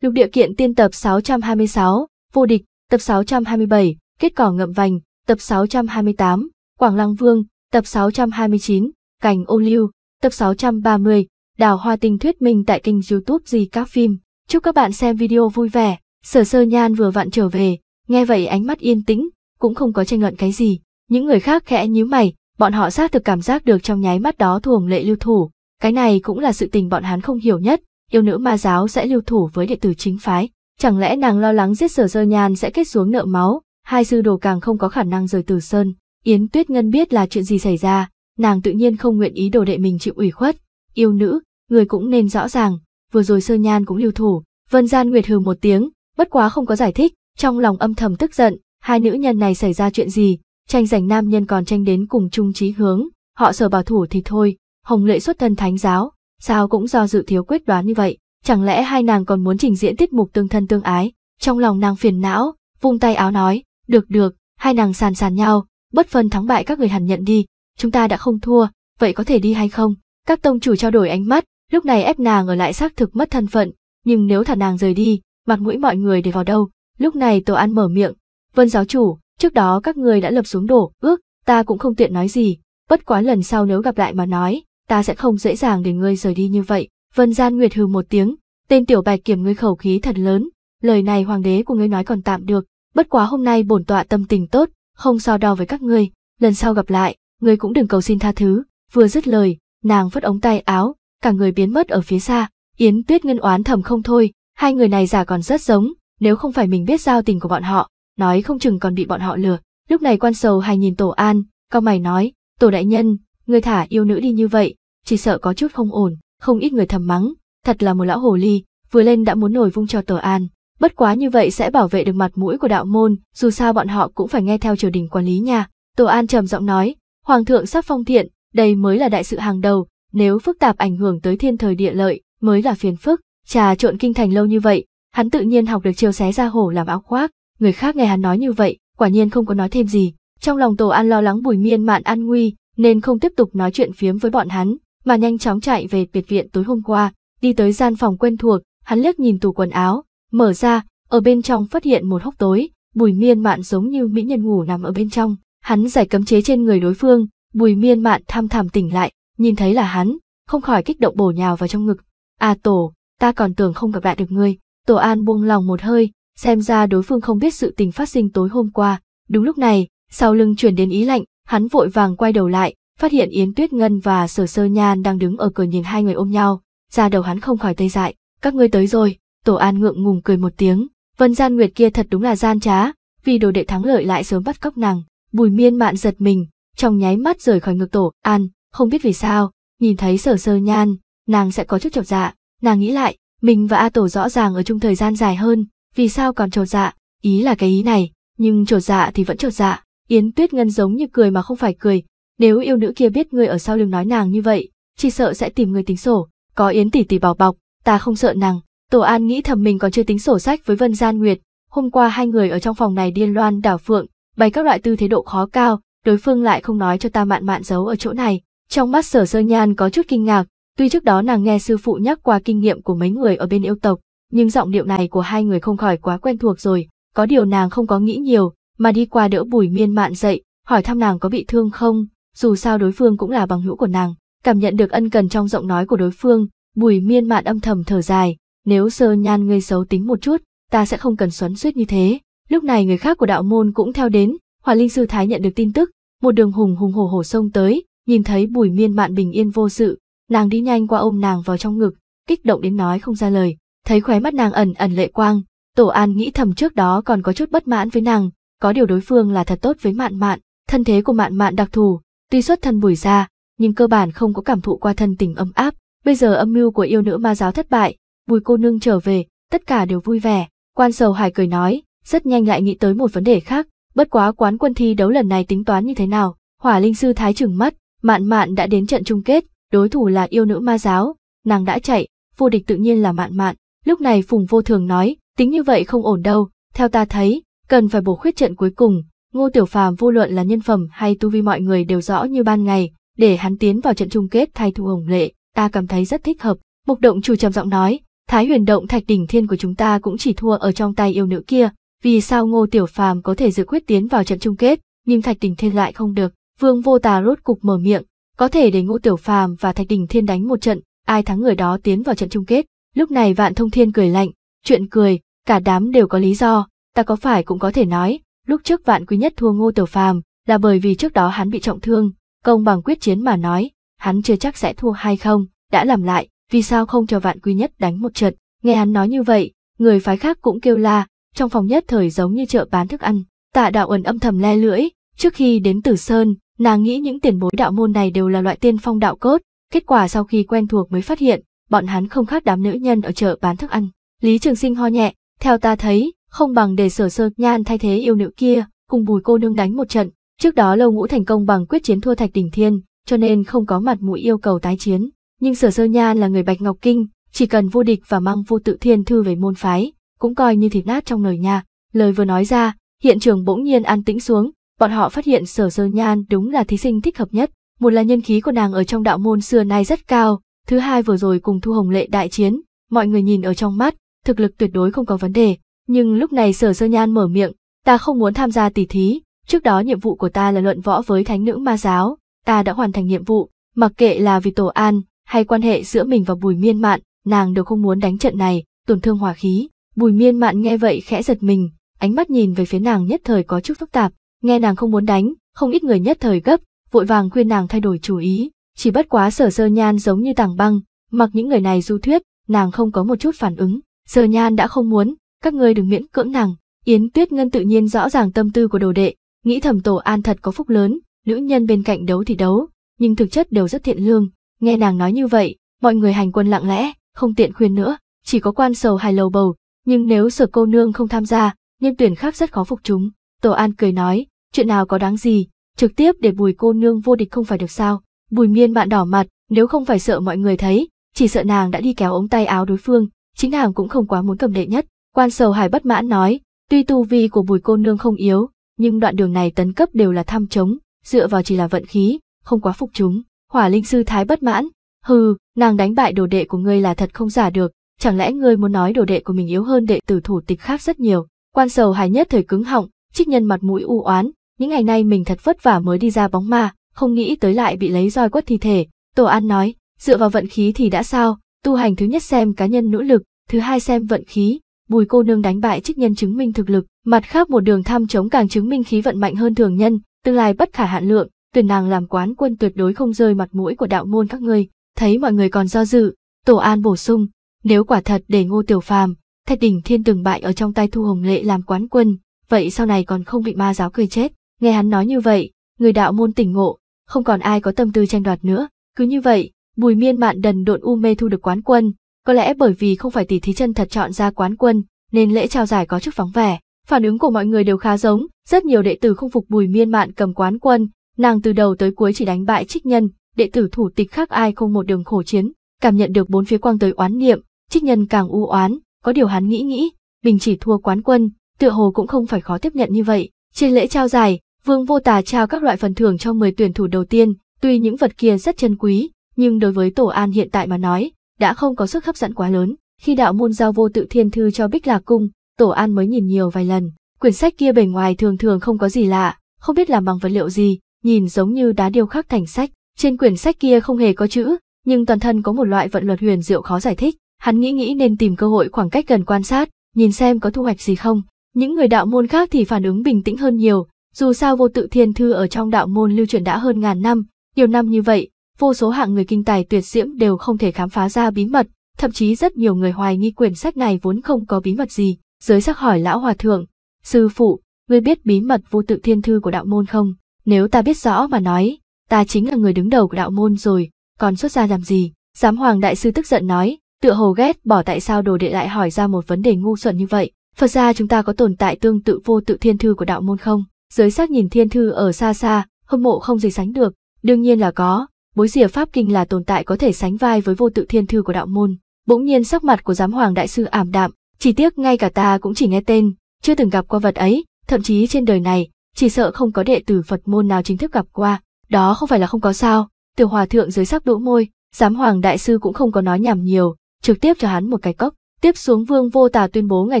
Lục địa kiện tiên tập 626, vô địch, tập 627, kết cỏ ngậm vành, tập 628, Quảng Lăng Vương, tập 629, Cành ô lưu, tập 630, Đào hoa tinh thuyết minh tại kênh youtube gì các phim. Chúc các bạn xem video vui vẻ, sở sơ nhan vừa vặn trở về, nghe vậy ánh mắt yên tĩnh, cũng không có tranh luận cái gì. Những người khác khẽ nhíu mày, bọn họ xác thực cảm giác được trong nháy mắt đó thuồng lệ lưu thủ. Cái này cũng là sự tình bọn hắn không hiểu nhất, yêu nữ ma giáo sẽ lưu thủ với đệ tử chính phái. Chẳng lẽ nàng lo lắng giết sở sơ nhan sẽ kết xuống nợ máu, hai sư đồ càng không có khả năng rời tử sơn. Yến Tuyết Ngân biết là chuyện gì xảy ra, nàng tự nhiên không nguyện ý đồ đệ mình chịu ủy khuất. Yêu nữ, người cũng nên rõ ràng, vừa rồi sơ nhan cũng lưu thủ. Vân Gian Nguyệt hừ một tiếng, bất quá không có giải thích, trong lòng âm thầm tức giận, hai nữ nhân này xảy ra chuyện gì, tranh giành nam nhân còn tranh đến cùng chung chí hướng, họ sở bảo thủ thì thôi, hồng lệ xuất thân thánh giáo, sao cũng do dự thiếu quyết đoán như vậy, chẳng lẽ hai nàng còn muốn trình diễn tiết mục tương thân tương ái, trong lòng nàng phiền não, vung tay áo nói, được được, hai nàng sàn sàn nhau, bất phân thắng bại các người hẳn nhận đi, chúng ta đã không thua, vậy có thể đi hay không? Các tông chủ trao đổi ánh mắt, lúc này ép nàng ở lại xác thực mất thân phận, nhưng nếu thả nàng rời đi, mặt mũi mọi người để vào đâu? Lúc này Tổ An mở miệng, Vân giáo chủ, trước đó các người đã lập xuống đổ, ước, ta cũng không tiện nói gì, bất quá lần sau nếu gặp lại mà nói, ta sẽ không dễ dàng để ngươi rời đi như vậy. Vân Gian Nguyệt hừ một tiếng, tên tiểu bạch kiểm ngươi khẩu khí thật lớn, lời này hoàng đế của ngươi nói còn tạm được, bất quá hôm nay bổn tọa tâm tình tốt, không so đo với các ngươi, lần sau gặp lại, ngươi cũng đừng cầu xin tha thứ. Vừa dứt lời, nàng phất ống tay áo, cả người biến mất ở phía xa, Yến Tuyết Ngân oán thầm không thôi, hai người này giả còn rất giống, nếu không phải mình biết giao tình của bọn họ, nói không chừng còn bị bọn họ lừa. Lúc này quan sầu hay nhìn Tổ An, cao mày nói, Tổ đại nhân, người thả yêu nữ đi như vậy, chỉ sợ có chút không ổn, không ít người thầm mắng, thật là một lão hồ ly, vừa lên đã muốn nổi vung cho tờ An. Bất quá như vậy sẽ bảo vệ được mặt mũi của đạo môn, dù sao bọn họ cũng phải nghe theo triều đình quản lý nha. Tổ An trầm giọng nói, Hoàng thượng sắp phong thiện, đây mới là đại sự hàng đầu, nếu phức tạp ảnh hưởng tới thiên thời địa lợi, mới là phiền phức. Trà trộn kinh thành lâu như vậy, hắn tự nhiên học được chiêu xé ra hổ làm áo khoác, người khác nghe hắn nói như vậy, quả nhiên không có nói thêm gì. Trong lòng Tổ An lo lắng Bùi Miên Mạn an nguy, nên không tiếp tục nói chuyện phiếm với bọn hắn, mà nhanh chóng chạy về biệt viện tối hôm qua, đi tới gian phòng quen thuộc, hắn liếc nhìn tủ quần áo, mở ra, ở bên trong phát hiện một hốc tối, Bùi Miên Mạn giống như mỹ nhân ngủ nằm ở bên trong, hắn giải cấm chế trên người đối phương, Bùi Miên Mạn tham thảm tỉnh lại, nhìn thấy là hắn, không khỏi kích động bổ nhào vào trong ngực. "À tổ, ta còn tưởng không gặp lại được ngươi." Tổ An buông lòng một hơi, xem ra đối phương không biết sự tình phát sinh tối hôm qua. Đúng lúc này, sau lưng chuyển đến ý lạnh, hắn vội vàng quay đầu lại, phát hiện Yến Tuyết Ngân và Sở Sơ Nhan đang đứng ở cửa nhìn hai người ôm nhau, ra đầu hắn không khỏi tê dại, các ngươi tới rồi, Tổ An ngượng ngùng cười một tiếng, Vân Gian Nguyệt kia thật đúng là gian trá, vì đồ đệ thắng lợi lại sớm bắt cóc nàng, Bùi Miên Mạn giật mình, trong nháy mắt rời khỏi ngực Tổ An, không biết vì sao, nhìn thấy Sở Sơ Nhan, nàng sẽ có chút chột dạ, nàng nghĩ lại, mình và A Tổ rõ ràng ở chung thời gian dài hơn, vì sao còn trột dạ, ý là cái ý này, nhưng trột dạ thì vẫn trột dạ, Yến Tuyết Ngân giống như cười mà không phải cười, nếu yêu nữ kia biết ngươi ở sau lưng nói nàng như vậy, chỉ sợ sẽ tìm người tính sổ, có Yến tỷ tỷ bảo bọc, ta không sợ nàng. Tổ An nghĩ thầm mình còn chưa tính sổ sách với Vân Gian Nguyệt, hôm qua hai người ở trong phòng này điên loan đảo phượng, bày các loại tư thế độ khó cao, đối phương lại không nói cho ta mạn mạn giấu ở chỗ này. Trong mắt sở sơ nhan có chút kinh ngạc, tuy trước đó nàng nghe sư phụ nhắc qua kinh nghiệm của mấy người ở bên yêu tộc, nhưng giọng điệu này của hai người không khỏi quá quen thuộc rồi, có điều nàng không có nghĩ nhiều, mà đi qua đỡ bùi miên mạn dậy, hỏi thăm nàng có bị thương không, dù sao đối phương cũng là bằng hữu của nàng, cảm nhận được ân cần trong giọng nói của đối phương, bùi miên mạn âm thầm thở dài, nếu sơ nhan ngươi xấu tính một chút, ta sẽ không cần xoắn suýt như thế. Lúc này người khác của đạo môn cũng theo đến, hỏa linh sư thái nhận được tin tức, một đường hùng hùng hổ hổ xông tới, nhìn thấy bùi miên mạn bình yên vô sự, nàng đi nhanh qua ôm nàng vào trong ngực, kích động đến nói không ra lời, thấy khóe mắt nàng ẩn ẩn lệ quang, tổ an nghĩ thầm trước đó còn có chút bất mãn với nàng, có điều đối phương là thật tốt với mạn mạn, thân thế của mạn mạn đặc thù, tuy xuất thân bùi ra, nhưng cơ bản không có cảm thụ qua thân tình ấm áp, bây giờ âm mưu của yêu nữ ma giáo thất bại, bùi cô nương trở về, tất cả đều vui vẻ, quan sầu hải cười nói, rất nhanh lại nghĩ tới một vấn đề khác, bất quá quán quân thi đấu lần này tính toán như thế nào, hỏa linh sư thái trừng mắt, mạn mạn đã đến trận chung kết, đối thủ là yêu nữ ma giáo, nàng đã chạy, vô địch tự nhiên là mạn mạn, lúc này phùng vô thường nói, tính như vậy không ổn đâu, theo ta thấy, cần phải bổ khuyết trận cuối cùng, ngô tiểu phàm vô luận là nhân phẩm hay tu vi mọi người đều rõ như ban ngày, để hắn tiến vào trận chung kết thay thu hồng lệ, ta cảm thấy rất thích hợp, mục động chủ trầm giọng nói, Thái huyền động thạch đỉnh thiên của chúng ta cũng chỉ thua ở trong tay yêu nữ kia, vì sao ngô tiểu phàm có thể dự quyết tiến vào trận chung kết, nhưng thạch đỉnh thiên lại không được. Vương vô tà rốt cục mở miệng, có thể để ngô tiểu phàm và thạch đỉnh thiên đánh một trận, ai thắng người đó tiến vào trận chung kết. Lúc này vạn thông thiên cười lạnh, chuyện cười, cả đám đều có lý do, ta có phải cũng có thể nói, lúc trước vạn quý nhất thua ngô tiểu phàm, là bởi vì trước đó hắn bị trọng thương, công bằng quyết chiến mà nói, hắn chưa chắc sẽ thua hay không, đã làm lại, vì sao không cho vạn quý nhất đánh một trận, nghe hắn nói như vậy, người phái khác cũng kêu la, trong phòng nhất thời giống như chợ bán thức ăn, tạ đạo ẩn âm thầm le lưỡi, trước khi đến Tử Sơn, nàng nghĩ những tiền bối đạo môn này đều là loại tiên phong đạo cốt, kết quả sau khi quen thuộc mới phát hiện, bọn hắn không khác đám nữ nhân ở chợ bán thức ăn. Lý Trường Sinh ho nhẹ, theo ta thấy, không bằng để sở sơ nhan thay thế yêu nữ kia, cùng bùi cô nương đánh một trận. Trước đó lâu ngũ thành công bằng quyết chiến thua thạch đỉnh thiên, cho nên không có mặt mũi yêu cầu tái chiến. Nhưng sở sơ nhan là người bạch ngọc kinh, chỉ cần vô địch và mang vô tự thiên thư về môn phái, cũng coi như thịt nát trong nồi nha. Lời vừa nói ra, hiện trường bỗng nhiên an tĩnh xuống, bọn họ phát hiện sở sơ nhan đúng là thí sinh thích hợp nhất. Một là nhân khí của nàng ở trong đạo môn xưa nay rất cao, thứ hai vừa rồi cùng Thu Hồng Lệ đại chiến, mọi người nhìn ở trong mắt, thực lực tuyệt đối không có vấn đề. Nhưng lúc này sở sơ nhan mở miệng, ta không muốn tham gia tỷ thí, trước đó nhiệm vụ của ta là luận võ với thánh nữ ma giáo, ta đã hoàn thành nhiệm vụ, mặc kệ là vì tổ an, hay quan hệ giữa mình và bùi miên mạn, nàng đều không muốn đánh trận này, tổn thương hòa khí. Bùi miên mạn nghe vậy khẽ giật mình, ánh mắt nhìn về phía nàng nhất thời có chút phức tạp, nghe nàng không muốn đánh, không ít người nhất thời gấp, vội vàng khuyên nàng thay đổi chủ ý, chỉ bất quá sở sơ nhan giống như tảng băng, mặc những người này du thuyết, nàng không có một chút phản ứng, sơ nhan đã không muốn, các ngươi đừng miễn cưỡng nàng, Yến Tuyết Ngân tự nhiên rõ ràng tâm tư của đồ đệ, nghĩ thầm tổ an thật có phúc lớn, nữ nhân bên cạnh đấu thì đấu, nhưng thực chất đều rất thiện lương, nghe nàng nói như vậy, mọi người hành quân lặng lẽ, không tiện khuyên nữa, chỉ có quan sầu hài lầu bầu, nhưng nếu sở cô nương không tham gia, nhân tuyển khác rất khó phục chúng. Tổ An cười nói, chuyện nào có đáng gì, trực tiếp để bùi cô nương vô địch không phải được sao. Bùi miên bạn đỏ mặt, nếu không phải sợ mọi người thấy, chỉ sợ nàng đã đi kéo ống tay áo đối phương, chính nàng cũng không quá muốn cầm đệ nhất. Quan sầu Hải bất mãn nói, tuy tu vi của bùi cô nương không yếu, nhưng đoạn đường này tấn cấp đều là thăm trống, dựa vào chỉ là vận khí, không quá phục chúng. Hỏa linh sư thái bất mãn, hừ, nàng đánh bại đồ đệ của ngươi là thật không giả được, chẳng lẽ ngươi muốn nói đồ đệ của mình yếu hơn đệ tử thủ tịch khác rất nhiều. Quan sầu Hải nhất thời cứng họng, trích nhân mặt mũi u oán, những ngày nay mình thật vất vả mới đi ra bóng ma, không nghĩ tới lại bị lấy roi quất thi thể. Tổ An nói, dựa vào vận khí thì đã sao, tu hành thứ nhất xem cá nhân nỗ lực, thứ hai xem vận khí, bùi cô nương đánh bại trích nhân chứng minh thực lực, mặt khác một đường tham chống càng chứng minh khí vận mạnh hơn thường nhân, tương lai bất khả hạn lượng, tuyển nàng làm quán quân tuyệt đối không rơi mặt mũi của đạo môn các ngươi. Thấy mọi người còn do dự, Tổ An bổ sung, nếu quả thật để Ngô Tiểu Phàm, Thạch Đỉnh Thiên từng bại ở trong tay Thu Hồng Lệ làm quán quân, vậy sau này còn không bị ma giáo cười chết. Nghe hắn nói như vậy, người đạo môn tỉnh ngộ, không còn ai có tâm tư tranh đoạt nữa. Cứ như vậy, Bùi Miên Mạn đần độn u mê thu được quán quân, có lẽ bởi vì không phải tỷ thí chân thật chọn ra quán quân, nên lễ trao giải có chút vắng vẻ. Phản ứng của mọi người đều khá giống, rất nhiều đệ tử không phục Bùi Miên Mạn cầm quán quân, nàng từ đầu tới cuối chỉ đánh bại trích nhân, đệ tử thủ tịch khác ai không một đường khổ chiến, cảm nhận được bốn phía quang tới oán niệm, trích nhân càng u oán, có điều hắn nghĩ nghĩ, mình chỉ thua quán quân, tựa hồ cũng không phải khó tiếp nhận như vậy. Trên lễ trao giải, Vương Vô Tà trao các loại phần thưởng cho 10 tuyển thủ đầu tiên, tuy những vật kia rất chân quý, nhưng đối với Tổ An hiện tại mà nói, đã không có sức hấp dẫn quá lớn. Khi đạo môn giao vô tự thiên thư cho Bích Lạc Cung, Tổ An mới nhìn nhiều vài lần. Quyển sách kia bề ngoài thường thường không có gì lạ, không biết làm bằng vật liệu gì, nhìn giống như đá điêu khắc thành sách. Trên quyển sách kia không hề có chữ, nhưng toàn thân có một loại vận luật huyền diệu khó giải thích. Hắn nghĩ nghĩ nên tìm cơ hội khoảng cách gần quan sát, nhìn xem có thu hoạch gì không. Những người đạo môn khác thì phản ứng bình tĩnh hơn nhiều, dù sao vô tự thiên thư ở trong đạo môn lưu truyền đã hơn ngàn năm, nhiều năm như vậy, vô số hạng người kinh tài tuyệt diễm đều không thể khám phá ra bí mật, thậm chí rất nhiều người hoài nghi quyển sách này vốn không có bí mật gì. Giới sắc hỏi lão hòa thượng, sư phụ, ngươi biết bí mật vô tự thiên thư của đạo môn không? Nếu ta biết rõ mà nói, ta chính là người đứng đầu của đạo môn rồi, còn xuất ra làm gì? Giám hoàng đại sư tức giận nói, tựa hồ ghét bỏ tại sao đồ đệ lại hỏi ra một vấn đề ngu xuẩn như vậy. Phật ra chúng ta có tồn tại tương tự vô tự thiên thư của đạo môn không? Giới sắc nhìn thiên thư ở xa xa, hâm mộ không gì sánh được, đương nhiên là có, bối rìa pháp kinh là tồn tại có thể sánh vai với vô tự thiên thư của đạo môn. Bỗng nhiên sắc mặt của giám hoàng đại sư ảm đạm, chỉ tiếc ngay cả ta cũng chỉ nghe tên, chưa từng gặp qua vật ấy, thậm chí trên đời này, chỉ sợ không có đệ tử Phật môn nào chính thức gặp qua, đó không phải là không có sao, tiểu hòa thượng dưới sắc đỗ môi, giám hoàng đại sư cũng không có nói nhảm nhiều, trực tiếp cho hắn một cái cốc. Tiếp xuống Vương Vô Tà tuyên bố ngày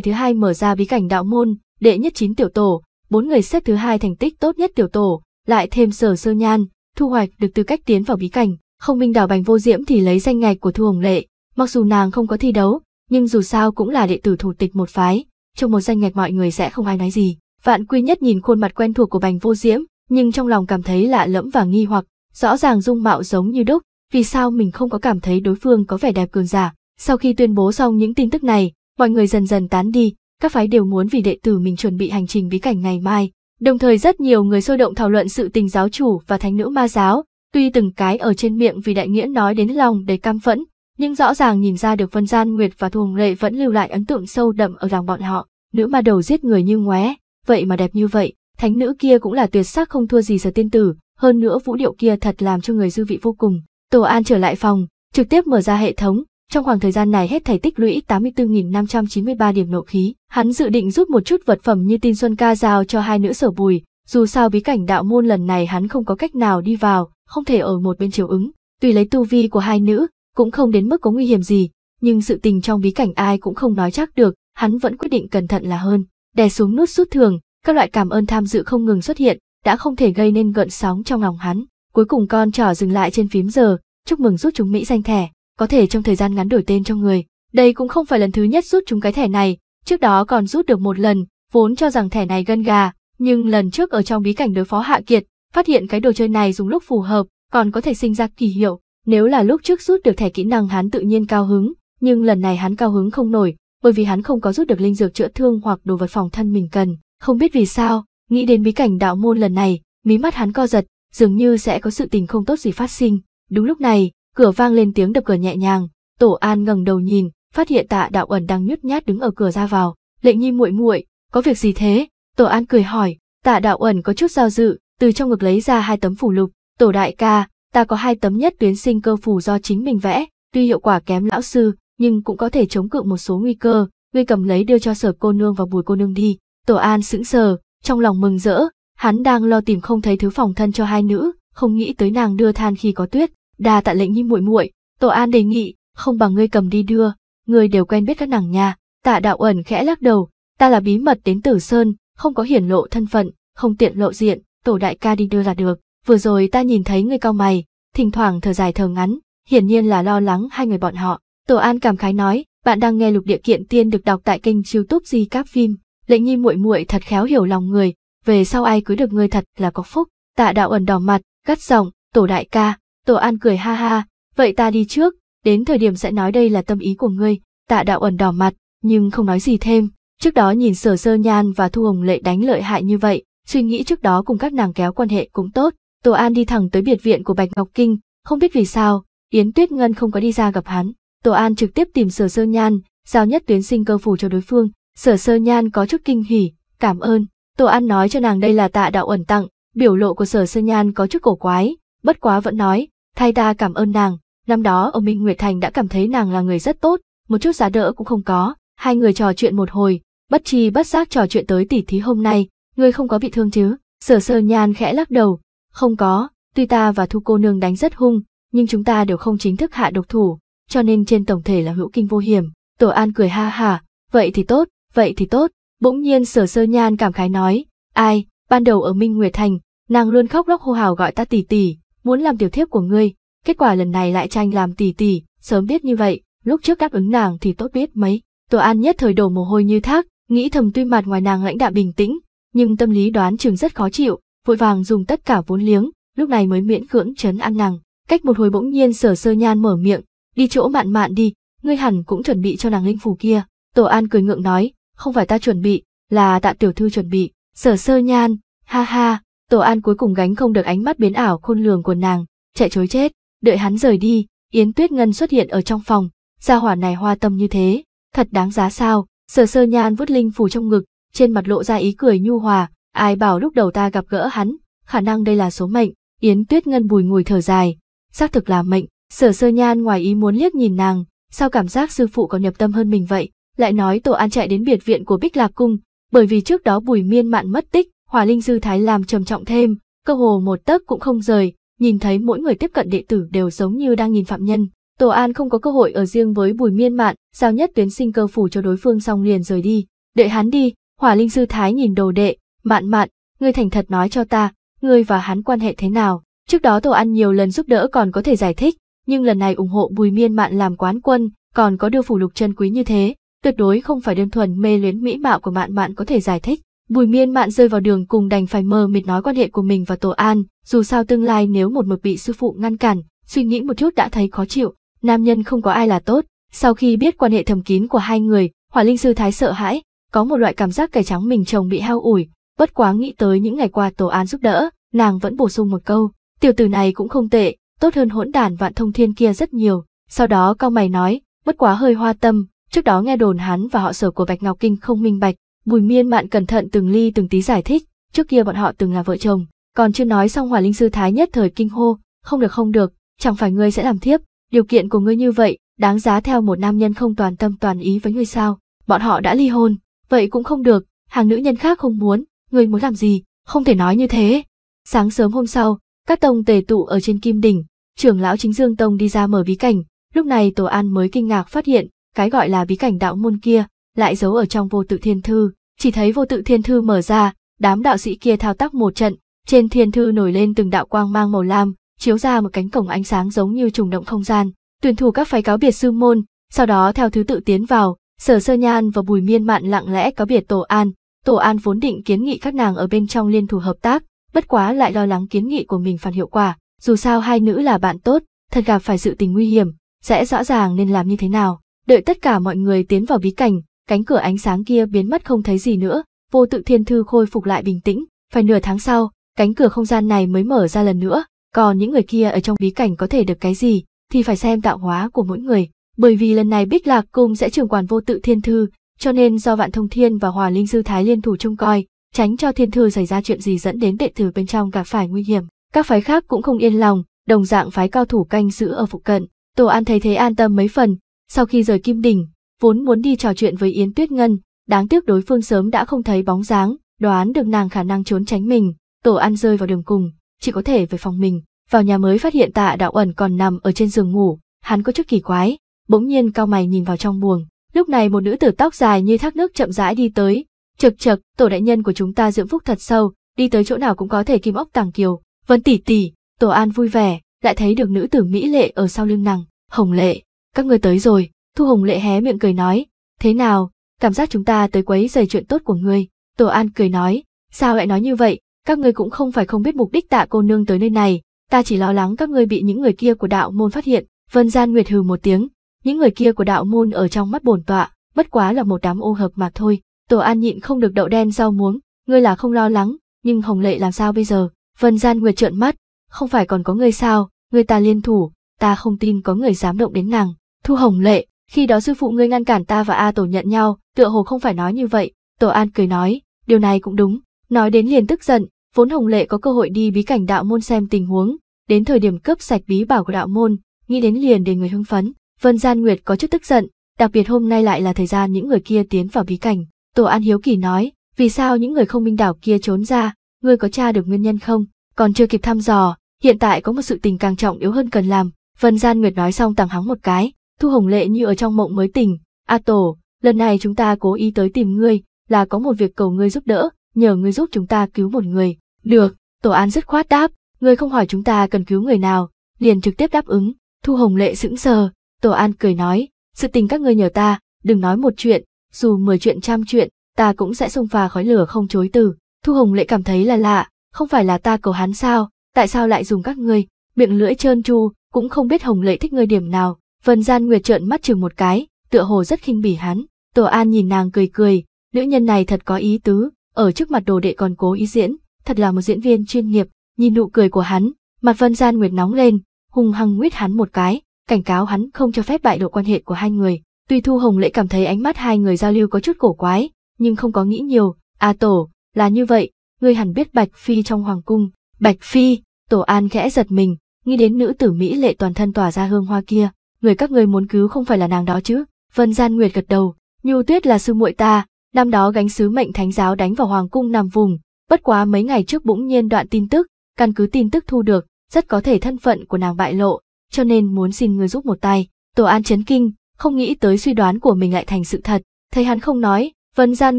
thứ hai mở ra bí cảnh đạo môn, đệ nhất chín tiểu tổ, bốn người xếp thứ hai thành tích tốt nhất tiểu tổ, lại thêm sở sơ nhan, thu hoạch được tư cách tiến vào bí cảnh. Không minh đảo bành vô diễm thì lấy danh ngạch của Thu Hồng Lệ, mặc dù nàng không có thi đấu, nhưng dù sao cũng là đệ tử thủ tịch một phái, trong một danh ngạch mọi người sẽ không ai nói gì. Vạn quy nhất nhìn khuôn mặt quen thuộc của bành vô diễm, nhưng trong lòng cảm thấy lạ lẫm và nghi hoặc, rõ ràng dung mạo giống như đúc, vì sao mình không có cảm thấy đối phương có vẻ đẹp cường giả. Sau khi tuyên bố xong những tin tức này, mọi người dần dần tán đi, các phái đều muốn vì đệ tử mình chuẩn bị hành trình bí cảnh ngày mai. Đồng thời rất nhiều người sôi động thảo luận sự tình giáo chủ và thánh nữ ma giáo, tuy từng cái ở trên miệng vì đại nghĩa nói đến lòng đầy cam phẫn, nhưng rõ ràng nhìn ra được Vân Gian Nguyệt và Thu Hồng Lệ vẫn lưu lại ấn tượng sâu đậm ở lòng bọn họ. Nữ ma đầu giết người như ngoé, vậy mà đẹp như vậy, thánh nữ kia cũng là tuyệt sắc không thua gì sở tiên tử, hơn nữa vũ điệu kia thật làm cho người dư vị vô cùng. Tổ An trở lại phòng, trực tiếp mở ra hệ thống, trong khoảng thời gian này hết thảy tích lũy 84.593 điểm nộ khí, hắn dự định rút một chút vật phẩm như tin xuân ca giao cho hai nữ sở bùi, dù sao bí cảnh đạo môn lần này hắn không có cách nào đi vào, không thể ở một bên chiều ứng, tùy lấy tu vi của hai nữ, cũng không đến mức có nguy hiểm gì, nhưng sự tình trong bí cảnh ai cũng không nói chắc được, hắn vẫn quyết định cẩn thận là hơn, đè xuống nút rút thường, các loại cảm ơn tham dự không ngừng xuất hiện, đã không thể gây nên gợn sóng trong lòng hắn. Cuối cùng con trỏ dừng lại trên phím giờ, chúc mừng rút chúng Mỹ danh thẻ, có thể trong thời gian ngắn đổi tên cho người. Đây cũng không phải lần thứ nhất rút chúng cái thẻ này, trước đó còn rút được một lần, vốn cho rằng thẻ này gân gà, nhưng lần trước ở trong bí cảnh đối phó Hạ Kiệt, phát hiện cái đồ chơi này dùng lúc phù hợp, còn có thể sinh ra kỳ hiệu. Nếu là lúc trước rút được thẻ kỹ năng hắn tự nhiên cao hứng, nhưng lần này hắn cao hứng không nổi, bởi vì hắn không có rút được linh dược chữa thương hoặc đồ vật phòng thân mình cần. Không biết vì sao, nghĩ đến bí cảnh đạo môn lần này, mí mắt hắn co giật, dường như sẽ có sự tình không tốt gì phát sinh. Đúng lúc này, cửa vang lên tiếng đập cửa nhẹ nhàng, Tổ An ngẩng đầu nhìn, phát hiện Tạ Đạo ẩn đang nhút nhát đứng ở cửa ra vào. Lệnh Nhi muội muội, có việc gì thế? Tổ An cười hỏi. Tạ Đạo ẩn có chút do dự, từ trong ngực lấy ra hai tấm phủ lục. Tổ đại ca, ta có hai tấm nhất tuyến sinh cơ phủ do chính mình vẽ, tuy hiệu quả kém lão sư, nhưng cũng có thể chống cự một số nguy cơ. Ngươi cầm lấy đưa cho sở cô nương và bùi cô nương đi. Tổ An sững sờ, trong lòng mừng rỡ, hắn đang lo tìm không thấy thứ phòng thân cho hai nữ, không nghĩ tới nàng đưa than khi có tuyết. Đa tạ lệnh nhi muội muội, Tổ An đề nghị, không bằng ngươi cầm đi đưa, ngươi đều quen biết các nàng nhà. Tạ Đạo ẩn khẽ lắc đầu, ta là bí mật đến Tử Sơn, không có hiển lộ thân phận, không tiện lộ diện, tổ đại ca đi đưa là được. Vừa rồi ta nhìn thấy ngươi cao mày, thỉnh thoảng thở dài thở ngắn, hiển nhiên là lo lắng hai người bọn họ. Tổ An cảm khái nói, bạn đang nghe lục địa kiện tiên được đọc tại kênh YouTube Di Cáp Phim. Lệnh nhi muội muội thật khéo hiểu lòng người, về sau ai cưới được ngươi thật là có phúc. Tạ đạo ẩn đỏ mặt, gắt giọng, tổ đại ca, tổ an cười ha ha, vậy ta đi trước, đến thời điểm sẽ nói đây là tâm ý của ngươi. Tạ đạo ẩn đỏ mặt, nhưng không nói gì thêm. Trước đó nhìn sở sơ nhan và thu hồng lệ đánh lợi hại như vậy, suy nghĩ trước đó cùng các nàng kéo quan hệ cũng tốt. Tổ an đi thẳng tới biệt viện của Bạch Ngọc Kinh, không biết vì sao, Yến Tuyết Ngân không có đi ra gặp hắn. Tổ an trực tiếp tìm sở sơ nhan, giao nhất tuyến sinh cơ phù cho đối phương, Sở sơ nhan có chút kinh hỉ, cảm ơn. Tổ An nói cho nàng đây là tạ đạo ẩn tặng, biểu lộ của sở sơ nhan có chút cổ quái, bất quá vẫn nói, thay ta cảm ơn nàng, năm đó ở Minh Nguyệt Thành đã cảm thấy nàng là người rất tốt, một chút giá đỡ cũng không có, hai người trò chuyện một hồi, bất chi bất giác trò chuyện tới tỉ thí hôm nay, ngươi không có bị thương chứ, sở sơ nhan khẽ lắc đầu, không có, tuy ta và thu cô nương đánh rất hung, nhưng chúng ta đều không chính thức hạ độc thủ, cho nên trên tổng thể là hữu kinh vô hiểm, Tổ An cười ha ha, vậy thì tốt, vậy thì tốt, bỗng nhiên sở sơ nhan cảm khái nói, ai, ban đầu ở Minh Nguyệt Thành, nàng luôn khóc lóc hô hào gọi ta tỷ tỷ, muốn làm tiểu thiếp của ngươi, kết quả lần này lại tranh làm tỷ tỷ, sớm biết như vậy, lúc trước đáp ứng nàng thì tốt biết mấy. Tổ An nhất thời đổ mồ hôi như thác, nghĩ thầm tuy mặt ngoài nàng lãnh đạm bình tĩnh, nhưng tâm lý đoán chừng rất khó chịu, vội vàng dùng tất cả vốn liếng, lúc này mới miễn cưỡng chấn an nàng. Cách một hồi bỗng nhiên sở sơ nhan mở miệng, đi chỗ mạn mạn đi, ngươi hẳn cũng chuẩn bị cho nàng linh phù kia. Tổ An cười ngượng nói, không phải ta chuẩn bị, là tạ tiểu thư chuẩn bị, sở sơ nhan, ha ha, tổ an cuối cùng gánh không được ánh mắt biến ảo khôn lường của nàng, chạy chối chết, đợi hắn rời đi, Yến Tuyết Ngân xuất hiện ở trong phòng, gia hỏa này hoa tâm như thế, thật đáng giá sao, sở sơ nhan vút linh phủ trong ngực, trên mặt lộ ra ý cười nhu hòa, ai bảo lúc đầu ta gặp gỡ hắn, khả năng đây là số mệnh, Yến Tuyết Ngân bùi ngùi thở dài, xác thực là mệnh, sở sơ nhan ngoài ý muốn liếc nhìn nàng, sao cảm giác sư phụ còn nhập tâm hơn mình vậy, lại nói Tổ An chạy đến biệt viện của Bích Lạc Cung, bởi vì trước đó Bùi Miên Mạn mất tích, Hỏa Linh Dư Thái làm trầm trọng thêm, cơ hồ một tấc cũng không rời, nhìn thấy mỗi người tiếp cận đệ tử đều giống như đang nhìn phạm nhân. Tổ An không có cơ hội ở riêng với Bùi Miên Mạn, giao nhất tuyến sinh cơ phủ cho đối phương xong liền rời đi. Đợi hắn đi, Hỏa Linh sư thái nhìn đồ đệ, "Mạn Mạn, ngươi thành thật nói cho ta, ngươi và hắn quan hệ thế nào?" Trước đó Tổ An nhiều lần giúp đỡ còn có thể giải thích, nhưng lần này ủng hộ Bùi Miên Mạn làm quán quân, còn có đưa phủ lục chân quý như thế, tuyệt đối không phải đơn thuần mê luyến mỹ mạo của Mạn Mạn có thể giải thích. Bùi Miên Mạn rơi vào đường cùng đành phải mơ mịt nói quan hệ của mình và Tổ An, dù sao tương lai nếu một mực bị sư phụ ngăn cản, suy nghĩ một chút đã thấy khó chịu, nam nhân không có ai là tốt. Sau khi biết quan hệ thầm kín của hai người, Hỏa Linh sư thái sợ hãi, có một loại cảm giác cải trắng mình chồng bị hao ủi, bất quá nghĩ tới những ngày qua Tổ An giúp đỡ, nàng vẫn bổ sung một câu, tiểu tử này cũng không tệ, tốt hơn hỗn đàn vạn thông thiên kia rất nhiều. Sau đó cao mày nói, bất quá hơi hoa tâm, trước đó nghe đồn hắn và họ sở của Bạch Ngọc Kinh không minh bạch, Bùi Miên Mạn cẩn thận từng ly từng tí giải thích, trước kia bọn họ từng là vợ chồng, còn chưa nói xong Hỏa Linh sư thái nhất thời kinh hô, không được không được, chẳng phải ngươi sẽ làm thiếp, điều kiện của ngươi như vậy, đáng giá theo một nam nhân không toàn tâm toàn ý với ngươi sao? Bọn họ đã ly hôn, vậy cũng không được, hàng nữ nhân khác không muốn, ngươi muốn làm gì, không thể nói như thế. Sáng sớm hôm sau, các tông tề tụ ở trên kim đỉnh, trưởng lão chính dương tông đi ra mở bí cảnh, lúc này tổ an mới kinh ngạc phát hiện, cái gọi là bí cảnh đạo môn kia, lại giấu ở trong vô tự thiên thư, chỉ thấy vô tự thiên thư mở ra, đám đạo sĩ kia thao tác một trận, trên thiên thư nổi lên từng đạo quang mang màu lam, chiếu ra một cánh cổng ánh sáng giống như trùng động không gian, tuyển thủ các phái cáo biệt sư môn, sau đó theo thứ tự tiến vào, sở sơ nhan và bùi miên mạn lặng lẽ cáo biệt tổ an, tổ an vốn định kiến nghị các nàng ở bên trong liên thủ hợp tác, bất quá lại lo lắng kiến nghị của mình phản hiệu quả, dù sao hai nữ là bạn tốt, thật gặp phải sự tình nguy hiểm, sẽ rõ ràng nên làm như thế nào. Đợi tất cả mọi người tiến vào bí cảnh, cánh cửa ánh sáng kia biến mất không thấy gì nữa, vô tự thiên thư khôi phục lại bình tĩnh, phải nửa tháng sau, cánh cửa không gian này mới mở ra lần nữa, còn những người kia ở trong bí cảnh có thể được cái gì, thì phải xem tạo hóa của mỗi người, bởi vì lần này Bích Lạc Cung sẽ trưởng quản vô tự thiên thư, cho nên do Vạn Thông Thiên và Hòa Linh Sư Thái liên thủ trông coi, tránh cho thiên thư xảy ra chuyện gì dẫn đến đệ tử bên trong gặp phải nguy hiểm. Các phái khác cũng không yên lòng, đồng dạng phái cao thủ canh giữ ở phụ cận. Tổ An thấy thế an tâm mấy phần, sau khi rời Kim Đỉnh, vốn muốn đi trò chuyện với Yến Tuyết Ngân, đáng tiếc đối phương sớm đã không thấy bóng dáng, đoán được nàng khả năng trốn tránh mình, Tổ An rơi vào đường cùng, chỉ có thể về phòng mình, vào nhà mới phát hiện tạ đạo ẩn còn nằm ở trên giường ngủ, hắn có chút kỳ quái, bỗng nhiên cao mày nhìn vào trong buồng, lúc này một nữ tử tóc dài như thác nước chậm rãi đi tới, chực chực, tổ đại nhân của chúng ta dưỡng phúc thật sâu, đi tới chỗ nào cũng có thể kim ốc tàng kiều, vân tỷ tỷ, tổ an vui vẻ, lại thấy được nữ tử mỹ lệ ở sau lưng nàng, hồng lệ, các ngươi tới rồi, thu hồng lệ hé miệng cười nói, thế nào, cảm giác chúng ta tới quấy giày chuyện tốt của ngươi, tổ an cười nói, sao lại nói như vậy, các ngươi cũng không phải không biết mục đích tạ cô nương tới nơi này, ta chỉ lo lắng các ngươi bị những người kia của đạo môn phát hiện, vân gian nguyệt hừ một tiếng, những người kia của đạo môn ở trong mắt bổn tọa, bất quá là một đám ô hợp mà thôi, tổ an nhịn không được đậu đen rau muống, ngươi là không lo lắng, nhưng hồng lệ làm sao bây giờ, vân gian nguyệt trợn mắt, không phải còn có ngươi sao, ngươi ta liên thủ, ta không tin có người dám động đến nàng, thu hồng lệ, khi đó sư phụ ngươi ngăn cản ta và A tổ nhận nhau, tựa hồ không phải nói như vậy, tổ an cười nói, điều này cũng đúng, nói đến liền tức giận, vốn Hồng Lệ có cơ hội đi bí cảnh đạo môn xem tình huống, đến thời điểm cướp sạch bí bảo của đạo môn, nghĩ đến liền để người hưng phấn. Vân Gian Nguyệt có chút tức giận, đặc biệt hôm nay lại là thời gian những người kia tiến vào bí cảnh. Tổ An Hiếu Kỳ nói, vì sao những người không minh đảo kia trốn ra, ngươi có tra được nguyên nhân không? Còn chưa kịp thăm dò, hiện tại có một sự tình càng trọng yếu hơn cần làm. Vân Gian Nguyệt nói xong tàng hắng một cái, Thu Hồng Lệ như ở trong mộng mới tỉnh. A Tổ, lần này chúng ta cố ý tới tìm ngươi, là có một việc cầu ngươi giúp đỡ, nhờ ngươi giúp chúng ta cứu một người. Được, Tổ An dứt khoát đáp, ngươi không hỏi chúng ta cần cứu người nào, liền trực tiếp đáp ứng. Thu Hồng Lệ sững sờ, Tổ An cười nói, sự tình các ngươi nhờ ta, đừng nói một chuyện, dù mười chuyện trăm chuyện, ta cũng sẽ xông pha khói lửa không chối từ. Thu Hồng Lệ cảm thấy là lạ, không phải là ta cầu hắn sao, tại sao lại dùng các ngươi, miệng lưỡi trơn tru, cũng không biết Hồng Lệ thích ngươi điểm nào. Vân Gian Nguyệt trợn mắt chừng một cái, tựa hồ rất khinh bỉ hắn. Tổ An nhìn nàng cười cười, nữ nhân này thật có ý tứ, ở trước mặt đồ đệ còn cố ý diễn, thật là một diễn viên chuyên nghiệp, nhìn nụ cười của hắn, mặt Vân Gian Nguyệt nóng lên, hung hăng nguyết hắn một cái, cảnh cáo hắn không cho phép bại lộ quan hệ của hai người. Tuy Thu Hồng Lễ cảm thấy ánh mắt hai người giao lưu có chút cổ quái, nhưng không có nghĩ nhiều, "A tổ, là như vậy, ngươi hẳn biết Bạch Phi trong hoàng cung." Bạch Phi, Tổ An khẽ giật mình, nghĩ đến nữ tử mỹ lệ toàn thân tỏa ra hương hoa kia, người các ngươi muốn cứu không phải là nàng đó chứ? Vân Gian Nguyệt gật đầu, Nhu Tuyết là sư muội ta, năm đó gánh sứ mệnh thánh giáo đánh vào hoàng cung nằm vùng, Bất quá mấy ngày trước bỗng nhiên đoạn tin tức, căn cứ tin tức thu được, rất có thể thân phận của nàng bại lộ, cho nên muốn xin ngươi giúp một tay. Tổ An chấn kinh, không nghĩ tới suy đoán của mình lại thành sự thật. Thấy hắn không nói, Vân Gian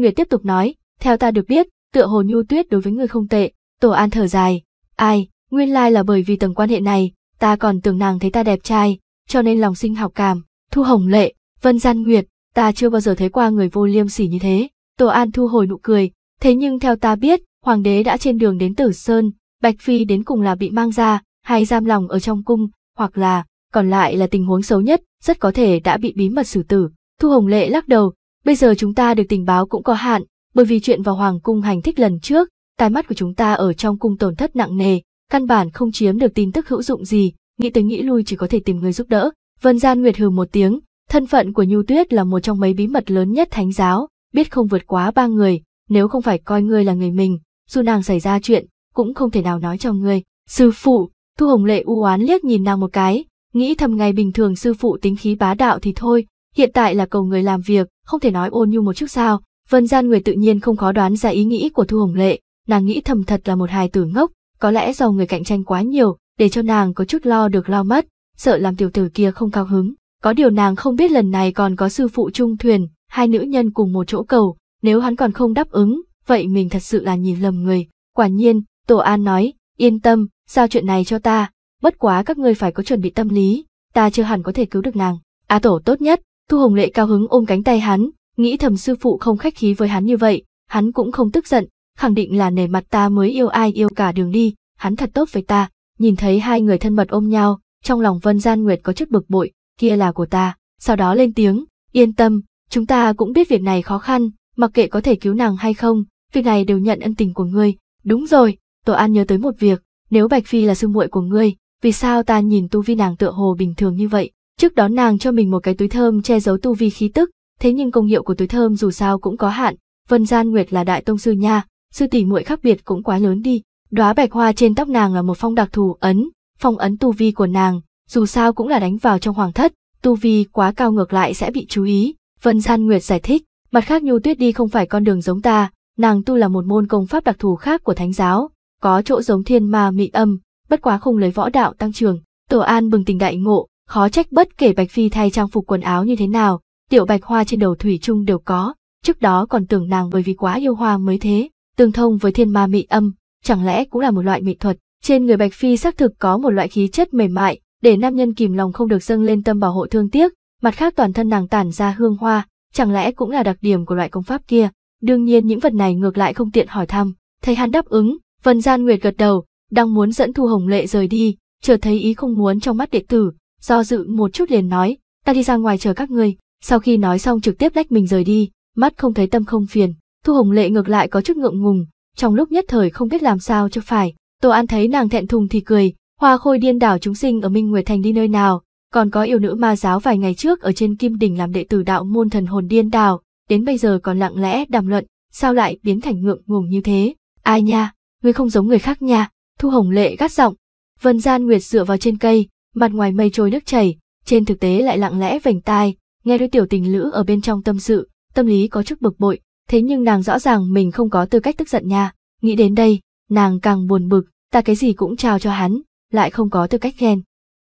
Nguyệt tiếp tục nói, theo ta được biết, tựa hồ nhu tuyết đối với ngươi không tệ. Tổ An thở dài, ai, nguyên lai là bởi vì tầng quan hệ này, ta còn tưởng nàng thấy ta đẹp trai, cho nên lòng sinh học cảm. Thu Hồng Lệ, Vân Gian Nguyệt, ta chưa bao giờ thấy qua người vô liêm sỉ như thế. Tổ An thu hồi nụ cười, thế nhưng theo ta biết, hoàng đế đã trên đường đến Tử Sơn, Bạch Phi đến cùng là bị mang ra, hay giam lòng ở trong cung, hoặc là, còn lại là tình huống xấu nhất, rất có thể đã bị bí mật xử tử. Thu Hồng Lệ lắc đầu, bây giờ chúng ta được tình báo cũng có hạn, bởi vì chuyện vào Hoàng cung hành thích lần trước, tai mắt của chúng ta ở trong cung tổn thất nặng nề, căn bản không chiếm được tin tức hữu dụng gì, nghĩ tới nghĩ lui chỉ có thể tìm người giúp đỡ. Vân Gian Nguyệt hừ một tiếng, thân phận của Nhu Tuyết là một trong mấy bí mật lớn nhất thánh giáo, biết không vượt quá ba người, nếu không phải coi ngươi là người mình, dù nàng xảy ra chuyện, cũng không thể nào nói cho ngươi. Sư phụ, Thu Hồng Lệ u oán liếc nhìn nàng một cái, nghĩ thầm ngày bình thường sư phụ tính khí bá đạo thì thôi, hiện tại là cầu người làm việc, không thể nói ôn nhu một chút sao. Vân Gian Nguyệt tự nhiên không khó đoán ra ý nghĩ của Thu Hồng Lệ, nàng nghĩ thầm thật là một hài tử ngốc, có lẽ do người cạnh tranh quá nhiều, để cho nàng có chút lo được lo mất, sợ làm tiểu tử kia không cao hứng. Có điều nàng không biết lần này còn có sư phụ trung thuyền, hai nữ nhân cùng một chỗ cầu, nếu hắn còn không đáp ứng, vậy mình thật sự là nhìn lầm người. Quả nhiên, Tổ An nói, yên tâm, giao chuyện này cho ta, bất quá các ngươi phải có chuẩn bị tâm lý, ta chưa hẳn có thể cứu được nàng. Á Tổ tốt nhất, Thu Hồng Lệ cao hứng ôm cánh tay hắn, nghĩ thầm sư phụ không khách khí với hắn như vậy, hắn cũng không tức giận, khẳng định là nể mặt ta mới yêu ai yêu cả đường đi, hắn thật tốt với ta. Nhìn thấy hai người thân mật ôm nhau, trong lòng Vân Gian Nguyệt có chút bực bội, kia là của ta, sau đó lên tiếng, yên tâm, chúng ta cũng biết việc này khó khăn, mặc kệ có thể cứu nàng hay không, việc này đều nhận ân tình của ngươi. Đúng rồi, Tổ An nhớ tới một việc, nếu Bạch Phi là sư muội của ngươi, vì sao ta nhìn tu vi nàng tựa hồ bình thường như vậy? Trước đó nàng cho mình một cái túi thơm che giấu tu vi khí tức, thế nhưng công hiệu của túi thơm dù sao cũng có hạn, Vân Gian Nguyệt là đại tông sư nha, sư tỷ muội khác biệt cũng quá lớn đi. Đóa bạch hoa trên tóc nàng là một phong đặc thù ấn, phong ấn tu vi của nàng, dù sao cũng là đánh vào trong hoàng thất, tu vi quá cao ngược lại sẽ bị chú ý. Vân Gian Nguyệt giải thích, mặt khác Nhu Tuyết đi không phải con đường giống ta, nàng tu là một môn công pháp đặc thù khác của thánh giáo, có chỗ giống thiên ma mị âm, bất quá không lấy võ đạo tăng trưởng. Tổ An bừng tỉnh đại ngộ, khó trách bất kể Bạch Phi thay trang phục quần áo như thế nào, tiểu bạch hoa trên đầu thủy chung đều có, trước đó còn tưởng nàng bởi vì quá yêu hoa mới thế, tương thông với thiên ma mị âm, chẳng lẽ cũng là một loại mỹ thuật. Trên người Bạch Phi xác thực có một loại khí chất mềm mại, để nam nhân kìm lòng không được dâng lên tâm bảo hộ thương tiếc, mặt khác toàn thân nàng tản ra hương hoa, chẳng lẽ cũng là đặc điểm của loại công pháp kia. Đương nhiên những vật này ngược lại không tiện hỏi thăm, thấy hắn đáp ứng, Vân Gian Nguyệt gật đầu, đang muốn dẫn Thu Hồng Lệ rời đi, chợt thấy ý không muốn trong mắt đệ tử, do dự một chút liền nói, ta đi ra ngoài chờ các ngươi. Sau khi nói xong trực tiếp lách mình rời đi, mắt không thấy tâm không phiền, Thu Hồng Lệ ngược lại có chút ngượng ngùng, trong lúc nhất thời không biết làm sao cho phải. Tô An thấy nàng thẹn thùng thì cười, hoa khôi điên đảo chúng sinh ở Minh Nguyệt Thành đi nơi nào, còn có yêu nữ ma giáo vài ngày trước ở trên Kim Đỉnh làm đệ tử đạo môn thần hồn điên đảo, đến bây giờ còn lặng lẽ đàm luận, sao lại biến thành ngượng ngùng như thế. Ai nha, ngươi không giống người khác nha, Thu Hồng Lệ gắt giọng. Vân Gian Nguyệt dựa vào trên cây, mặt ngoài mây trôi nước chảy, trên thực tế lại lặng lẽ vành tai, nghe đôi tiểu tình lữ ở bên trong tâm sự, tâm lý có chút bực bội, thế nhưng nàng rõ ràng mình không có tư cách tức giận nha, nghĩ đến đây, nàng càng buồn bực, ta cái gì cũng trao cho hắn, lại không có tư cách ghen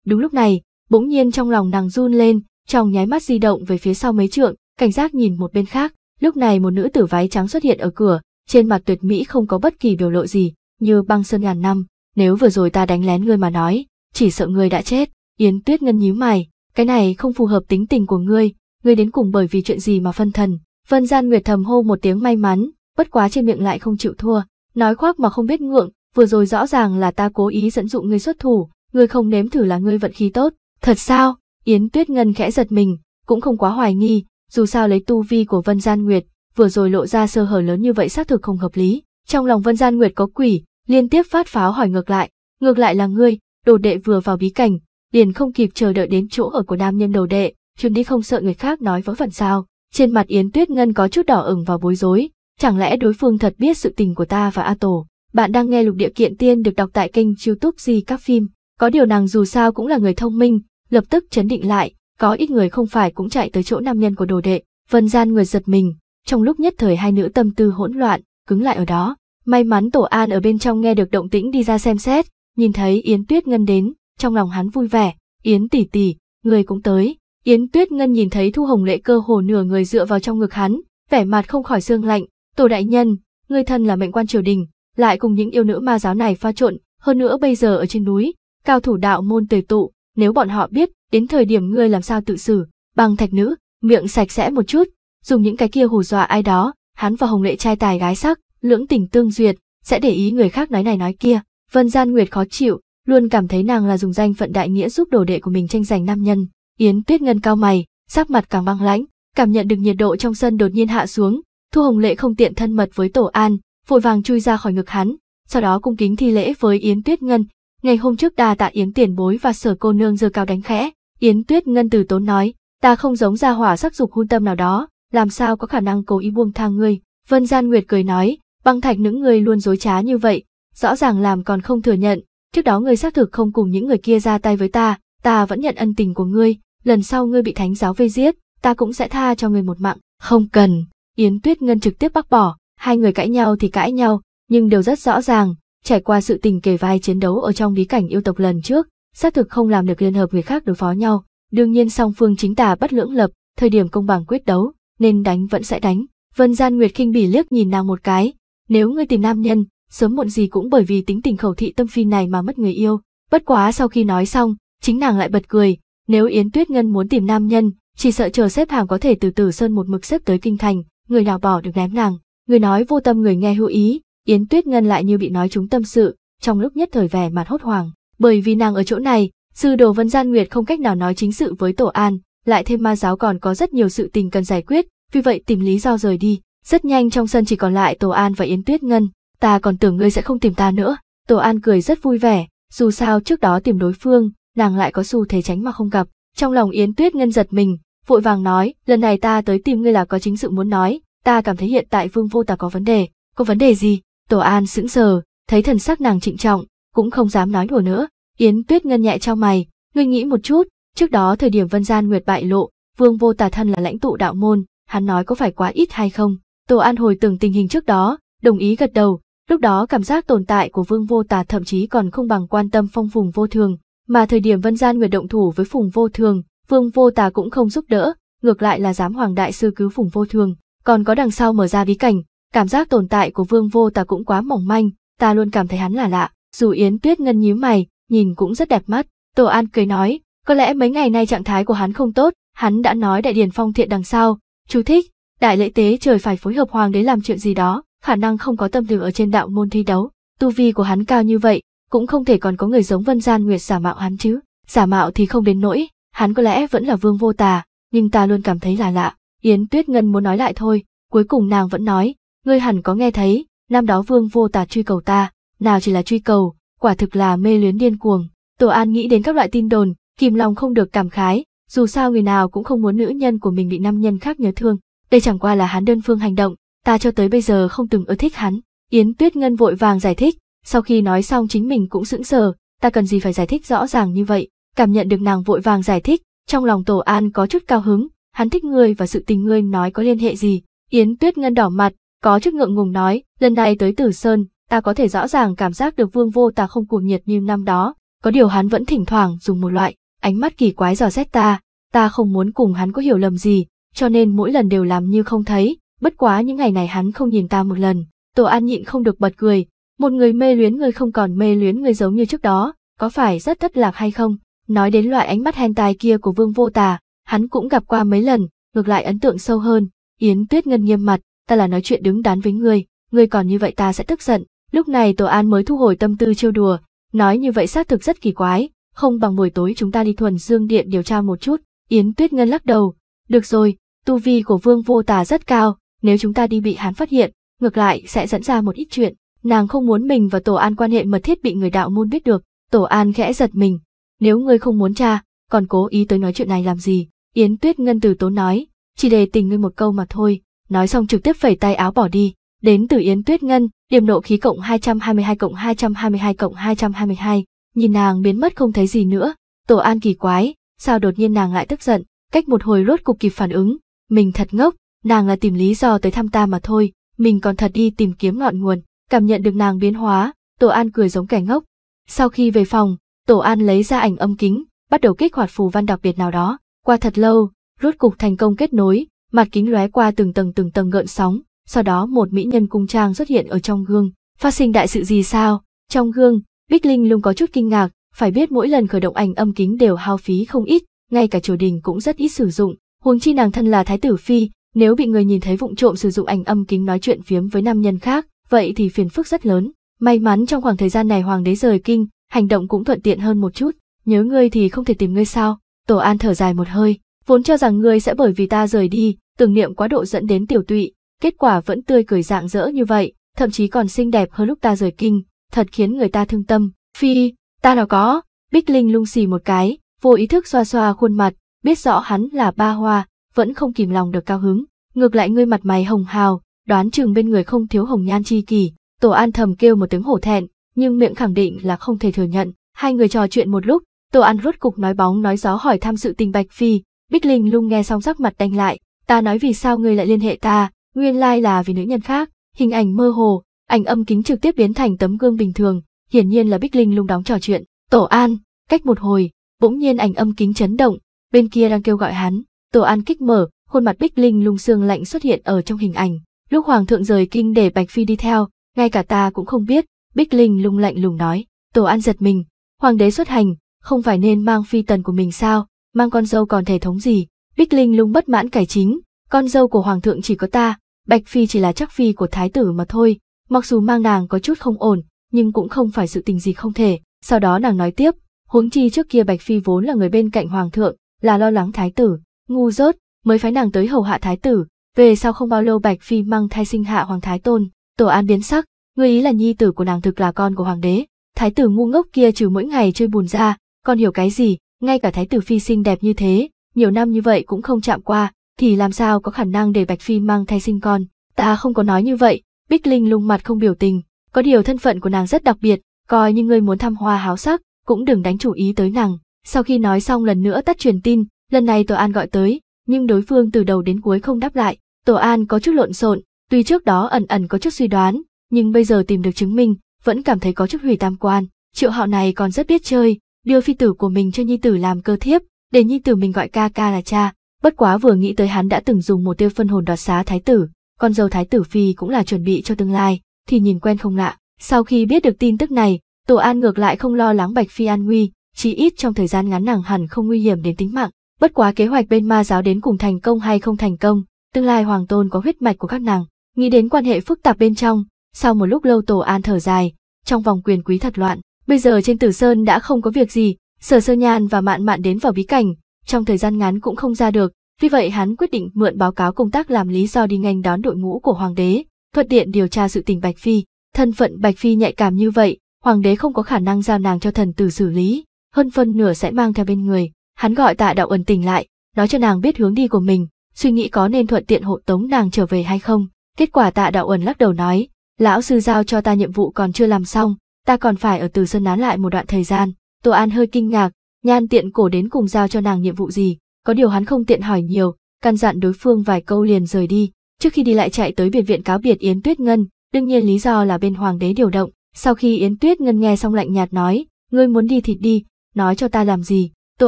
Đúng lúc này, bỗng nhiên trong lòng nàng run lên, trong nháy mắt di động về phía sau mấy trượng, cảnh giác nhìn một bên khác, lúc này một nữ tử váy trắng xuất hiện ở cửa, trên mặt tuyệt mỹ không có bất kỳ biểu lộ gì, như băng sơn ngàn năm, nếu vừa rồi ta đánh lén ngươi mà nói, chỉ sợ ngươi đã chết, Yến Tuyết Ngân nhíu mày, cái này không phù hợp tính tình của ngươi, ngươi đến cùng bởi vì chuyện gì mà phân thần. Vân Gian Nguyệt thầm hô một tiếng may mắn, bất quá trên miệng lại không chịu thua, nói khoác mà không biết ngượng, vừa rồi rõ ràng là ta cố ý dẫn dụ ngươi xuất thủ, ngươi không nếm thử là ngươi vận khí tốt. Thật sao? Yến Tuyết Ngân khẽ giật mình, cũng không quá hoài nghi, dù sao lấy tu vi của Vân Gian Nguyệt, vừa rồi lộ ra sơ hở lớn như vậy xác thực không hợp lý. Trong lòng Vân Gian Nguyệt có quỷ, liên tiếp phát pháo hỏi ngược lại, ngược lại là ngươi, đồ đệ vừa vào bí cảnh, liền không kịp chờ đợi đến chỗ ở của nam nhân đồ đệ, chuyến đi không sợ người khác nói vớ vẩn sao. Trên mặt Yến Tuyết Ngân có chút đỏ ửng và bối rối, chẳng lẽ đối phương thật biết sự tình của ta và A Tổ. Bạn đang nghe lục địa kiện tiên được đọc tại kênh youtube Di các phim. Có điều nàng dù sao cũng là người thông minh, lập tức chấn định lại, có ít người không phải cũng chạy tới chỗ nam nhân của đồ đệ. Vân gian người giật mình, trong lúc nhất thời hai nữ tâm tư hỗn loạn, cứng lại ở đó. May mắn Tổ An ở bên trong nghe được động tĩnh đi ra xem xét, nhìn thấy Yến Tuyết Ngân đến, trong lòng hắn vui vẻ, Yến tỷ tỷ, người cũng tới, Yến Tuyết Ngân nhìn thấy Thu Hồng Lệ cơ hồ nửa người dựa vào trong ngực hắn, vẻ mặt không khỏi xương lạnh, "Tổ đại nhân, ngươi thân là mệnh quan triều đình, lại cùng những yêu nữ ma giáo này pha trộn, hơn nữa bây giờ ở trên núi, cao thủ đạo môn tề tụ, nếu bọn họ biết, đến thời điểm ngươi làm sao tự xử, bằng thạch nữ, miệng sạch sẽ một chút, dùng những cái kia hù dọa ai đó, hắn và Hồng Lệ trai tài gái sắc, lưỡng tình tương duyệt, sẽ để ý người khác nói này nói kia. Vân Gian Nguyệt khó chịu, luôn cảm thấy nàng là dùng danh phận đại nghĩa giúp đồ đệ của mình tranh giành nam nhân. Yến Tuyết Ngân cao mày, sắc mặt càng băng lãnh, cảm nhận được nhiệt độ trong sân đột nhiên hạ xuống, Thu Hồng Lệ không tiện thân mật với Tổ An, vội vàng chui ra khỏi ngực hắn, sau đó cung kính thi lễ với Yến Tuyết Ngân. Ngày hôm trước đà tạ Yến tiền bối và sở cô nương giơ cao đánh khẽ, Yến Tuyết Ngân từ tốn nói, ta không giống ra hỏa sắc dục hôn tâm nào đó, làm sao có khả năng cố ý buông thang ngươi. Vân Gian Nguyệt cười nói, băng thạch những người luôn dối trá như vậy, rõ ràng làm còn không thừa nhận, trước đó ngươi xác thực không cùng những người kia ra tay với ta, ta vẫn nhận ân tình của ngươi, lần sau ngươi bị thánh giáo vây giết, ta cũng sẽ tha cho ngươi một mạng, không cần. Yến Tuyết Ngân trực tiếp bác bỏ, hai người cãi nhau thì cãi nhau, nhưng đều rất rõ ràng, trải qua sự tình kề vai chiến đấu ở trong bí cảnh yêu tộc lần trước, xác thực không làm được liên hợp người khác đối phó nhau. Đương nhiên song phương chính tà bất lưỡng lập, thời điểm công bằng quyết đấu, nên đánh vẫn sẽ đánh. Vân Gian Nguyệt khinh bỉ liếc nhìn nàng một cái, nếu ngươi tìm nam nhân, sớm muộn gì cũng bởi vì tính tình khẩu thị tâm phi này mà mất người yêu. Bất quá sau khi nói xong, chính nàng lại bật cười, nếu Yến Tuyết Ngân muốn tìm nam nhân, chỉ sợ chờ xếp hàng có thể từ từ sơn một mực xếp tới kinh thành, người nào bỏ được ném nàng. Người nói vô tâm người nghe hữu ý, Yến Tuyết Ngân lại như bị nói trúng tâm sự, trong lúc nhất thời vẻ mặt hốt hoảng, bởi vì nàng ở chỗ này, sư đồ Vân Gian Nguyệt không cách nào nói chính sự với Tổ An, lại thêm ma giáo còn có rất nhiều sự tình cần giải quyết, vì vậy tìm lý do rời đi. Rất nhanh trong sân chỉ còn lại Tổ An và Yến Tuyết Ngân, ta còn tưởng ngươi sẽ không tìm ta nữa. Tổ An cười rất vui vẻ, dù sao trước đó tìm đối phương, nàng lại có xu thế tránh mà không gặp. Trong lòng Yến Tuyết Ngân giật mình, vội vàng nói, lần này ta tới tìm ngươi là có chính sự muốn nói, ta cảm thấy hiện tại Vương Vô Tà có vấn đề, có vấn đề gì? Tổ An sững sờ, thấy thần sắc nàng trịnh trọng, cũng không dám nói đùa nữa. Yến Tuyết Ngân nhẹ trao mày, ngươi nghĩ một chút, trước đó thời điểm Vân Gian Nguyệt bại lộ, Vương Vô Tà thân là lãnh tụ đạo môn, hắn nói có phải quá ít hay không? Tổ An hồi tưởng tình hình trước đó, đồng ý gật đầu, lúc đó cảm giác tồn tại của Vương Vô Tà thậm chí còn không bằng quan tâm phong vùng vô thường, mà thời điểm Vân Gian Nguyệt động thủ với Phùng Vô Thường, Vương Vô Tà cũng không giúp đỡ, ngược lại là giám hoàng đại sư cứu Phùng Vô Thường, còn có đằng sau mở ra bí cảnh, cảm giác tồn tại của Vương Vô Tà cũng quá mỏng manh, ta luôn cảm thấy hắn là lạ, dù Yến Tuyết Ngân nhíu mày, nhìn cũng rất đẹp mắt, Tổ An cười nói, có lẽ mấy ngày nay trạng thái của hắn không tốt, hắn đã nói đại điển phong thiện đằng sau, chú thích, đại lễ tế trời phải phối hợp hoàng đế làm chuyện gì đó, khả năng không có tâm tư ở trên đạo môn thi đấu, tu vi của hắn cao như vậy, cũng không thể còn có người giống Vân Gian Nguyệt giả mạo hắn chứ, giả mạo thì không đến nỗi, hắn có lẽ vẫn là vương vô tà, nhưng ta luôn cảm thấy là lạ. Yến Tuyết Ngân muốn nói lại thôi, cuối cùng nàng vẫn nói, ngươi hẳn có nghe thấy, năm đó vương vô tà truy cầu ta, nào chỉ là truy cầu, quả thực là mê luyến điên cuồng. Tổ An nghĩ đến các loại tin đồn, kìm lòng không được cảm khái, dù sao người nào cũng không muốn nữ nhân của mình bị nam nhân khác nhớ thương, đây chẳng qua là hắn đơn phương hành động, ta cho tới bây giờ không từng ưa thích hắn. Yến Tuyết Ngân vội vàng giải thích, sau khi nói xong chính mình cũng sững sờ, ta cần gì phải giải thích rõ ràng như vậy, cảm nhận được nàng vội vàng giải thích, trong lòng Tổ An có chút cao hứng, hắn thích ngươi và sự tình ngươi nói có liên hệ gì. Yến Tuyết Ngân đỏ mặt, có chút ngượng ngùng nói, lần này tới Tử Sơn, ta có thể rõ ràng cảm giác được vương vô ta không cuồng nhiệt như năm đó, có điều hắn vẫn thỉnh thoảng dùng một loại, ánh mắt kỳ quái dò xét ta, ta không muốn cùng hắn có hiểu lầm gì, cho nên mỗi lần đều làm như không thấy, bất quá những ngày này hắn không nhìn ta một lần. Tổ An nhịn không được bật cười, một người mê luyến người không còn mê luyến người giống như trước đó, có phải rất thất lạc hay không? Nói đến loại ánh mắt hen tài kia của Vương Vô Tà, hắn cũng gặp qua mấy lần, ngược lại ấn tượng sâu hơn. Yến Tuyết Ngân nghiêm mặt, ta là nói chuyện đứng đắn với ngươi, ngươi còn như vậy ta sẽ tức giận. Lúc này Tổ An mới thu hồi tâm tư trêu đùa, nói như vậy xác thực rất kỳ quái, không bằng buổi tối chúng ta đi thuần dương điện điều tra một chút. Yến Tuyết Ngân lắc đầu, được rồi, tu vi của Vương Vô Tà rất cao, nếu chúng ta đi bị hắn phát hiện, ngược lại sẽ dẫn ra một ít chuyện. Nàng không muốn mình và Tổ An quan hệ mật thiết bị người đạo môn biết được. Tổ An khẽ giật mình. Nếu ngươi không muốn cha, còn cố ý tới nói chuyện này làm gì? Yến Tuyết Ngân từ tốn nói, chỉ để tình ngươi một câu mà thôi. Nói xong trực tiếp phẩy tay áo bỏ đi. Đến từ Yến Tuyết Ngân, điểm nộ khí cộng 222 cộng 222 cộng 222. Nhìn nàng biến mất không thấy gì nữa. Tổ An kỳ quái, sao đột nhiên nàng lại tức giận, cách một hồi rốt cục kịp phản ứng. Mình thật ngốc, nàng là tìm lý do tới thăm ta mà thôi, mình còn thật đi tìm kiếm ngọn nguồn, cảm nhận được nàng biến hóa, Tổ An cười giống kẻ ngốc. Sau khi về phòng, Tổ An lấy ra ảnh âm kính, bắt đầu kích hoạt phù văn đặc biệt nào đó, Qua thật lâu, rốt cục thành công kết nối, mặt kính lóe qua từng tầng từng tầng gợn sóng, sau đó một mỹ nhân cung trang xuất hiện ở trong gương. Phát sinh đại sự gì sao? Trong gương, Bích Linh luôn có chút kinh ngạc, phải biết mỗi lần khởi động ảnh âm kính đều hao phí không ít, ngay cả triều đình cũng rất ít sử dụng, huống chi nàng thân là thái tử phi, nếu bị người nhìn thấy vụng trộm sử dụng ảnh âm kính nói chuyện phiếm với nam nhân khác, vậy thì phiền phức rất lớn. May mắn trong khoảng thời gian này hoàng đế rời kinh, hành động cũng thuận tiện hơn một chút. Nhớ ngươi thì không thể tìm ngươi sao? Tổ An thở dài một hơi, vốn cho rằng ngươi sẽ bởi vì ta rời đi, tưởng niệm quá độ dẫn đến tiểu tụy, kết quả vẫn tươi cười dạng dỡ như vậy, thậm chí còn xinh đẹp hơn lúc ta rời kinh, thật khiến người ta thương tâm. Phi, ta nào có, Bích Linh lung xì một cái, vô ý thức xoa xoa khuôn mặt, biết rõ hắn là ba hoa, vẫn không kìm lòng được cao hứng. Ngược lại ngươi mặt mày hồng hào, đoán chừng bên người không thiếu hồng nhan chi kỳ. Tổ An thầm kêu một tiếng hổ thẹn, nhưng miệng khẳng định là không thể thừa nhận. Hai người trò chuyện một lúc, Tổ An rốt cục nói bóng nói gió hỏi thăm sự tình Bạch Phi. Bích Linh lung nghe xong sắc mặt đanh lại, ta nói vì sao ngươi lại liên hệ ta, nguyên lai là vì nữ nhân khác. Hình ảnh mơ hồ, ảnh âm kính trực tiếp biến thành tấm gương bình thường, hiển nhiên là Bích Linh lung đóng trò chuyện. Tổ An, cách một hồi, bỗng nhiên ảnh âm kính chấn động, bên kia đang kêu gọi hắn. Tổ An kích mở, khuôn mặt Bích Linh lung xương lạnh xuất hiện ở trong hình ảnh. Lúc Hoàng thượng rời kinh để Bạch Phi đi theo, ngay cả ta cũng không biết, Bích Linh lung lạnh lùng nói. Tổ An giật mình, Hoàng đế xuất hành, không phải nên mang phi tần của mình sao, mang con dâu còn thể thống gì. Bích Linh lung bất mãn cải chính, con dâu của Hoàng thượng chỉ có ta, Bạch Phi chỉ là chắc phi của Thái tử mà thôi, mặc dù mang nàng có chút không ổn, nhưng cũng không phải sự tình gì không thể. Sau đó nàng nói tiếp, huống chi trước kia Bạch Phi vốn là người bên cạnh Hoàng thượng, là lo lắng Thái tử, ngu dốt, mới phái nàng tới hầu hạ Thái tử, về sau không bao lâu Bạch Phi mang thai sinh hạ Hoàng Thái Tôn, Tổ An biến sắc, người ý là nhi tử của nàng thực là con của Hoàng đế, Thái tử ngu ngốc kia trừ mỗi ngày chơi bùn ra, còn hiểu cái gì, ngay cả Thái tử Phi xinh đẹp như thế, nhiều năm như vậy cũng không chạm qua, thì làm sao có khả năng để Bạch Phi mang thai sinh con, ta không có nói như vậy, Bích Linh lung mặt không biểu tình, có điều thân phận của nàng rất đặc biệt, coi như ngươi muốn thăm hoa háo sắc, cũng đừng đánh chủ ý tới nàng. Sau khi nói xong lần nữa tắt truyền tin, lần này Tổ An gọi tới, nhưng đối phương từ đầu đến cuối không đáp lại. Tổ An có chút lộn xộn, tuy trước đó ẩn ẩn có chút suy đoán, nhưng bây giờ tìm được chứng minh, vẫn cảm thấy có chút hủy tam quan. Triệu hạo này còn rất biết chơi, đưa phi tử của mình cho nhi tử làm cơ thiếp, để nhi tử mình gọi ca ca là cha. Bất quá vừa nghĩ tới hắn đã từng dùng một tiêu phân hồn đoạt xá thái tử, con dâu thái tử phi cũng là chuẩn bị cho tương lai, thì nhìn quen không lạ. Sau khi biết được tin tức này, Tổ An ngược lại không lo lắng Bạch Phi an nguy, chỉ ít trong thời gian ngắn nàng hẳn không nguy hiểm đến tính mạng. Bất quá kế hoạch bên ma giáo đến cùng thành công hay không thành công, tương lai hoàng tôn có huyết mạch của các nàng, nghĩ đến quan hệ phức tạp bên trong, sau một lúc lâu Tổ An thở dài, trong vòng quyền quý thật loạn, bây giờ trên Tử Sơn đã không có việc gì, Sở Sơ Nhan và Mạn Mạn đến vào bí cảnh, trong thời gian ngắn cũng không ra được, vì vậy hắn quyết định mượn báo cáo công tác làm lý do đi nghênh đón đội ngũ của hoàng đế, thuận tiện điều tra sự tình Bạch Phi. Thân phận Bạch Phi nhạy cảm như vậy, hoàng đế không có khả năng giao nàng cho thần tử xử lý, hơn phân nửa sẽ mang theo bên người. Hắn gọi tạ đạo ẩn tỉnh lại, nói cho nàng biết hướng đi của mình, suy nghĩ có nên thuận tiện hộ tống nàng trở về hay không. Kết quả tạ đạo ẩn lắc đầu nói, lão sư giao cho ta nhiệm vụ còn chưa làm xong, ta còn phải ở từ sơn nán lại một đoạn thời gian. Tô An hơi kinh ngạc, nhan tiện cổ đến cùng giao cho nàng nhiệm vụ gì, có điều hắn không tiện hỏi nhiều, căn dặn đối phương vài câu liền rời đi. Trước khi đi lại chạy tới biệt viện cáo biệt Yến Tuyết Ngân, đương nhiên lý do là bên hoàng đế điều động. Sau khi Yến Tuyết Ngân nghe xong lạnh nhạt nói, ngươi muốn đi thì đi, nói cho ta làm gì. Tô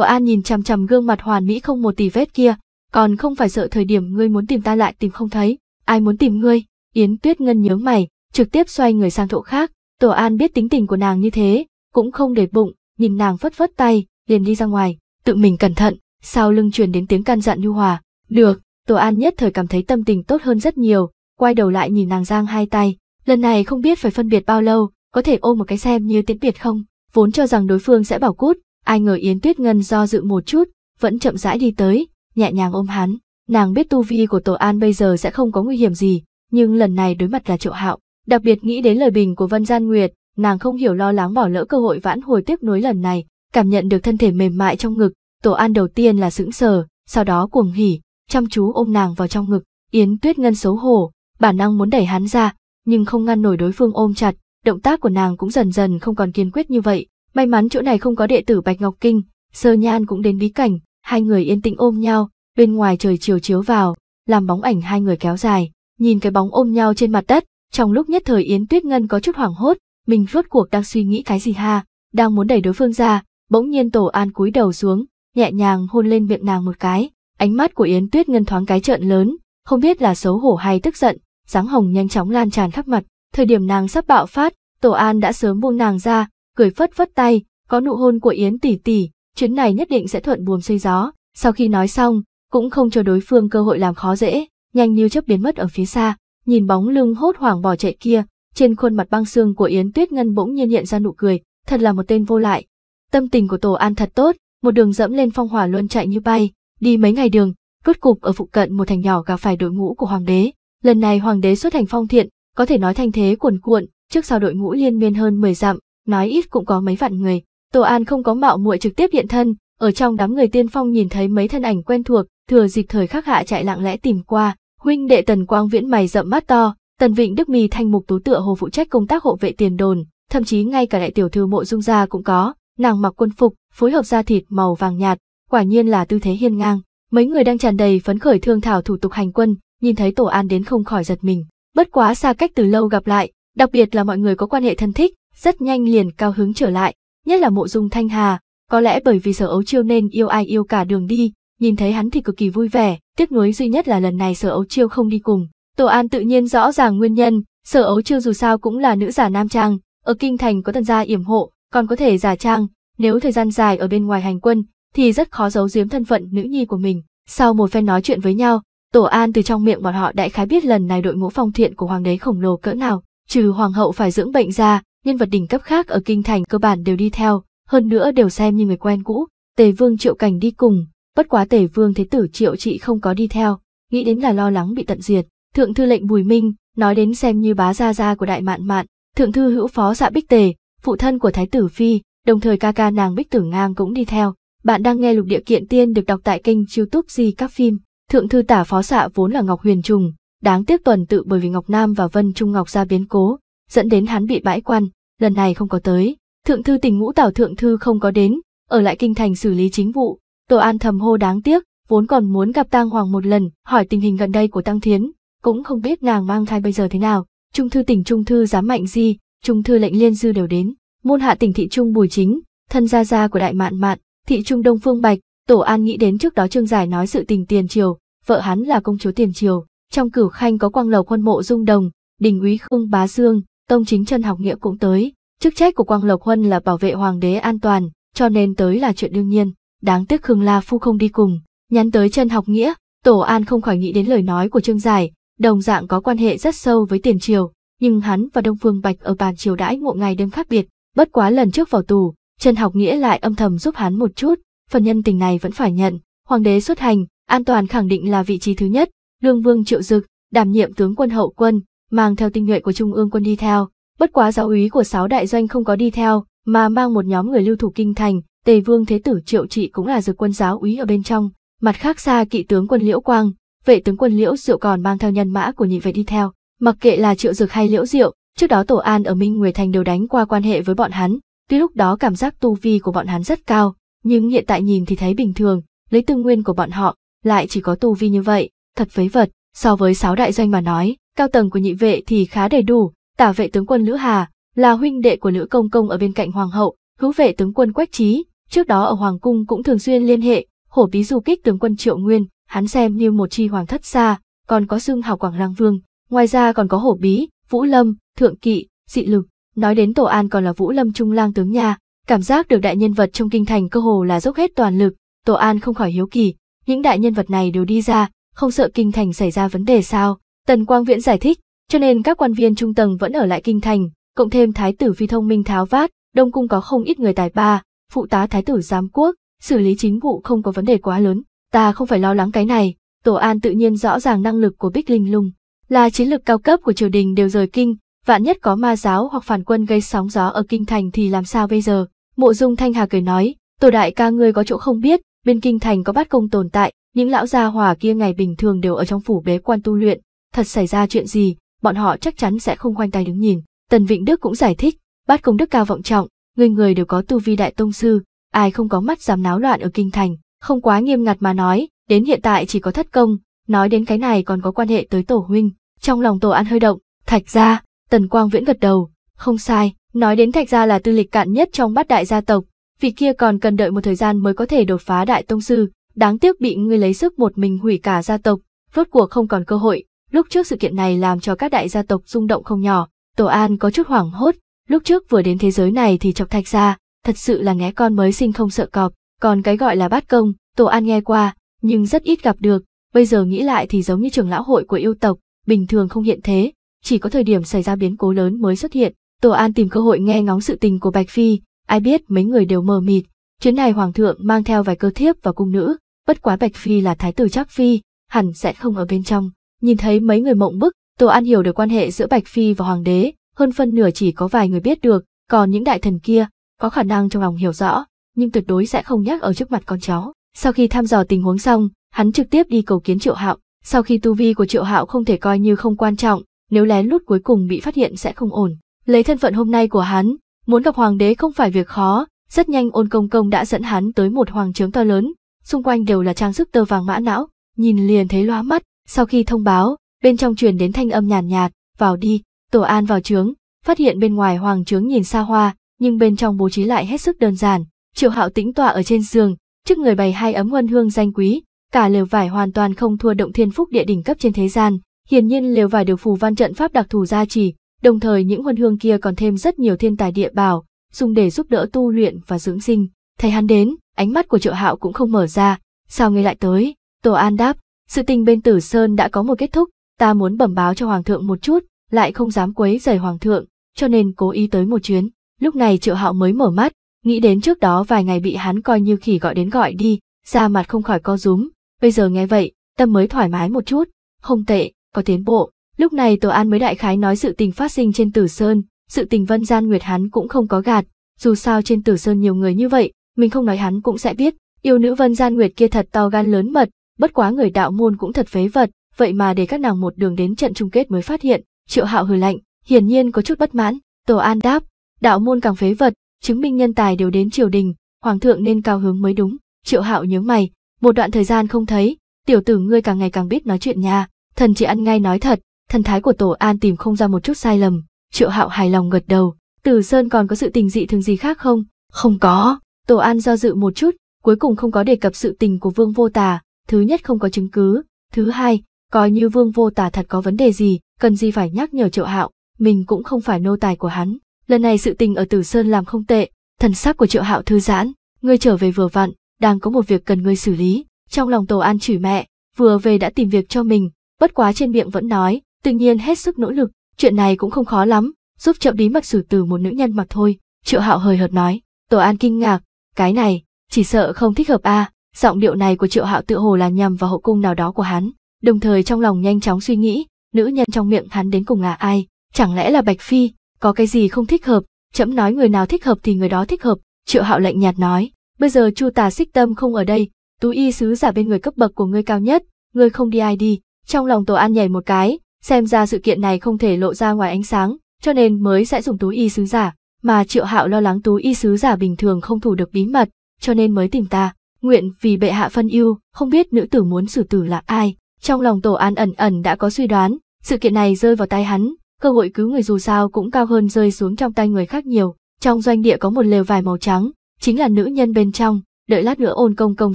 An nhìn chằm chằm gương mặt hoàn mỹ không một tì vết kia, còn không phải sợ thời điểm ngươi muốn tìm ta lại tìm không thấy, ai muốn tìm ngươi. Yến Tuyết Ngân nhớ mày, trực tiếp xoay người sang chỗ khác. Tổ An biết tính tình của nàng như thế, cũng không để bụng, nhìn nàng phất phất tay, liền đi ra ngoài, tự mình cẩn thận, sau lưng truyền đến tiếng can dặn nhu hòa. Được, Tổ An nhất thời cảm thấy tâm tình tốt hơn rất nhiều, quay đầu lại nhìn nàng giang hai tay, lần này không biết phải phân biệt bao lâu, có thể ôm một cái xem như tiễn biệt không, vốn cho rằng đối phương sẽ bảo cút, ai ngờ Yến Tuyết Ngân do dự một chút, vẫn chậm rãi đi tới, nhẹ nhàng ôm hắn, nàng biết tu vi của Tổ An bây giờ sẽ không có nguy hiểm gì, nhưng lần này đối mặt là Triệu Hạo, đặc biệt nghĩ đến lời bình của Vân Gian Nguyệt, nàng không hiểu lo lắng bỏ lỡ cơ hội vãn hồi tiếp nối lần này, cảm nhận được thân thể mềm mại trong ngực, Tổ An đầu tiên là sững sờ, sau đó cuồng hỉ, chăm chú ôm nàng vào trong ngực, Yến Tuyết Ngân xấu hổ, bản năng muốn đẩy hắn ra, nhưng không ngăn nổi đối phương ôm chặt, động tác của nàng cũng dần dần không còn kiên quyết như vậy. May mắn chỗ này không có đệ tử Bạch Ngọc Kinh, Sơ Nhan cũng đến bí cảnh, hai người yên tĩnh ôm nhau, bên ngoài trời chiều chiếu vào, làm bóng ảnh hai người kéo dài, nhìn cái bóng ôm nhau trên mặt đất, trong lúc nhất thời Yến Tuyết Ngân có chút hoảng hốt, mình rốt cuộc đang suy nghĩ cái gì ha, đang muốn đẩy đối phương ra, bỗng nhiên Tổ An cúi đầu xuống, nhẹ nhàng hôn lên miệng nàng một cái. Ánh mắt của Yến Tuyết Ngân thoáng cái trợn lớn, không biết là xấu hổ hay tức giận, dáng hồng nhanh chóng lan tràn khắp mặt. Thời điểm nàng sắp bạo phát, Tổ An đã sớm buông nàng ra, cười phất phất tay, có nụ hôn của Yến tỷ tỷ, chuyến này nhất định sẽ thuận buồm xuôi gió. Sau khi nói xong, cũng không cho đối phương cơ hội làm khó dễ, nhanh như chớp biến mất ở phía xa, nhìn bóng lưng hốt hoảng bỏ chạy kia, trên khuôn mặt băng xương của Yến Tuyết Ngân bỗng nhiên hiện ra nụ cười, thật là một tên vô lại. Tâm tình của Tổ An thật tốt, một đường dẫm lên phong hỏa luân chạy như bay, đi mấy ngày đường, rốt cục ở phụ cận một thành nhỏ gặp phải đội ngũ của hoàng đế. Lần này hoàng đế xuất hành phong thiện, có thể nói thanh thế cuồn cuộn, trước sau đội ngũ liên miên hơn 10 dặm, nói ít cũng có mấy vạn người. Tổ An không có mạo muội trực tiếp hiện thân, ở trong đám người tiên phong nhìn thấy mấy thân ảnh quen thuộc, thừa dịp thời khắc hạ chạy lặng lẽ tìm qua, huynh đệ Tần Quang Viễn mày rậm mắt to, Tần Vịnh Đức Mì thanh mục tú tựa hồ phụ trách công tác hộ vệ tiền đồn, thậm chí ngay cả đại tiểu thư mộ dung gia cũng có, nàng mặc quân phục, phối hợp da thịt màu vàng nhạt, quả nhiên là tư thế hiên ngang. Mấy người đang tràn đầy phấn khởi thương thảo thủ tục hành quân, nhìn thấy Tổ An đến không khỏi giật mình. Bất quá xa cách từ lâu gặp lại, đặc biệt là mọi người có quan hệ thân thích, rất nhanh liền cao hứng trở lại, nhất là mộ dung thanh hà, có lẽ bởi vì sở ấu chiêu nên yêu ai yêu cả đường đi, nhìn thấy hắn thì cực kỳ vui vẻ, tiếc nuối duy nhất là lần này sở ấu chiêu không đi cùng. Tổ An tự nhiên rõ ràng nguyên nhân, sở ấu chiêu dù sao cũng là nữ giả nam trang, ở kinh thành có tần gia yểm hộ, còn có thể giả trang, nếu thời gian dài ở bên ngoài hành quân, thì rất khó giấu giếm thân phận nữ nhi của mình. Sau một phen nói chuyện với nhau, Tổ An từ trong miệng bọn họ đại khái biết lần này đội ngũ phong thiện của hoàng đế khổng lồ cỡ nào, trừ hoàng hậu phải dưỡng bệnh ra, nhân vật đỉnh cấp khác ở kinh thành cơ bản đều đi theo, hơn nữa đều xem như người quen cũ. Tề Vương Triệu Cảnh đi cùng, bất quá Tề Vương Thế tử Triệu Trị không có đi theo, nghĩ đến là lo lắng bị tận diệt. Thượng thư lệnh Bùi Minh, nói đến xem như bá gia gia của Đại Mạn Mạn, thượng thư hữu phó dạ Bích Tề, phụ thân của Thái tử Phi, đồng thời ca ca nàng Bích Tử Ngang cũng đi theo. Bạn đang nghe lục địa kiện tiên được đọc tại kênh youtube Di Các Phim. Thượng thư tả phó xạ vốn là Ngọc Huyền Trùng, đáng tiếc tuần tự bởi vì Ngọc Nam và Vân Trung Ngọc ra biến cố, dẫn đến hắn bị bãi quan, lần này không có tới. Thượng thư tình ngũ tảo thượng thư không có đến, ở lại kinh thành xử lý chính vụ. Tổ an thầm hô đáng tiếc, vốn còn muốn gặp tang hoàng một lần, hỏi tình hình gần đây của tăng thiến, cũng không biết nàng mang thai bây giờ thế nào. Trung thư tỉnh trung thư giám mạnh di, trung thư lệnh liên dư đều đến. Môn hạ tỉnh thị trung bùi chính, thân gia gia của đại mạn mạn, thị trung đông phương bạch, tổ an nghĩ đến trước đó trương giải nói sự tình tiền triều, vợ hắn là công chúa tiền triều. Trong cửu khanh có quang lầu quân mộ dung đồng, đình úy khương bá dương, tông chính chân học nghĩa cũng tới. Chức trách của Quang Lộc Huân là bảo vệ hoàng đế an toàn, cho nên tới là chuyện đương nhiên. Đáng tiếc Khương La Phu không đi cùng, nhắn tới chân học nghĩa, Tổ An không khỏi nghĩ đến lời nói của Trương Giải, đồng dạng có quan hệ rất sâu với tiền triều, nhưng hắn và Đông Phương Bạch ở bàn triều đãi ngộ ngày đêm khác biệt, bất quá lần trước vào tù, chân học nghĩa lại âm thầm giúp hắn một chút, phần nhân tình này vẫn phải nhận, hoàng đế xuất hành, an toàn khẳng định là vị trí thứ nhất, Lương vương triệu dực, đảm nhiệm tướng quân hậu quân, mang theo tinh nhuệ của trung ương quân đi theo, Bất quá giáo úy của sáu đại doanh không có đi theo, mà mang một nhóm người lưu thủ kinh thành, Tề Vương Thế tử Triệu Trị cũng là dược quân giáo úy ở bên trong. Mặt khác xa kỵ tướng quân Liễu Quang, vệ tướng quân Liễu Diệu còn mang theo nhân mã của nhị vệ đi theo. Mặc kệ là Triệu dược hay Liễu Diệu, trước đó Tổ An ở Minh Nguyệt Thành đều đánh qua quan hệ với bọn hắn, tuy lúc đó cảm giác tu vi của bọn hắn rất cao, nhưng hiện tại nhìn thì thấy bình thường, lấy tư nguyên của bọn họ, lại chỉ có tu vi như vậy, thật phế vật, so với sáu đại doanh mà nói, cao tầng của nhị vệ thì khá đầy đủ, tả vệ tướng quân Lữ Hà, là huynh đệ của Lữ Công Công ở bên cạnh Hoàng hậu, hữu vệ tướng quân Quách Trí, trước đó ở Hoàng Cung cũng thường xuyên liên hệ, hổ bí du kích tướng quân Triệu Nguyên, hắn xem như một chi hoàng thất xa, còn có xương hào Quảng Lang Vương, ngoài ra còn có hổ bí, Vũ Lâm, Thượng Kỵ, Dị Lực, nói đến Tổ An còn là Vũ Lâm Trung lang tướng nha, cảm giác được đại nhân vật trong kinh thành cơ hồ là dốc hết toàn lực, Tổ An không khỏi hiếu kỳ, những đại nhân vật này đều đi ra, không sợ kinh thành xảy ra vấn đề sao? Tần Quang Viễn giải thích, cho nên các quan viên trung tầng vẫn ở lại kinh thành, cộng thêm thái tử phi thông minh tháo vát, đông cung có không ít người tài ba, phụ tá thái tử giám quốc, xử lý chính vụ không có vấn đề quá lớn, ta không phải lo lắng cái này, Tổ An tự nhiên rõ ràng năng lực của Bích Linh Lung, là chiến lược cao cấp của triều đình đều rời kinh, vạn nhất có ma giáo hoặc phản quân gây sóng gió ở kinh thành thì làm sao bây giờ? Mộ Dung Thanh Hà cười nói, Tổ đại ca ngươi có chỗ không biết, bên kinh thành có bát công tồn tại, những lão gia hỏa kia ngày bình thường đều ở trong phủ bế quan tu luyện, thật xảy ra chuyện gì, bọn họ chắc chắn sẽ không khoanh tay đứng nhìn. Tần Vịnh Đức cũng giải thích, bát công đức cao vọng trọng, người người đều có tu vi đại tông sư, ai không có mắt dám náo loạn ở kinh thành, không quá nghiêm ngặt mà nói, đến hiện tại chỉ có thất công, nói đến cái này còn có quan hệ tới tổ huynh. Trong lòng tổ an hơi động, thạch gia, tần quang viễn gật đầu, không sai, nói đến thạch gia là tư lịch cạn nhất trong bát đại gia tộc, vị kia còn cần đợi một thời gian mới có thể đột phá đại tông sư, đáng tiếc bị ngươi lấy sức một mình hủy cả gia tộc, rốt cuộc không còn cơ hội. Lúc trước sự kiện này làm cho các đại gia tộc rung động không nhỏ, Tổ An có chút hoảng hốt, lúc trước vừa đến thế giới này thì chọc thạch ra, thật sự là nghe con mới sinh không sợ cọp, còn cái gọi là bát công, Tổ An nghe qua, nhưng rất ít gặp được, bây giờ nghĩ lại thì giống như trường lão hội của yêu tộc, bình thường không hiện thế, chỉ có thời điểm xảy ra biến cố lớn mới xuất hiện. Tổ An tìm cơ hội nghe ngóng sự tình của Bạch Phi, ai biết mấy người đều mờ mịt, chuyến này hoàng thượng mang theo vài cơ thiếp và cung nữ, bất quá Bạch Phi là thái tử Trác Phi, hẳn sẽ không ở bên trong. Nhìn thấy mấy người mộng bức, Tổ An hiểu được quan hệ giữa Bạch Phi và hoàng đế, hơn phân nửa chỉ có vài người biết được, còn những đại thần kia, có khả năng trong lòng hiểu rõ, nhưng tuyệt đối sẽ không nhắc ở trước mặt con cháu. Sau khi thăm dò tình huống xong, hắn trực tiếp đi cầu kiến Triệu Hạo, sau khi tu vi của Triệu Hạo không thể coi như không quan trọng, nếu lén lút cuối cùng bị phát hiện sẽ không ổn. Lấy thân phận hôm nay của hắn, muốn gặp hoàng đế không phải việc khó, rất nhanh ôn công công đã dẫn hắn tới một hoàng trướng to lớn, xung quanh đều là trang sức tơ vàng mã não, nhìn liền thấy loa mắt, sau khi thông báo, bên trong truyền đến thanh âm nhàn nhạt, nhạt, vào đi, tổ an vào trướng, phát hiện bên ngoài hoàng trướng nhìn xa hoa, nhưng bên trong bố trí lại hết sức đơn giản, triệu hạo tĩnh tọa ở trên giường, trước người bày hai ấm huân hương danh quý, cả lều vải hoàn toàn không thua động thiên phúc địa đỉnh cấp trên thế gian, hiển nhiên lều vải được phù văn trận pháp đặc thù gia trì, đồng thời những huân hương kia còn thêm rất nhiều thiên tài địa bảo, dùng để giúp đỡ tu luyện và dưỡng sinh. thầy hắn đến, ánh mắt của Triệu Hạo cũng không mở ra, sao ngươi lại tới? Tổ An đáp, sự tình bên Tử Sơn đã có một kết thúc, ta muốn bẩm báo cho hoàng thượng một chút, lại không dám quấy rầy hoàng thượng, cho nên cố ý tới một chuyến. Lúc này Triệu Hạo mới mở mắt, nghĩ đến trước đó vài ngày bị hắn coi như khỉ gọi đến gọi đi, da mặt không khỏi co rúm, bây giờ nghe vậy, tâm mới thoải mái một chút, không tệ, có tiến bộ. Lúc này Tổ An mới đại khái nói sự tình phát sinh trên Tử Sơn, sự tình Vân Gian Nguyệt hắn cũng không có gạt, dù sao trên Tử Sơn nhiều người như vậy, mình không nói hắn cũng sẽ biết, yêu nữ Vân Gian Nguyệt kia thật to gan lớn mật, bất quá người đạo môn cũng thật phế vật, vậy mà để các nàng một đường đến trận chung kết mới phát hiện, Triệu Hạo hừ lạnh, hiển nhiên có chút bất mãn, Tổ An đáp, đạo môn càng phế vật, chứng minh nhân tài đều đến triều đình, hoàng thượng nên cao hứng mới đúng. Triệu Hạo nhớ mày, một đoạn thời gian không thấy, tiểu tử ngươi càng ngày càng biết nói chuyện nha, thần chỉ ăn ngay nói thật, thần thái của Tổ An tìm không ra một chút sai lầm, Triệu Hạo hài lòng gật đầu, Từ Sơn còn có sự tình dị thường gì khác không? Không có, Tổ An do dự một chút, cuối cùng không có đề cập sự tình của Vương Vô Tà, thứ nhất không có chứng cứ, thứ hai, coi như Vương Vô Tà thật có vấn đề gì, cần gì phải nhắc nhở Triệu Hạo, mình cũng không phải nô tài của hắn. Lần này sự tình ở Tử Sơn làm không tệ, thần sắc của Triệu Hạo thư giãn, ngươi trở về vừa vặn, đang có một việc cần ngươi xử lý. Trong lòng Tổ An chửi mẹ, vừa về đã tìm việc cho mình, bất quá trên miệng vẫn nói, tự nhiên hết sức nỗ lực, chuyện này cũng không khó lắm, giúp chậm bí mật xử từ một nữ nhân mà thôi. Triệu Hạo hời hợt nói, Tổ An kinh ngạc, cái này, chỉ sợ không thích hợp a. À. Giọng điệu này của Triệu Hạo tự hồ là nhằm vào hậu cung nào đó của hắn, đồng thời trong lòng nhanh chóng suy nghĩ, nữ nhân trong miệng hắn đến cùng là ai, chẳng lẽ là Bạch Phi, có cái gì không thích hợp, chậm nói người nào thích hợp thì người đó thích hợp, Triệu Hạo lạnh nhạt nói, bây giờ Chu Tà Xích Tâm không ở đây, tú y sứ giả bên người cấp bậc của ngươi cao nhất, ngươi không đi ai đi, trong lòng Tổ An nhảy một cái, xem ra sự kiện này không thể lộ ra ngoài ánh sáng, cho nên mới sẽ dùng tú y sứ giả, mà Triệu Hạo lo lắng tú y sứ giả bình thường không thủ được bí mật, cho nên mới tìm ta, nguyện vì bệ hạ phân ưu, không biết nữ tử muốn xử tử là ai. Trong lòng Tổ An ẩn ẩn đã có suy đoán, sự kiện này rơi vào tay hắn, cơ hội cứu người dù sao cũng cao hơn rơi xuống trong tay người khác nhiều. Trong doanh địa có một lều vải màu trắng, chính là nữ nhân bên trong, đợi lát nữa ôn công công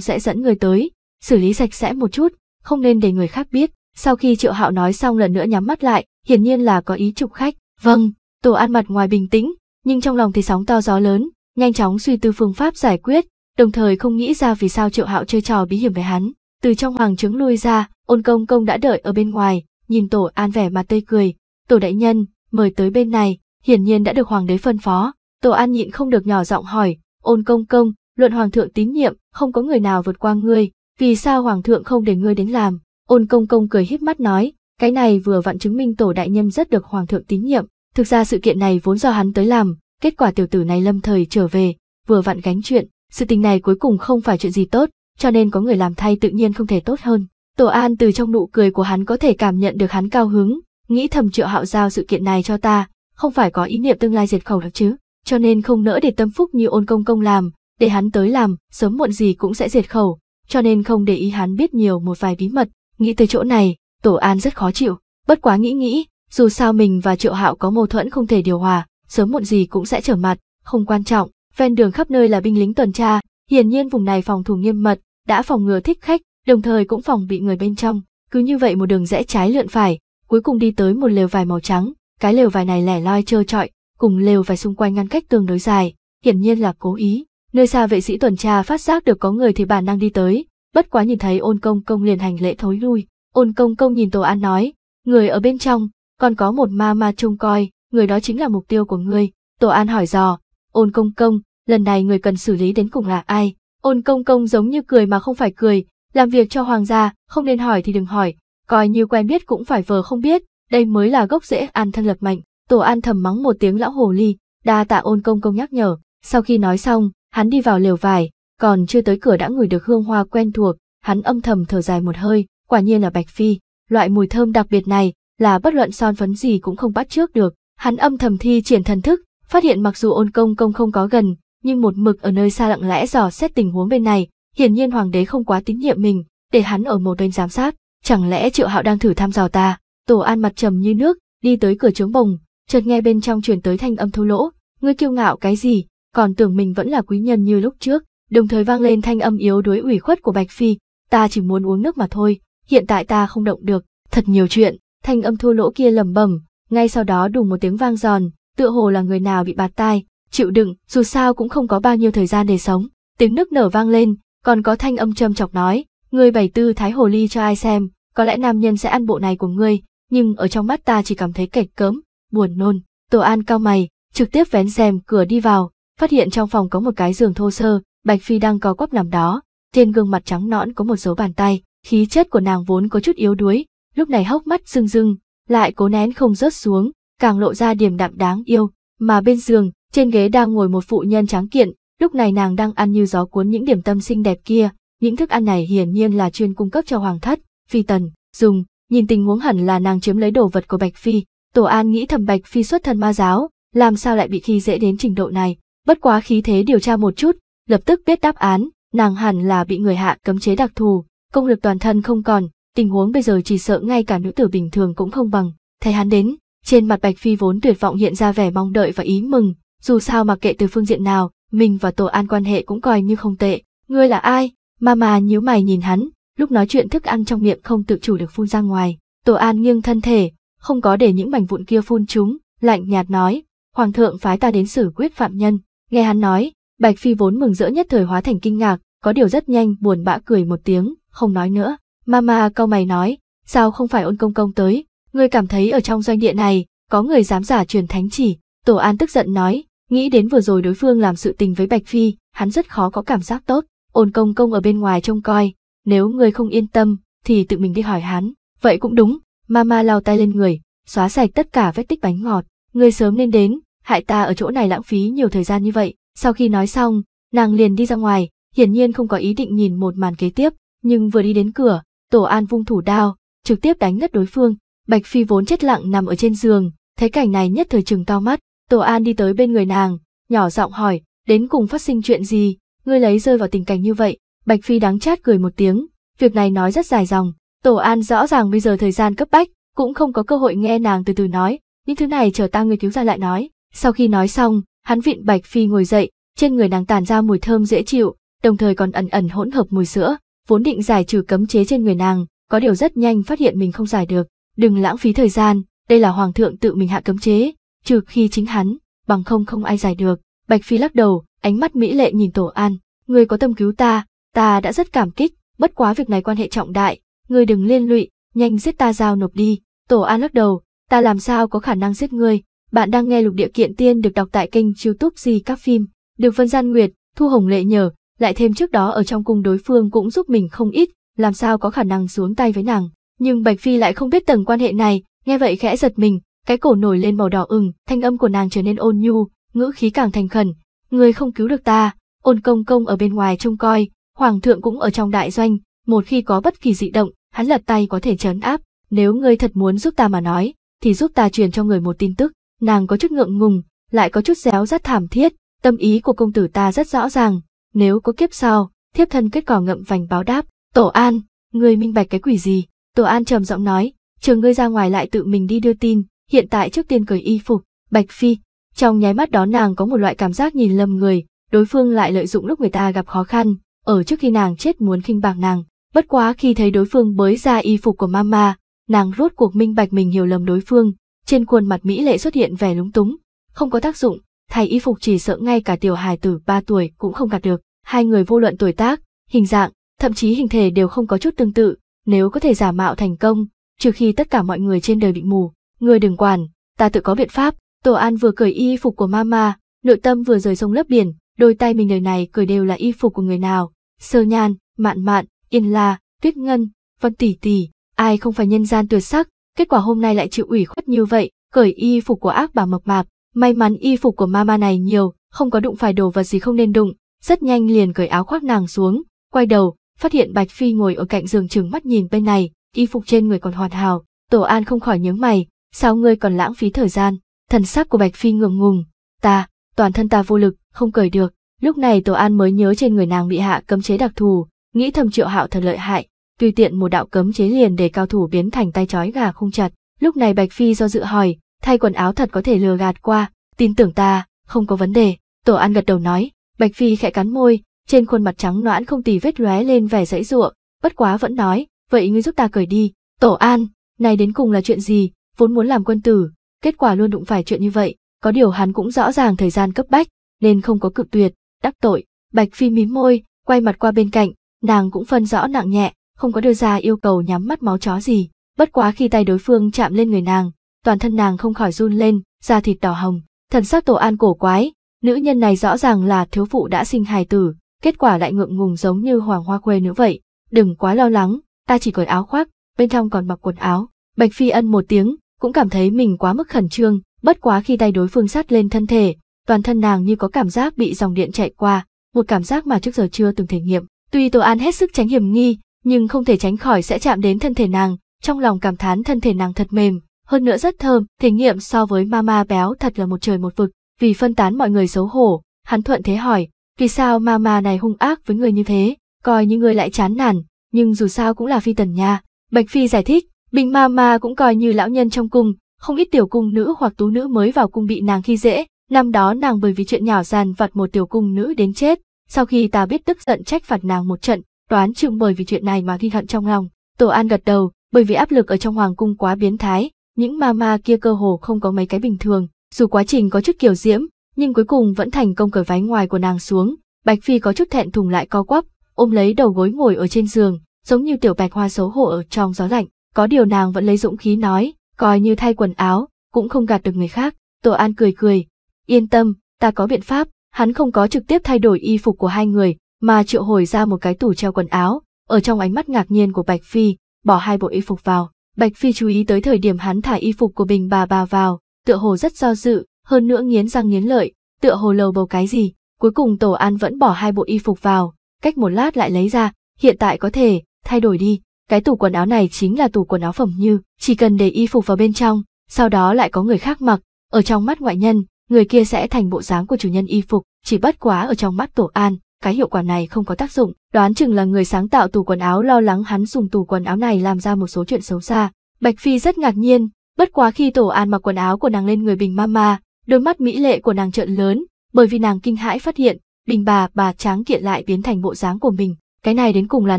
sẽ dẫn người tới, xử lý sạch sẽ một chút, không nên để người khác biết. Sau khi Triệu Hạo nói xong lần nữa nhắm mắt lại, hiển nhiên là có ý chụp khách. Vâng, Tổ An mặt ngoài bình tĩnh, nhưng trong lòng thì sóng to gió lớn, nhanh chóng suy tư phương pháp giải quyết, đồng thời không nghĩ ra vì sao Triệu Hạo chơi trò bí hiểm với hắn. Từ trong hoàng trướng lui ra, ôn công công đã đợi ở bên ngoài, nhìn Tổ An vẻ mặt tươi cười. Tổ đại nhân, mời tới bên này, hiển nhiên đã được hoàng đế phân phó. Tổ An nhịn không được nhỏ giọng hỏi, ôn công công, luận hoàng thượng tín nhiệm, không có người nào vượt qua ngươi, vì sao hoàng thượng không để ngươi đến làm? Ôn công công cười híp mắt nói, cái này vừa vặn chứng minh tổ đại nhân rất được hoàng thượng tín nhiệm. Thực ra sự kiện này vốn do hắn tới làm, kết quả tiểu tử này lâm thời trở về, vừa vặn gánh chuyện, sự tình này cuối cùng không phải chuyện gì tốt, cho nên có người làm thay tự nhiên không thể tốt hơn. Tổ An từ trong nụ cười của hắn có thể cảm nhận được hắn cao hứng, nghĩ thầm triệu hạo giao sự kiện này cho ta, không phải có ý niệm tương lai diệt khẩu được chứ, cho nên không nỡ để tâm phúc như ôn công công làm, để hắn tới làm, sớm muộn gì cũng sẽ diệt khẩu, cho nên không để ý hắn biết nhiều một vài bí mật, nghĩ tới chỗ này, Tổ An rất khó chịu, bất quá nghĩ nghĩ, dù sao mình và triệu hạo có mâu thuẫn không thể điều hòa, sớm muộn gì cũng sẽ trở mặt, không quan trọng, ven đường khắp nơi là binh lính tuần tra, hiển nhiên vùng này phòng thủ nghiêm mật, đã phòng ngừa thích khách, đồng thời cũng phòng bị người bên trong. Cứ như vậy một đường rẽ trái lượn phải, cuối cùng đi tới một lều vải màu trắng, cái lều vải này lẻ loi trơ trọi, cùng lều vải xung quanh ngăn cách tương đối dài, hiển nhiên là cố ý. Nơi xa vệ sĩ tuần tra phát giác được có người thì bản năng đi tới, bất quá nhìn thấy ôn công công liền hành lễ thối lui. Ôn công công nhìn Tổ An nói, người ở bên trong, còn có một ma ma trông coi, người đó chính là mục tiêu của ngươi. Tổ An hỏi dò, ôn công công, lần này người cần xử lý đến cùng là ai? Ôn công công giống như cười mà không phải cười, làm việc cho hoàng gia, không nên hỏi thì đừng hỏi, coi như quen biết cũng phải vờ không biết, đây mới là gốc rễ an thân lập mạnh. Tổ An thầm mắng một tiếng lão hồ ly, đa tạ ôn công công nhắc nhở. Sau khi nói xong, hắn đi vào lều vải, còn chưa tới cửa đã ngửi được hương hoa quen thuộc, hắn âm thầm thở dài một hơi, quả nhiên là bạch phi, loại mùi thơm đặc biệt này, là bất luận son phấn gì cũng không bắt trước được. Hắn âm thầm thi triển thần thức, phát hiện mặc dù ôn công công không có gần, nhưng một mực ở nơi xa lặng lẽ dò xét tình huống bên này, hiển nhiên hoàng đế không quá tín nhiệm mình, để hắn ở một bên giám sát, chẳng lẽ triệu hạo đang thử thăm dò ta. Tổ an mặt trầm như nước, đi tới cửa trống bồng, chợt nghe bên trong truyền tới thanh âm thô lỗ, ngươi kiêu ngạo cái gì, còn tưởng mình vẫn là quý nhân như lúc trước, đồng thời vang lên thanh âm yếu đuối ủy khuất của Bạch Phi, ta chỉ muốn uống nước mà thôi, hiện tại ta không động được, thật nhiều chuyện, thanh âm thô lỗ kia lẩm bẩm, ngay sau đó đùng một tiếng vang giòn, tựa hồ là người nào bị bạt tai, chịu đựng, dù sao cũng không có bao nhiêu thời gian để sống. Tiếng nước nở vang lên, còn có thanh âm châm chọc nói, ngươi bày tư thái hồ ly cho ai xem, có lẽ nam nhân sẽ ăn bộ này của ngươi, nhưng ở trong mắt ta chỉ cảm thấy kệch cớm, buồn nôn. Tổ An cao mày, trực tiếp vén rèm cửa đi vào, phát hiện trong phòng có một cái giường thô sơ, Bạch Phi đang có quắp nằm đó, trên gương mặt trắng nõn có một dấu bàn tay, khí chất của nàng vốn có chút yếu đuối, lúc này hốc mắt rưng rưng, lại cố nén không rớt xuống, càng lộ ra điểm đạm đáng yêu, mà bên giường, trên ghế đang ngồi một phụ nhân trắng kiện, lúc này nàng đang ăn như gió cuốn những điểm tâm xinh đẹp kia, những thức ăn này hiển nhiên là chuyên cung cấp cho hoàng thất, phi tần, dùng, nhìn tình huống hẳn là nàng chiếm lấy đồ vật của Bạch Phi, Tổ An nghĩ thầm Bạch Phi xuất thân ma giáo, làm sao lại bị khi dễ đến trình độ này, bất quá khí thế điều tra một chút, lập tức biết đáp án, nàng hẳn là bị người hạ cấm chế đặc thù, công lực toàn thân không còn, tình huống bây giờ chỉ sợ ngay cả nữ tử bình thường cũng không bằng, thấy hắn đến, trên mặt Bạch Phi vốn tuyệt vọng hiện ra vẻ mong đợi và ý mừng, dù sao mặc kệ từ phương diện nào, mình và Tổ An quan hệ cũng coi như không tệ, ngươi là ai? Mà mà nhíu mày nhìn hắn, lúc nói chuyện thức ăn trong miệng không tự chủ được phun ra ngoài, Tổ An nghiêng thân thể, không có để những mảnh vụn kia phun chúng, lạnh nhạt nói, Hoàng thượng phái ta đến xử quyết phạm nhân, nghe hắn nói, Bạch Phi vốn mừng rỡ nhất thời hóa thành kinh ngạc, có điều rất nhanh buồn bã cười một tiếng, không nói nữa. Mama câu mày nói, sao không phải ôn công công tới, ngươi cảm thấy ở trong doanh địa này, có người dám giả truyền thánh chỉ. Tổ An tức giận nói, nghĩ đến vừa rồi đối phương làm sự tình với Bạch Phi, hắn rất khó có cảm giác tốt, ôn công công ở bên ngoài trông coi, nếu ngươi không yên tâm, thì tự mình đi hỏi hắn, vậy cũng đúng, Mama lau tay lên người, xóa sạch tất cả vết tích bánh ngọt, ngươi sớm nên đến, hại ta ở chỗ này lãng phí nhiều thời gian như vậy, sau khi nói xong, nàng liền đi ra ngoài, hiển nhiên không có ý định nhìn một màn kế tiếp, nhưng vừa đi đến cửa, Tổ An vung thủ đao, trực tiếp đánh ngất đối phương. Bạch Phi vốn chết lặng nằm ở trên giường, thấy cảnh này nhất thời trừng to mắt, Tổ An đi tới bên người nàng, nhỏ giọng hỏi, đến cùng phát sinh chuyện gì, ngươi lấy rơi vào tình cảnh như vậy, Bạch Phi đáng chát cười một tiếng, việc này nói rất dài dòng, Tổ An rõ ràng bây giờ thời gian cấp bách, cũng không có cơ hội nghe nàng từ từ nói, những thứ này chờ ta người cứu ra lại nói. Sau khi nói xong, hắn vịn Bạch Phi ngồi dậy, trên người nàng tản ra mùi thơm dễ chịu, đồng thời còn ẩn ẩn hỗn hợp mùi sữa, vốn định giải trừ cấm chế trên người nàng, có điều rất nhanh phát hiện mình không giải được. Đừng lãng phí thời gian, đây là hoàng thượng tự mình hạ cấm chế, trừ khi chính hắn, bằng không không ai giải được. Bạch Phi lắc đầu, ánh mắt mỹ lệ nhìn Tổ An, người có tâm cứu ta, ta đã rất cảm kích, bất quá việc này quan hệ trọng đại, người đừng liên lụy, nhanh giết ta giao nộp đi. Tổ An lắc đầu, ta làm sao có khả năng giết ngươi, bạn đang nghe lục địa kiện tiên được đọc tại kênh youtube gì các phim, được Vân Gian Nguyệt, Thu Hồng Lệ nhờ, lại thêm trước đó ở trong cung đối phương cũng giúp mình không ít, làm sao có khả năng xuống tay với nàng. Nhưng Bạch Phi lại không biết tầng quan hệ này, nghe vậy khẽ giật mình, cái cổ nổi lên màu đỏ ửng, thanh âm của nàng trở nên ôn nhu, ngữ khí càng thành khẩn, người không cứu được ta, ôn công công ở bên ngoài trông coi, hoàng thượng cũng ở trong đại doanh, một khi có bất kỳ dị động, hắn lật tay có thể trấn áp, nếu ngươi thật muốn giúp ta mà nói, thì giúp ta truyền cho người một tin tức, nàng có chút ngượng ngùng, lại có chút réo rắt thảm thiết, tâm ý của công tử ta rất rõ ràng, nếu có kiếp sau, thiếp thân kết cỏ ngậm vành báo đáp, tổ an, ngươi minh bạch cái quỷ gì, tổ an trầm giọng nói, chờ ngươi ra ngoài lại tự mình đi đưa tin, hiện tại trước tiên cởi y phục, bạch phi, trong nháy mắt đó nàng có một loại cảm giác nhìn lầm người, đối phương lại lợi dụng lúc người ta gặp khó khăn, ở trước khi nàng chết muốn khinh bạc nàng. Bất quá khi thấy đối phương bới ra y phục của mama, nàng rốt cuộc minh bạch mình hiểu lầm đối phương, trên khuôn mặt mỹ lệ xuất hiện vẻ lúng túng, không có tác dụng, thay y phục chỉ sợ ngay cả tiểu hài tử 3 tuổi cũng không gạt được, hai người vô luận tuổi tác, hình dạng, thậm chí hình thể đều không có chút tương tự, nếu có thể giả mạo thành công, trừ khi tất cả mọi người trên đời bị mù, người đừng quản, ta tự có biện pháp, Tổ An vừa cởi y phục của mama, nội tâm vừa rời sông lớp biển, đôi tay mình đời này cởi đều là y phục của người nào, sơ nhan, mạn mạn, yên la, tuyết ngân, vân tỷ tỷ, ai không phải nhân gian tuyệt sắc, kết quả hôm nay lại chịu ủy khuất như vậy, cởi y phục của ác bà mập mạp, may mắn y phục của mama này nhiều, không có đụng phải đồ vật gì không nên đụng, rất nhanh liền cởi áo khoác nàng xuống, quay đầu, phát hiện Bạch Phi ngồi ở cạnh giường trừng mắt nhìn bên này, y phục trên người còn hoàn hảo, Tổ An không khỏi nhướng mày, sao ngươi còn lãng phí thời gian, thần sắc của Bạch Phi ngượng ngùng, ta, toàn thân ta vô lực, không cởi được, lúc này Tổ An mới nhớ trên người nàng bị hạ cấm chế đặc thù, nghĩ thầm triệu hạo thật lợi hại, tùy tiện một đạo cấm chế liền để cao thủ biến thành tay chói gà không chặt, lúc này Bạch Phi do dự hỏi, thay quần áo thật có thể lừa gạt qua, tin tưởng ta, không có vấn đề, Tổ An gật đầu nói, Bạch Phi khẽ cắn môi, trên khuôn mặt trắng noãn không tì vết lóe lên vẻ dãy ruộng, bất quá vẫn nói, vậy ngươi giúp ta cởi đi, Tổ An, này đến cùng là chuyện gì, vốn muốn làm quân tử, kết quả luôn đụng phải chuyện như vậy, có điều hắn cũng rõ ràng thời gian cấp bách, nên không có cự tuyệt, đắc tội, Bạch Phi mím môi, quay mặt qua bên cạnh, nàng cũng phân rõ nặng nhẹ, không có đưa ra yêu cầu nhắm mắt máu chó gì, bất quá khi tay đối phương chạm lên người nàng, toàn thân nàng không khỏi run lên, da thịt đỏ hồng, thần sắc tổ an cổ quái, nữ nhân này rõ ràng là thiếu phụ đã sinh hài tử, kết quả lại ngượng ngùng giống như hoàng hoa quê nữa vậy, đừng quá lo lắng, ta chỉ cởi áo khoác, bên trong còn mặc quần áo, Bạch Phi ân một tiếng, cũng cảm thấy mình quá mức khẩn trương, bất quá khi tay đối phương sát lên thân thể, toàn thân nàng như có cảm giác bị dòng điện chạy qua, một cảm giác mà trước giờ chưa từng thể nghiệm. Tuy Tô An hết sức tránh hiểm nghi, nhưng không thể tránh khỏi sẽ chạm đến thân thể nàng, trong lòng cảm thán thân thể nàng thật mềm, hơn nữa rất thơm, thí nghiệm so với mama béo thật là một trời một vực, vì phân tán mọi người xấu hổ, hắn thuận thế hỏi, vì sao mama này hung ác với người như thế, coi như người lại chán nản, nhưng dù sao cũng là phi tần nha. Bạch Phi giải thích, Bình mama cũng coi như lão nhân trong cung, không ít tiểu cung nữ hoặc tú nữ mới vào cung bị nàng khi dễ, năm đó nàng bởi vì chuyện nhỏ giàn vặt một tiểu cung nữ đến chết, sau khi ta biết tức giận trách phạt nàng một trận, đoán chừng bởi vì chuyện này mà ghi hận trong lòng. Tổ An gật đầu, bởi vì áp lực ở trong hoàng cung quá biến thái, những mama kia cơ hồ không có mấy cái bình thường, dù quá trình có chút kiểu diễm, nhưng cuối cùng vẫn thành công cởi váy ngoài của nàng xuống. Bạch Phi có chút thẹn thùng lại co quắp, ôm lấy đầu gối ngồi ở trên giường, giống như tiểu bạch hoa xấu hổ ở trong gió lạnh. Có điều nàng vẫn lấy dũng khí nói, coi như thay quần áo, cũng không gạt được người khác. Tổ An cười cười, yên tâm, ta có biện pháp, hắn không có trực tiếp thay đổi y phục của hai người, mà triệu hồi ra một cái tủ treo quần áo, ở trong ánh mắt ngạc nhiên của Bạch Phi, bỏ hai bộ y phục vào. Bạch Phi chú ý tới thời điểm hắn thả y phục của Bình bà bà vào, tựa hồ rất do dự, hơn nữa nghiến răng nghiến lợi, tựa hồ lầu bầu cái gì. Cuối cùng Tổ An vẫn bỏ hai bộ y phục vào, cách một lát lại lấy ra, hiện tại có thể, thay đổi đi. Cái tủ quần áo này chính là tủ quần áo phẩm như, chỉ cần để y phục vào bên trong, sau đó lại có người khác mặc, ở trong mắt ngoại nhân, người kia sẽ thành bộ dáng của chủ nhân y phục, chỉ bất quá ở trong mắt Tổ An, cái hiệu quả này không có tác dụng, đoán chừng là người sáng tạo tủ quần áo lo lắng hắn dùng tủ quần áo này làm ra một số chuyện xấu xa. Bạch Phi rất ngạc nhiên, bất quá khi Tổ An mặc quần áo của nàng lên người Bình Mama, đôi mắt mỹ lệ của nàng trợn lớn, bởi vì nàng kinh hãi phát hiện, Bình bà bà tráng kiện lại biến thành bộ dáng của mình, cái này đến cùng là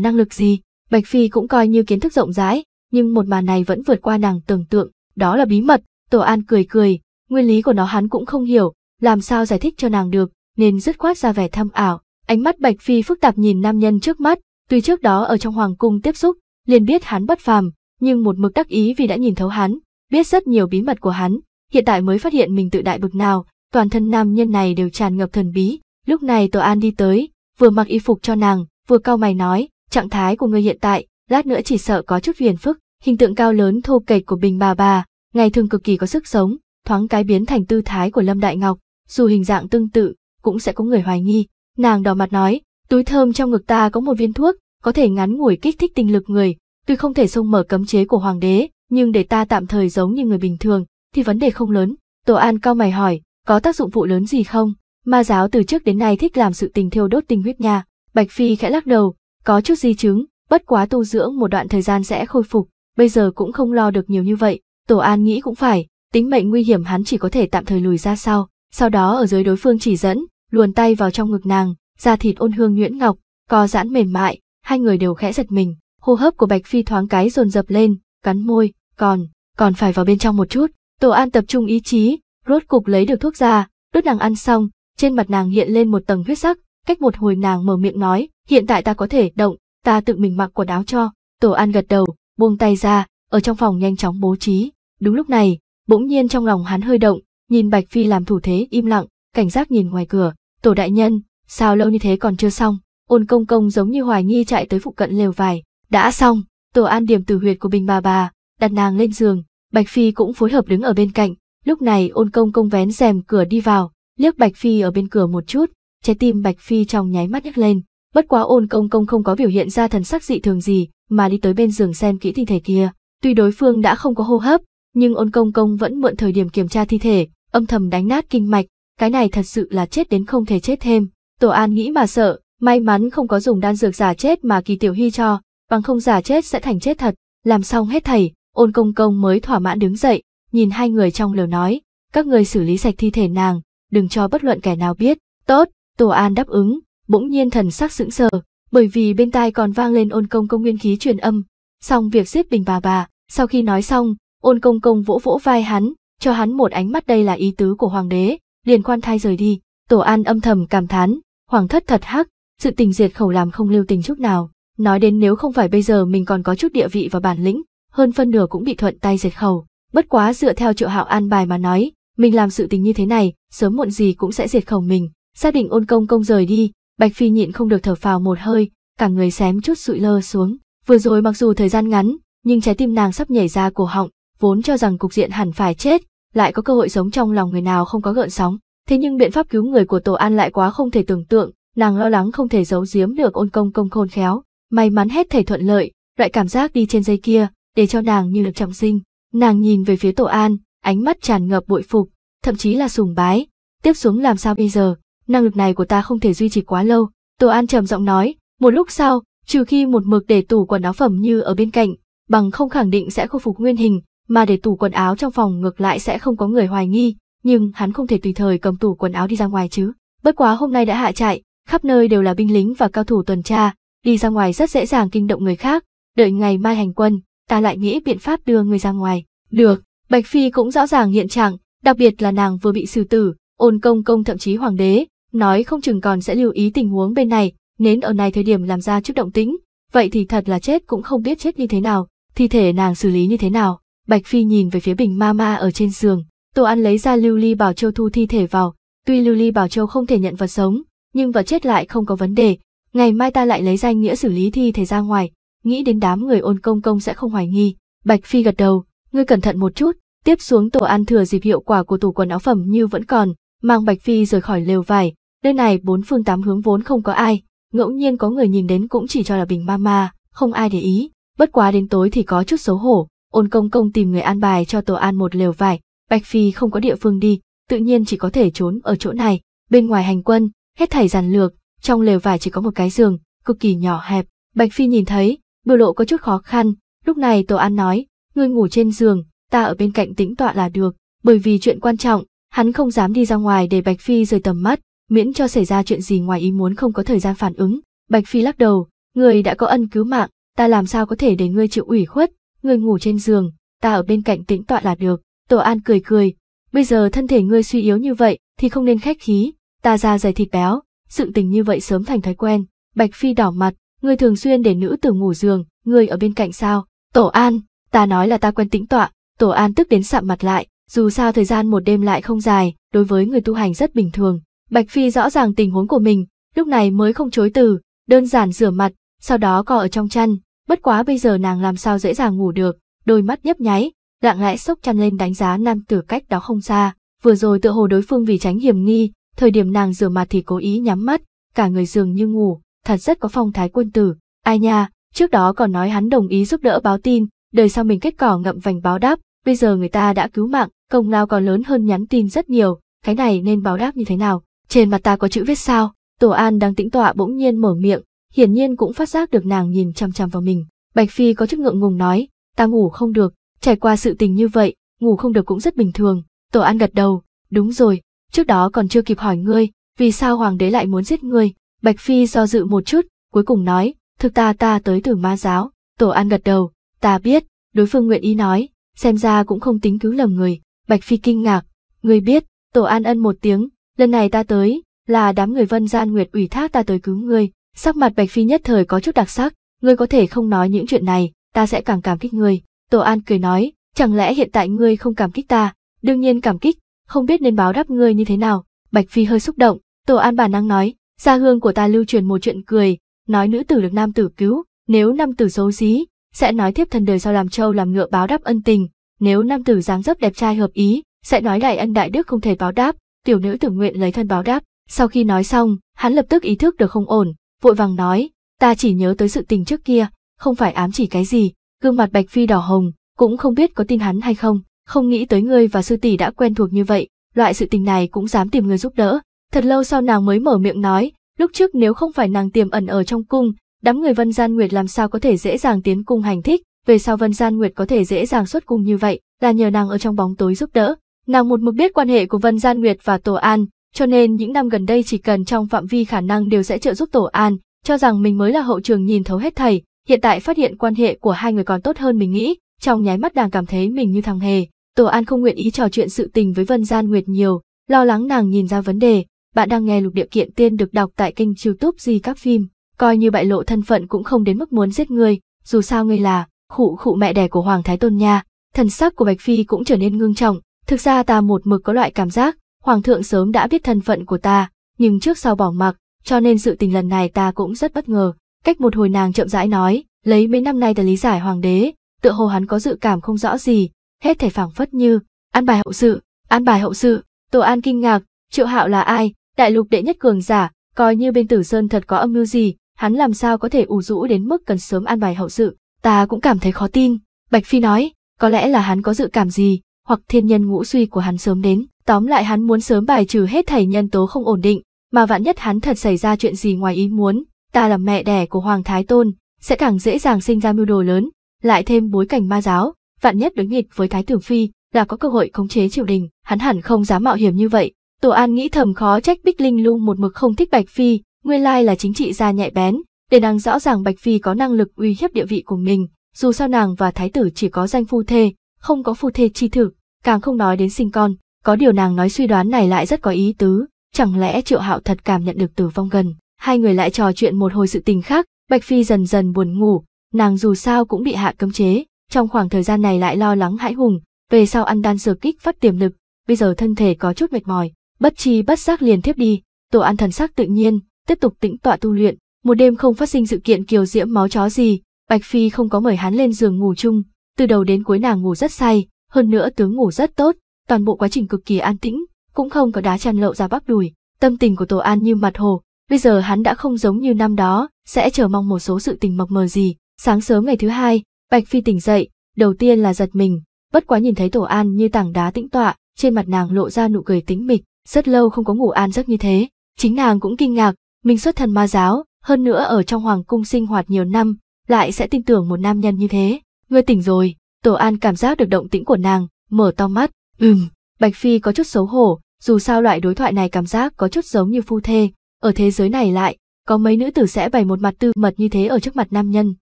năng lực gì? Bạch Phi cũng coi như kiến thức rộng rãi, nhưng một màn này vẫn vượt qua nàng tưởng tượng, đó là bí mật, Tổ An cười cười, nguyên lý của nó hắn cũng không hiểu, làm sao giải thích cho nàng được, nên dứt khoát ra vẻ thâm ảo. Ánh mắt Bạch Phi phức tạp nhìn nam nhân trước mắt, tuy trước đó ở trong hoàng cung tiếp xúc, liền biết hắn bất phàm, nhưng một mực đắc ý vì đã nhìn thấu hắn, biết rất nhiều bí mật của hắn, hiện tại mới phát hiện mình tự đại bực nào, toàn thân nam nhân này đều tràn ngập thần bí. Lúc này Tô An đi tới, vừa mặc y phục cho nàng, vừa cau mày nói, trạng thái của người hiện tại, lát nữa chỉ sợ có chút phiền phức, hình tượng cao lớn thô kệch của Bình bà bà, ngày thường cực kỳ có sức sống, thoáng cái biến thành tư thái của Lâm Đại Ngọc, dù hình dạng tương tự, cũng sẽ có người hoài nghi. Nàng đỏ mặt nói, túi thơm trong ngực ta có một viên thuốc, có thể ngắn ngủi kích thích tinh lực người, tuy không thể xông mở cấm chế của hoàng đế, nhưng để ta tạm thời giống như người bình thường, thì vấn đề không lớn. Tổ An cao mày hỏi, có tác dụng phụ lớn gì không? Ma giáo từ trước đến nay thích làm sự tình thiêu đốt tinh huyết nha. Bạch Phi khẽ lắc đầu, có chút di chứng, bất quá tu dưỡng một đoạn thời gian sẽ khôi phục, bây giờ cũng không lo được nhiều như vậy. Tổ An nghĩ cũng phải, tính mệnh nguy hiểm hắn chỉ có thể tạm thời lùi ra sau, sau đó ở dưới đối phương chỉ dẫn, luồn tay vào trong ngực nàng, da thịt ôn hương nhuyễn ngọc, co giãn mềm mại, hai người đều khẽ giật mình, hô hấp của Bạch Phi thoáng cái dồn dập lên, cắn môi, còn, còn phải vào bên trong một chút. Tổ An tập trung ý chí, rốt cục lấy được thuốc ra, đút nàng ăn xong, trên mặt nàng hiện lên một tầng huyết sắc, cách một hồi nàng mở miệng nói, hiện tại ta có thể động, ta tự mình mặc quần áo cho. Tổ An gật đầu, buông tay ra, ở trong phòng nhanh chóng bố trí. Đúng lúc này, bỗng nhiên trong lòng hắn hơi động, nhìn Bạch Phi làm thủ thế im lặng, cảnh giác nhìn ngoài cửa, tổ đại nhân, sao lâu như thế còn chưa xong, ôn công công giống như hoài nghi chạy tới phụ cận lều vải, đã xong, tổ an điểm tử huyệt của bình bà bà, đặt nàng lên giường, Bạch Phi cũng phối hợp đứng ở bên cạnh, lúc này ôn công công vén rèm cửa đi vào, liếc Bạch Phi ở bên cửa một chút, trái tim Bạch Phi trong nháy mắt nhấc lên, bất quá ôn công công không có biểu hiện ra thần sắc dị thường gì, mà đi tới bên giường xem kỹ thi thể kia, tuy đối phương đã không có hô hấp, nhưng ôn công công vẫn mượn thời điểm kiểm tra thi thể, âm thầm đánh nát kinh mạch, cái này thật sự là chết đến không thể chết thêm. Tổ An nghĩ mà sợ, may mắn không có dùng đan dược giả chết mà kỳ tiểu hy cho, bằng không giả chết sẽ thành chết thật. Làm xong hết thầy, ôn công công mới thỏa mãn đứng dậy, nhìn hai người trong lều nói, các người xử lý sạch thi thể nàng, đừng cho bất luận kẻ nào biết. Tốt, Tổ An đáp ứng, bỗng nhiên thần sắc sững sờ, bởi vì bên tai còn vang lên ôn công công nguyên khí truyền âm. Xong việc giết bình bà bà, sau khi nói xong, ôn công công vỗ vỗ vai hắn, cho hắn một ánh mắt đây là ý tứ của hoàng đế, liền khoan thai rời đi. Tổ An âm thầm cảm thán, hoàng thất thật hắc, sự tình diệt khẩu làm không lưu tình chút nào. Nói đến nếu không phải bây giờ mình còn có chút địa vị và bản lĩnh, hơn phân nửa cũng bị thuận tay diệt khẩu. Bất quá dựa theo triệu hạo an bài mà nói, mình làm sự tình như thế này, sớm muộn gì cũng sẽ diệt khẩu mình. Xác định ôn công công rời đi, Bạch Phi nhịn không được thở phào một hơi, cả người xém chút sụi lơ xuống. Vừa rồi mặc dù thời gian ngắn, nhưng trái tim nàng sắp nhảy ra cổ họng, vốn cho rằng cục diện hẳn phải chết, lại có cơ hội sống trong lòng người nào không có gợn sóng. Thế nhưng biện pháp cứu người của Tổ An lại quá không thể tưởng tượng, nàng lo lắng không thể giấu giếm được ôn công công khôn khéo. May mắn hết thể thuận lợi, loại cảm giác đi trên dây kia, để cho nàng như được trọng sinh. Nàng nhìn về phía Tổ An, ánh mắt tràn ngập bội phục, thậm chí là sùng bái. Tiếp xuống làm sao bây giờ, năng lực này của ta không thể duy trì quá lâu. Tổ An trầm giọng nói, một lúc sau, trừ khi một mực để tủ quần áo phẩm như ở bên cạnh, bằng không khẳng định sẽ khôi phục nguyên hình, mà để tủ quần áo trong phòng ngược lại sẽ không có người hoài nghi, nhưng hắn không thể tùy thời cầm tủ quần áo đi ra ngoài chứ. Bất quá hôm nay đã hạ chạy, khắp nơi đều là binh lính và cao thủ tuần tra, đi ra ngoài rất dễ dàng kinh động người khác, đợi ngày mai hành quân, ta lại nghĩ biện pháp đưa người ra ngoài. Được, Bạch Phi cũng rõ ràng hiện trạng, đặc biệt là nàng vừa bị xử tử, ôn công công thậm chí hoàng đế, nói không chừng còn sẽ lưu ý tình huống bên này, nên ở này thời điểm làm ra chút động tĩnh, vậy thì thật là chết cũng không biết chết như thế nào, thi thể nàng xử lý như thế nào. Bạch Phi nhìn về phía bình ma ma ở trên giường, Tô An lấy ra lưu ly bảo châu thu thi thể vào, tuy lưu ly bảo châu không thể nhận vật sống, nhưng vật chết lại không có vấn đề, ngày mai ta lại lấy danh nghĩa xử lý thi thể ra ngoài, nghĩ đến đám người ôn công công sẽ không hoài nghi. Bạch Phi gật đầu, ngươi cẩn thận một chút, tiếp xuống Tô An thừa dịp hiệu quả của tủ quần áo phẩm như vẫn còn, mang Bạch Phi rời khỏi lều vải, nơi này bốn phương tám hướng vốn không có ai, ngẫu nhiên có người nhìn đến cũng chỉ cho là bình ma ma, không ai để ý, bất quá đến tối thì có chút xấu hổ, ôn công công tìm người an bài cho tổ an một lều vải, Bạch Phi không có địa phương đi, tự nhiên chỉ có thể trốn ở chỗ này, bên ngoài hành quân, hết thảy giàn lược, trong lều vải chỉ có một cái giường, cực kỳ nhỏ hẹp, Bạch Phi nhìn thấy, biểu lộ có chút khó khăn, lúc này tổ an nói, ngươi ngủ trên giường, ta ở bên cạnh tĩnh tọa là được, bởi vì chuyện quan trọng, hắn không dám đi ra ngoài để Bạch Phi rời tầm mắt, miễn cho xảy ra chuyện gì ngoài ý muốn không có thời gian phản ứng. Bạch Phi lắc đầu, người đã có ân cứu mạng, ta làm sao có thể để ngươi chịu ủy khuất, ngươi ngủ trên giường, ta ở bên cạnh tĩnh tọa là được. Tổ An cười cười, bây giờ thân thể ngươi suy yếu như vậy thì không nên khách khí, ta ra dày thịt béo, sự tình như vậy sớm thành thói quen. Bạch Phi đỏ mặt, ngươi thường xuyên để nữ tử ngủ giường, ngươi ở bên cạnh sao? Tổ An, ta nói là ta quen tĩnh tọa, Tổ An tức đến sạm mặt lại, dù sao thời gian một đêm lại không dài, đối với người tu hành rất bình thường. Bạch Phi rõ ràng tình huống của mình, lúc này mới không chối từ, đơn giản rửa mặt, sau đó co ở trong chăn, bất quá bây giờ nàng làm sao dễ dàng ngủ được, đôi mắt nhấp nháy, lặng lẽ sốc chăn lên đánh giá nam tử cách đó không xa, vừa rồi tựa hồ đối phương vì tránh hiểm nghi, thời điểm nàng rửa mặt thì cố ý nhắm mắt, cả người dường như ngủ, thật rất có phong thái quân tử, ai nha, trước đó còn nói hắn đồng ý giúp đỡ báo tin, đời sau mình kết cỏ ngậm vành báo đáp, bây giờ người ta đã cứu mạng, công lao còn lớn hơn nhắn tin rất nhiều, cái này nên báo đáp như thế nào, trên mặt ta có chữ viết sao, Tổ An đang tĩnh tọa bỗng nhiên mở miệng, hiển nhiên cũng phát giác được nàng nhìn chăm chăm vào mình. Bạch Phi có chút ngượng ngùng nói, ta ngủ không được, trải qua sự tình như vậy, ngủ không được cũng rất bình thường. Tổ An gật đầu, đúng rồi, trước đó còn chưa kịp hỏi ngươi, vì sao hoàng đế lại muốn giết ngươi? Bạch Phi do dự một chút, cuối cùng nói, thực ta ta tới từ ma giáo. Tổ An gật đầu, ta biết, đối phương nguyện ý nói, xem ra cũng không tính cứu lầm người. Bạch Phi kinh ngạc, ngươi biết, Tổ An ân một tiếng, lần này ta tới, là đám người vân gian nguyệt ủy thác ta tới cứu ngươi. Sắc mặt Bạch Phi nhất thời có chút đặc sắc, ngươi có thể không nói những chuyện này, ta sẽ càng cảm kích ngươi. Tổ An cười nói, chẳng lẽ hiện tại ngươi không cảm kích ta? Đương nhiên cảm kích, không biết nên báo đáp ngươi như thế nào. Bạch Phi hơi xúc động, Tổ An bản năng nói, gia hương của ta lưu truyền một chuyện cười, nói nữ tử được nam tử cứu, nếu nam tử xấu xí, sẽ nói tiếp thân đời sau làm trâu làm ngựa báo đáp ân tình, nếu nam tử dáng dấp đẹp trai hợp ý, sẽ nói đại ân đại đức không thể báo đáp, tiểu nữ tử nguyện lấy thân báo đáp. Sau khi nói xong, hắn lập tức ý thức được không ổn, vội vàng nói, ta chỉ nhớ tới sự tình trước kia, không phải ám chỉ cái gì, gương mặt Bạch Phi đỏ hồng, cũng không biết có tin hắn hay không, không nghĩ tới ngươi và sư tỷ đã quen thuộc như vậy, loại sự tình này cũng dám tìm người giúp đỡ. Thật lâu sau nàng mới mở miệng nói, lúc trước nếu không phải nàng tiềm ẩn ở trong cung, đám người Vân Gian Nguyệt làm sao có thể dễ dàng tiến cung hành thích, về sau Vân Gian Nguyệt có thể dễ dàng xuất cung như vậy, là nhờ nàng ở trong bóng tối giúp đỡ. Nàng một mực biết quan hệ của Vân Gian Nguyệt và Tổ An, cho nên những năm gần đây chỉ cần trong phạm vi khả năng đều sẽ trợ giúp Tổ An, cho rằng mình mới là hậu trường nhìn thấu hết thầy, hiện tại phát hiện quan hệ của hai người còn tốt hơn mình nghĩ, trong nháy mắt đang cảm thấy mình như thằng hề. Tổ An không nguyện ý trò chuyện sự tình với Vân Gian Nguyệt nhiều, lo lắng nàng nhìn ra vấn đề. Bạn đang nghe lục địa kiện tiên được đọc tại kênh youtube gì các phim, coi như bại lộ thân phận cũng không đến mức muốn giết người, dù sao ngươi là khụ khụ mẹ đẻ của Hoàng Thái Tôn nha. Thần sắc của Bạch Phi cũng trở nên ngưng trọng, thực ra ta một mực có loại cảm giác, Hoàng thượng sớm đã biết thân phận của ta, nhưng trước sau bỏ mặc, cho nên sự tình lần này ta cũng rất bất ngờ. Cách một hồi nàng chậm rãi nói, lấy mấy năm nay ta lý giải hoàng đế, tựa hồ hắn có dự cảm không rõ gì, hết thể phảng phất như, an bài hậu sự, an bài hậu sự, tổ an kinh ngạc, triệu hạo là ai, đại lục đệ nhất cường giả, coi như bên tử sơn thật có âm mưu gì, hắn làm sao có thể ủ rũ đến mức cần sớm an bài hậu sự, ta cũng cảm thấy khó tin, Bạch Phi nói, có lẽ là hắn có dự cảm gì, hoặc thiên nhân ngũ suy của hắn sớm đến, tóm lại hắn muốn sớm bài trừ hết thảy nhân tố không ổn định, mà vạn nhất hắn thật xảy ra chuyện gì ngoài ý muốn, ta là mẹ đẻ của Hoàng Thái Tôn, sẽ càng dễ dàng sinh ra mưu đồ lớn, lại thêm bối cảnh ma giáo, vạn nhất đối nghịch với Thái Tử Phi, là có cơ hội khống chế triều đình, hắn hẳn không dám mạo hiểm như vậy. Tổ An nghĩ thầm khó trách Bích Linh Lung một mực không thích Bạch Phi, nguyên lai là chính trị gia nhạy bén, để nàng rõ ràng Bạch Phi có năng lực uy hiếp địa vị của mình, dù sao nàng và Thái tử chỉ có danh phu thê, không có phu thê chi thực, càng không nói đến sinh con, có điều nàng nói suy đoán này lại rất có ý tứ, chẳng lẽ Triệu Hạo thật cảm nhận được tử vong gần. Hai người lại trò chuyện một hồi sự tình khác, Bạch Phi dần dần buồn ngủ, nàng dù sao cũng bị hạ cấm chế, trong khoảng thời gian này lại lo lắng hãi hùng, về sau ăn đan dược kích phát tiềm lực, bây giờ thân thể có chút mệt mỏi, bất chi bất giác liền tiếp đi, tổ ăn thần sắc tự nhiên, tiếp tục tĩnh tọa tu luyện, một đêm không phát sinh sự kiện kiều diễm máu chó gì, Bạch Phi không có mời hắn lên giường ngủ chung, từ đầu đến cuối nàng ngủ rất say, hơn nữa tướng ngủ rất tốt, toàn bộ quá trình cực kỳ an tĩnh, cũng không có đá chăn lộ ra bắp đùi, tâm tình của Tổ An như mặt hồ, bây giờ hắn đã không giống như năm đó, sẽ chờ mong một số sự tình mập mờ gì. Sáng sớm ngày thứ hai, Bạch Phi tỉnh dậy, đầu tiên là giật mình, bất quá nhìn thấy Tổ An như tảng đá tĩnh tọa, trên mặt nàng lộ ra nụ cười tĩnh mịch, rất lâu không có ngủ an giấc như thế. Chính nàng cũng kinh ngạc, mình xuất thần ma giáo, hơn nữa ở trong hoàng cung sinh hoạt nhiều năm, lại sẽ tin tưởng một nam nhân như thế. Ngươi tỉnh rồi, Tổ An cảm giác được động tĩnh của nàng, mở to mắt, ừm, Bạch Phi có chút xấu hổ, dù sao loại đối thoại này cảm giác có chút giống như phu thê, ở thế giới này lại, có mấy nữ tử sẽ bày một mặt tư mật như thế ở trước mặt nam nhân,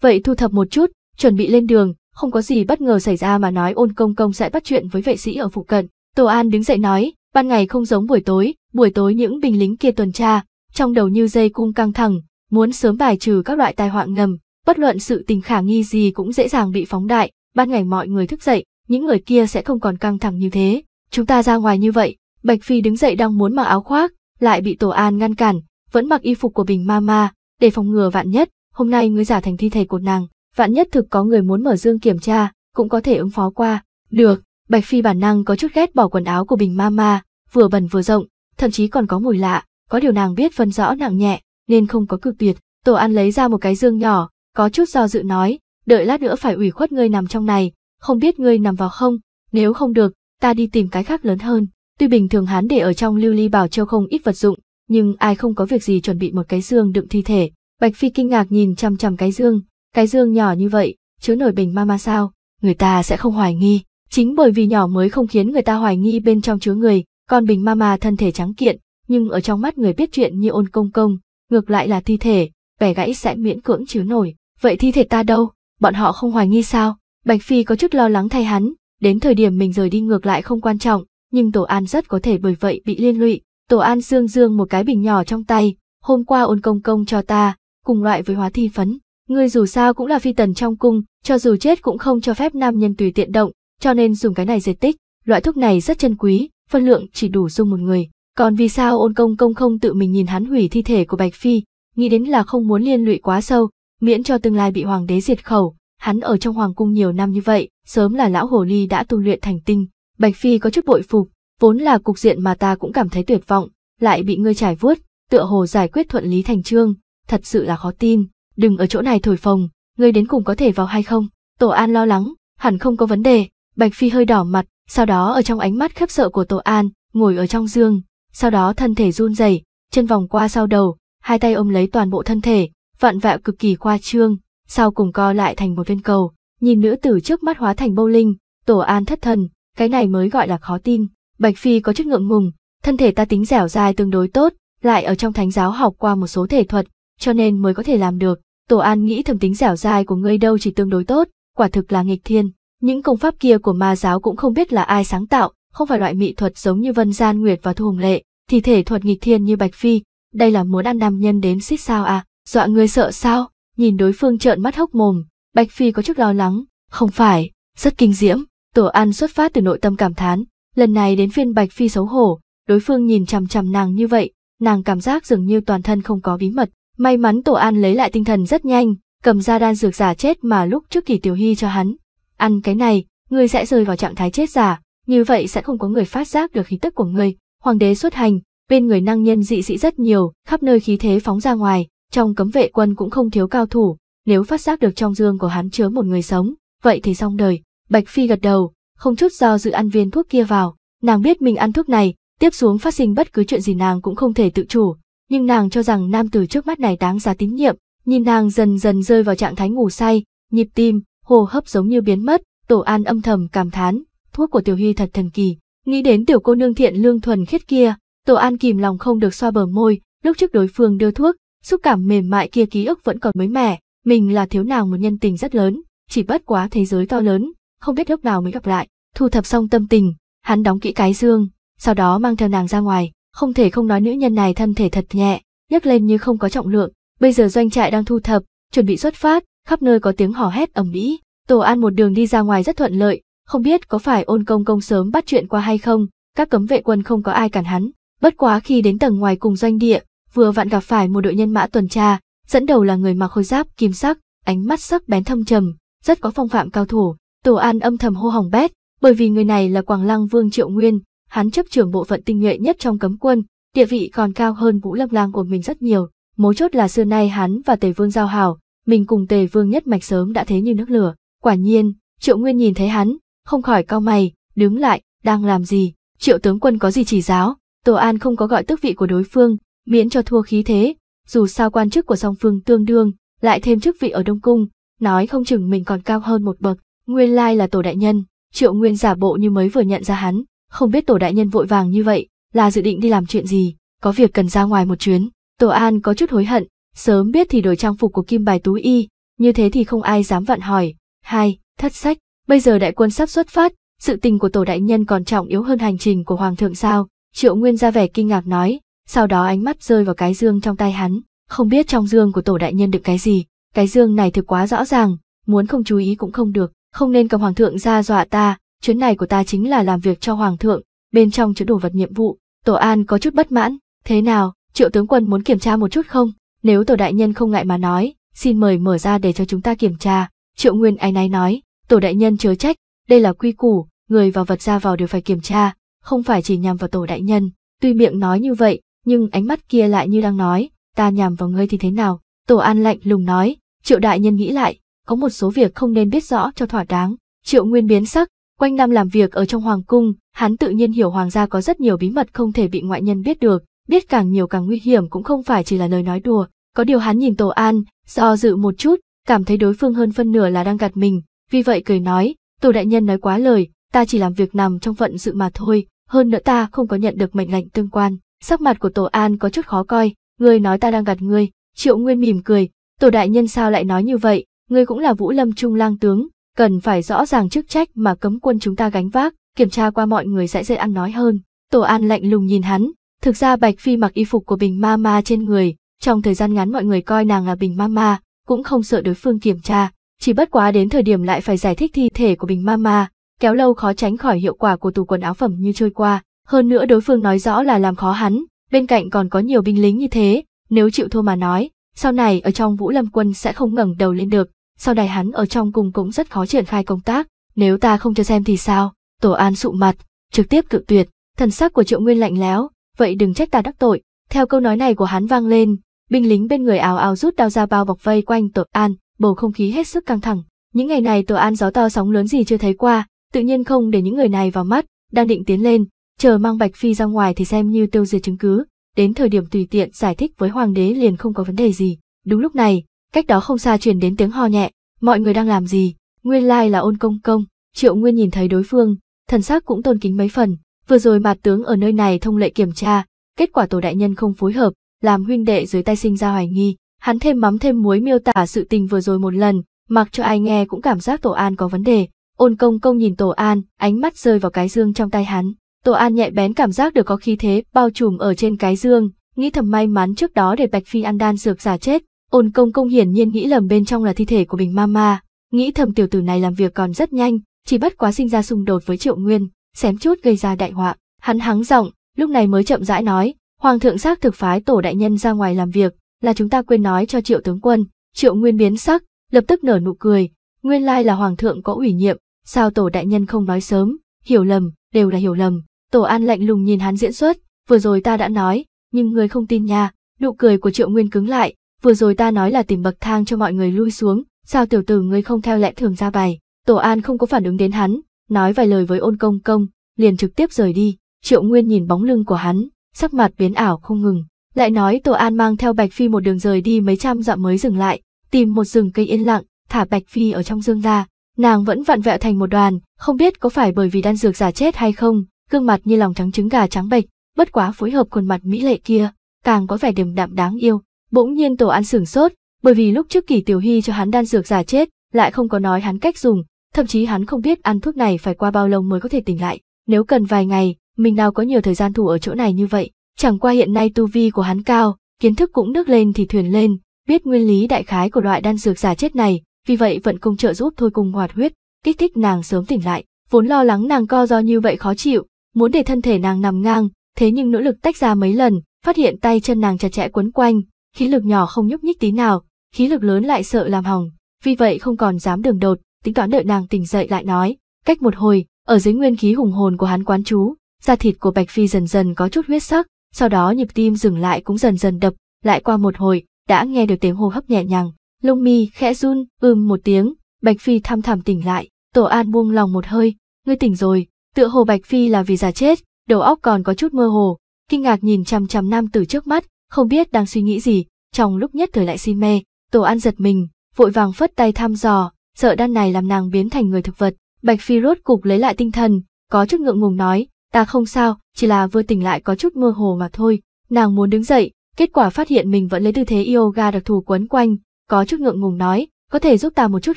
vậy thu thập một chút, chuẩn bị lên đường, không có gì bất ngờ xảy ra mà nói ôn công công sẽ bắt chuyện với vệ sĩ ở phụ cận. Tổ An đứng dậy nói, ban ngày không giống buổi tối, buổi tối những binh lính kia tuần tra, trong đầu như dây cung căng thẳng, muốn sớm bài trừ các loại tai họa ngầm, bất luận sự tình khả nghi gì cũng dễ dàng bị phóng đại, ban ngày mọi người thức dậy, những người kia sẽ không còn căng thẳng như thế. Chúng ta ra ngoài như vậy, Bạch Phi đứng dậy đang muốn mặc áo khoác, lại bị Tổ An ngăn cản, vẫn mặc y phục của Bình Mama, để phòng ngừa vạn nhất, hôm nay ngươi giả thành thi thể của nàng, vạn nhất thực có người muốn mở dương kiểm tra, cũng có thể ứng phó qua. Được, Bạch Phi bản năng có chút ghét bỏ quần áo của Bình Mama, vừa bẩn vừa rộng, thậm chí còn có mùi lạ, có điều nàng biết phân rõ nặng nhẹ, nên không có cực tuyệt. Tổ An lấy ra một cái dương nhỏ, có chút do dự nói, đợi lát nữa phải ủy khuất ngươi nằm trong này, không biết ngươi nằm vào không, nếu không được, ta đi tìm cái khác lớn hơn. Tuy bình thường hắn để ở trong lưu ly bảo châu không ít vật dụng, nhưng ai không có việc gì chuẩn bị một cái dương đựng thi thể. Bạch Phi kinh ngạc nhìn chằm chằm cái dương, cái dương nhỏ như vậy, chứa nổi bình mama sao, người ta sẽ không hoài nghi. Chính bởi vì nhỏ mới không khiến người ta hoài nghi bên trong chứa người, còn bình mama thân thể trắng kiện, nhưng ở trong mắt người biết chuyện như ôn công công, ngược lại là thi thể, vẻ gãy sẽ miễn cưỡng chứa nổi. Vậy thi thể ta đâu? Bọn họ không hoài nghi sao? Bạch Phi có chút lo lắng thay hắn, đến thời điểm mình rời đi ngược lại không quan trọng, nhưng Tổ An rất có thể bởi vậy bị liên lụy. Tổ An dương dương một cái bình nhỏ trong tay, hôm qua ôn công công cho ta, cùng loại với hóa thi phấn. Ngươi dù sao cũng là phi tần trong cung, cho dù chết cũng không cho phép nam nhân tùy tiện động, cho nên dùng cái này diệt tích. Loại thuốc này rất chân quý, phân lượng chỉ đủ dung một người. Còn vì sao ôn công công không tự mình nhìn hắn hủy thi thể của Bạch Phi, nghĩ đến là không muốn liên lụy quá sâu, miễn cho tương lai bị hoàng đế diệt khẩu. Hắn ở trong hoàng cung nhiều năm như vậy, sớm là lão hồ ly đã tu luyện thành tinh. Bạch Phi có chút bội phục, vốn là cục diện mà ta cũng cảm thấy tuyệt vọng, lại bị ngươi trải vuốt, tựa hồ giải quyết thuận lý thành trương, thật sự là khó tin. Đừng ở chỗ này thổi phồng, ngươi đến cùng có thể vào hay không? Tổ An lo lắng, hẳn không có vấn đề. Bạch Phi hơi đỏ mặt, sau đó ở trong ánh mắt khiếp sợ của Tổ An, ngồi ở trong giường, sau đó thân thể run rẩy, chân vòng qua sau đầu, hai tay ôm lấy toàn bộ thân thể, vặn vẹo cực kỳ khoa trương, sau cùng co lại thành một viên cầu, nhìn nữ tử trước mắt hóa thành bâu linh, Tổ An thất thần, cái này mới gọi là khó tin. Bạch Phi có chút ngượng ngùng, thân thể ta tính dẻo dai tương đối tốt, lại ở trong thánh giáo học qua một số thể thuật, cho nên mới có thể làm được. Tổ An nghĩ thầm tính dẻo dai của ngươi đâu chỉ tương đối tốt, quả thực là nghịch thiên. Những công pháp kia của ma giáo cũng không biết là ai sáng tạo, không phải loại mỹ thuật giống như Vân Gian Nguyệt và Thu Hồng Lệ, thì thể thuật nghịch thiên như Bạch Phi, đây là muốn ăn nam nhân đến xít sao à, dọa người sợ sao, nhìn đối phương trợn mắt hốc mồm, Bạch Phi có chút lo lắng, không phải, rất kinh diễm, Tổ An xuất phát từ nội tâm cảm thán, lần này đến phiên Bạch Phi xấu hổ, đối phương nhìn chằm chằm nàng như vậy, nàng cảm giác dường như toàn thân không có bí mật, may mắn Tổ An lấy lại tinh thần rất nhanh, cầm ra đan dược giả chết mà lúc trước kỳ tiểu hy cho hắn, ăn cái này, ngươi sẽ rơi vào trạng thái chết giả, như vậy sẽ không có người phát giác được khí tức của ngươi. Hoàng đế xuất hành, bên người năng nhân dị sĩ rất nhiều, khắp nơi khí thế phóng ra ngoài, trong cấm vệ quân cũng không thiếu cao thủ, nếu phát giác được trong dương của hắn chứa một người sống, vậy thì xong đời. Bạch Phi gật đầu, không chút do dự ăn viên thuốc kia vào, nàng biết mình ăn thuốc này, tiếp xuống phát sinh bất cứ chuyện gì nàng cũng không thể tự chủ, nhưng nàng cho rằng nam tử trước mắt này đáng giá tín nhiệm, nhìn nàng dần dần rơi vào trạng thái ngủ say, nhịp tim, hô hấp giống như biến mất, Tổ An âm thầm cảm thán, thuốc của Tiểu Hy thật thần kỳ. Nghĩ đến tiểu cô nương thiện lương thuần khiết kia, Tổ An kìm lòng không được xoa bờ môi, lúc trước đối phương đưa thuốc, xúc cảm mềm mại kia ký ức vẫn còn mới mẻ, mình là thiếu nàng một nhân tình rất lớn, chỉ bất quá thế giới to lớn, không biết lúc nào mới gặp lại. Thu thập xong tâm tình, hắn đóng kỹ cái dương, sau đó mang theo nàng ra ngoài, không thể không nói nữ nhân này thân thể thật nhẹ, nhấc lên như không có trọng lượng, bây giờ doanh trại đang thu thập, chuẩn bị xuất phát, khắp nơi có tiếng hò hét ầm ĩ. Tổ An một đường đi ra ngoài rất thuận lợi, không biết có phải ôn công công sớm bắt chuyện qua hay không, các cấm vệ quân không có ai cản hắn. Bất quá khi đến tầng ngoài cùng doanh địa, vừa vặn gặp phải một đội nhân mã tuần tra, dẫn đầu là người mặc khôi giáp kim sắc, ánh mắt sắc bén thâm trầm, rất có phong phạm cao thủ. Tổ An âm thầm hô hỏng bét, bởi vì người này là Quảng Lăng Vương Triệu Nguyên, hắn chấp trưởng bộ phận tinh nhuệ nhất trong cấm quân, địa vị còn cao hơn Vũ Lâm Lang của mình rất nhiều. Mấu chốt là xưa nay hắn và Tề Vương giao hảo, mình cùng Tề Vương nhất mạch sớm đã thế như nước lửa. Quả nhiên, Triệu Nguyên nhìn thấy hắn, không khỏi cau mày, đứng lại, đang làm gì? Triệu tướng quân có gì chỉ giáo? Tổ An không có gọi tước vị của đối phương, miễn cho thua khí thế, dù sao quan chức của song phương tương đương, lại thêm chức vị ở Đông Cung, nói không chừng mình còn cao hơn một bậc. Nguyên lai là tổ đại nhân, Triệu Nguyên giả bộ như mới vừa nhận ra hắn, không biết tổ đại nhân vội vàng như vậy, là dự định đi làm chuyện gì, có việc cần ra ngoài một chuyến. Tổ An có chút hối hận, sớm biết thì đổi trang phục của kim bài tú y, như thế thì không ai dám vặn hỏi. Hai, thất sách, bây giờ đại quân sắp xuất phát, sự tình của tổ đại nhân còn trọng yếu hơn hành trình của hoàng thượng sao? Triệu Nguyên ra vẻ kinh ngạc nói, sau đó ánh mắt rơi vào cái dương trong tay hắn, không biết trong dương của tổ đại nhân được cái gì, cái dương này thực quá rõ ràng, muốn không chú ý cũng không được, không nên cầm hoàng thượng ra dọa ta, chuyến này của ta chính là làm việc cho hoàng thượng, bên trong chứa đồ vật nhiệm vụ. Tổ An có chút bất mãn, thế nào, triệu tướng quân muốn kiểm tra một chút không? Nếu tổ đại nhân không ngại mà nói, xin mời mở ra để cho chúng ta kiểm tra. Triệu Nguyên áy náy nói, tổ đại nhân chớ trách, đây là quy củ, người và vật ra vào đều phải kiểm tra, không phải chỉ nhằm vào tổ đại nhân. Tuy miệng nói như vậy, nhưng ánh mắt kia lại như đang nói, ta nhằm vào ngươi thì thế nào? Tổ An lạnh lùng nói, Triệu đại nhân nghĩ lại, có một số việc không nên biết rõ cho thỏa đáng. Triệu Nguyên biến sắc, quanh năm làm việc ở trong hoàng cung, hắn tự nhiên hiểu hoàng gia có rất nhiều bí mật không thể bị ngoại nhân biết được, biết càng nhiều càng nguy hiểm cũng không phải chỉ là lời nói đùa. Có điều hắn nhìn Tổ An, do dự một chút, cảm thấy đối phương hơn phân nửa là đang gạt mình, vì vậy cười nói, Tổ đại nhân nói quá lời, ta chỉ làm việc nằm trong phận sự mà thôi, hơn nữa ta không có nhận được mệnh lệnh tương quan. Sắc mặt của Tổ An có chút khó coi, ngươi nói ta đang gạt ngươi, Triệu Nguyên mỉm cười, Tổ đại nhân sao lại nói như vậy, ngươi cũng là Vũ Lâm Trung lang tướng, cần phải rõ ràng chức trách mà cấm quân chúng ta gánh vác, kiểm tra qua mọi người sẽ dễ ăn nói hơn. Tổ An lạnh lùng nhìn hắn, thực ra Bạch Phi mặc y phục của Bình Ma Ma trên người, trong thời gian ngắn mọi người coi nàng là Bình Ma Ma, cũng không sợ đối phương kiểm tra, chỉ bất quá đến thời điểm lại phải giải thích thi thể của Bình Ma Ma, kéo lâu khó tránh khỏi hiệu quả của tủ quần áo phẩm như trôi qua, hơn nữa đối phương nói rõ là làm khó hắn, bên cạnh còn có nhiều binh lính như thế, nếu chịu thua mà nói, sau này ở trong Vũ Lâm quân sẽ không ngẩng đầu lên được, sau này hắn ở trong cùng cũng rất khó triển khai công tác, nếu ta không cho xem thì sao? Tổ An sụ mặt, trực tiếp cự tuyệt, thần sắc của Triệu Nguyên lạnh lẽo, vậy đừng trách ta đắc tội. Theo câu nói này của hắn vang lên, binh lính bên người ào ào rút đao ra bao bọc vây quanh Tổ An, bầu không khí hết sức căng thẳng. Những ngày này Tổ An gió to sóng lớn gì chưa thấy qua, tự nhiên không để những người này vào mắt, đang định tiến lên, chờ mang Bạch Phi ra ngoài thì xem như tiêu diệt chứng cứ, đến thời điểm tùy tiện giải thích với hoàng đế liền không có vấn đề gì. Đúng lúc này, cách đó không xa truyền đến tiếng ho nhẹ, mọi người đang làm gì? Nguyên lai là ôn công công, Triệu Nguyên nhìn thấy đối phương, thần sắc cũng tôn kính mấy phần, vừa rồi mặt tướng ở nơi này thông lệ kiểm tra, kết quả tổ đại nhân không phối hợp, làm huynh đệ dưới tay sinh ra hoài nghi, hắn thêm mắm thêm muối miêu tả sự tình vừa rồi một lần, mặc cho ai nghe cũng cảm giác tổ an có vấn đề, ôn công công nhìn tổ an, ánh mắt rơi vào cái dương trong tay hắn, tổ an nhạy bén cảm giác được có khí thế bao trùm ở trên cái dương, nghĩ thầm may mắn trước đó để Bạch Phi ăn đan dược giả chết, ôn công công hiển nhiên nghĩ lầm bên trong là thi thể của Bình Mama, nghĩ thầm tiểu tử này làm việc còn rất nhanh, chỉ bất quá sinh ra xung đột với Triệu Nguyên, xém chút gây ra đại họa. Hắn hắng giọng, lúc này mới chậm rãi nói, Hoàng thượng xác thực phái tổ đại nhân ra ngoài làm việc, là chúng ta quên nói cho Triệu tướng quân. Triệu Nguyên biến sắc, lập tức nở nụ cười, nguyên lai là Hoàng thượng có ủy nhiệm, sao tổ đại nhân không nói sớm, hiểu lầm, đều là hiểu lầm. Tổ An lạnh lùng nhìn hắn diễn xuất, vừa rồi ta đã nói, nhưng người không tin nha. Nụ cười của Triệu Nguyên cứng lại, vừa rồi ta nói là tìm bậc thang cho mọi người lui xuống, sao tiểu tử ngươi không theo lẽ thường ra bài. Tổ An không có phản ứng đến hắn, nói vài lời với ôn công công, liền trực tiếp rời đi. Triệu Nguyên nhìn bóng lưng của hắn, sắc mặt biến ảo không ngừng. Lại nói Tổ An mang theo Bạch Phi một đường rời đi mấy trăm dặm mới dừng lại, tìm một rừng cây yên lặng, thả Bạch Phi ở trong dương ra. Nàng vẫn vặn vẹo thành một đoàn, không biết có phải bởi vì đan dược giả chết hay không, gương mặt như lòng trắng trứng gà trắng bệch, bất quá phối hợp khuôn mặt mỹ lệ kia, càng có vẻ điềm đạm đáng yêu. Bỗng nhiên Tổ An sửng sốt, bởi vì lúc trước Kỳ Tiểu Hy cho hắn đan dược giả chết, lại không có nói hắn cách dùng, thậm chí hắn không biết ăn thuốc này phải qua bao lâu mới có thể tỉnh lại, nếu cần vài ngày, mình nào có nhiều thời gian thủ ở chỗ này như vậy, chẳng qua hiện nay tu vi của hắn cao, kiến thức cũng nước lên thì thuyền lên, biết nguyên lý đại khái của loại đan dược giả chết này, vì vậy vận công trợ giúp thôi cùng hoạt huyết, kích thích nàng sớm tỉnh lại, vốn lo lắng nàng co do như vậy khó chịu, muốn để thân thể nàng nằm ngang, thế nhưng nỗ lực tách ra mấy lần, phát hiện tay chân nàng chặt chẽ quấn quanh, khí lực nhỏ không nhúc nhích tí nào, khí lực lớn lại sợ làm hỏng, vì vậy không còn dám đường đột, tính toán đợi nàng tỉnh dậy lại nói. Cách một hồi, ở dưới nguyên khí hùng hồn của hắn quán chú, da thịt của Bạch Phi dần dần có chút huyết sắc, sau đó nhịp tim dừng lại cũng dần dần đập, lại qua một hồi, đã nghe được tiếng hô hấp nhẹ nhàng, lông mi khẽ run, ưm một tiếng, Bạch Phi thăm thẳm tỉnh lại, Tổ An buông lòng một hơi, ngươi tỉnh rồi, tựa hồ Bạch Phi là vì già chết, đầu óc còn có chút mơ hồ, kinh ngạc nhìn chằm chằm nam tử trước mắt, không biết đang suy nghĩ gì, trong lúc nhất thời lại si mê, Tổ An giật mình, vội vàng phất tay thăm dò, sợ đan này làm nàng biến thành người thực vật. Bạch Phi rốt cục lấy lại tinh thần, có chút ngượng ngùng nói, ta không sao, chỉ là vừa tỉnh lại có chút mơ hồ mà thôi. Nàng muốn đứng dậy, kết quả phát hiện mình vẫn lấy tư thế yoga đặc thù quấn quanh, có chút ngượng ngùng nói, có thể giúp ta một chút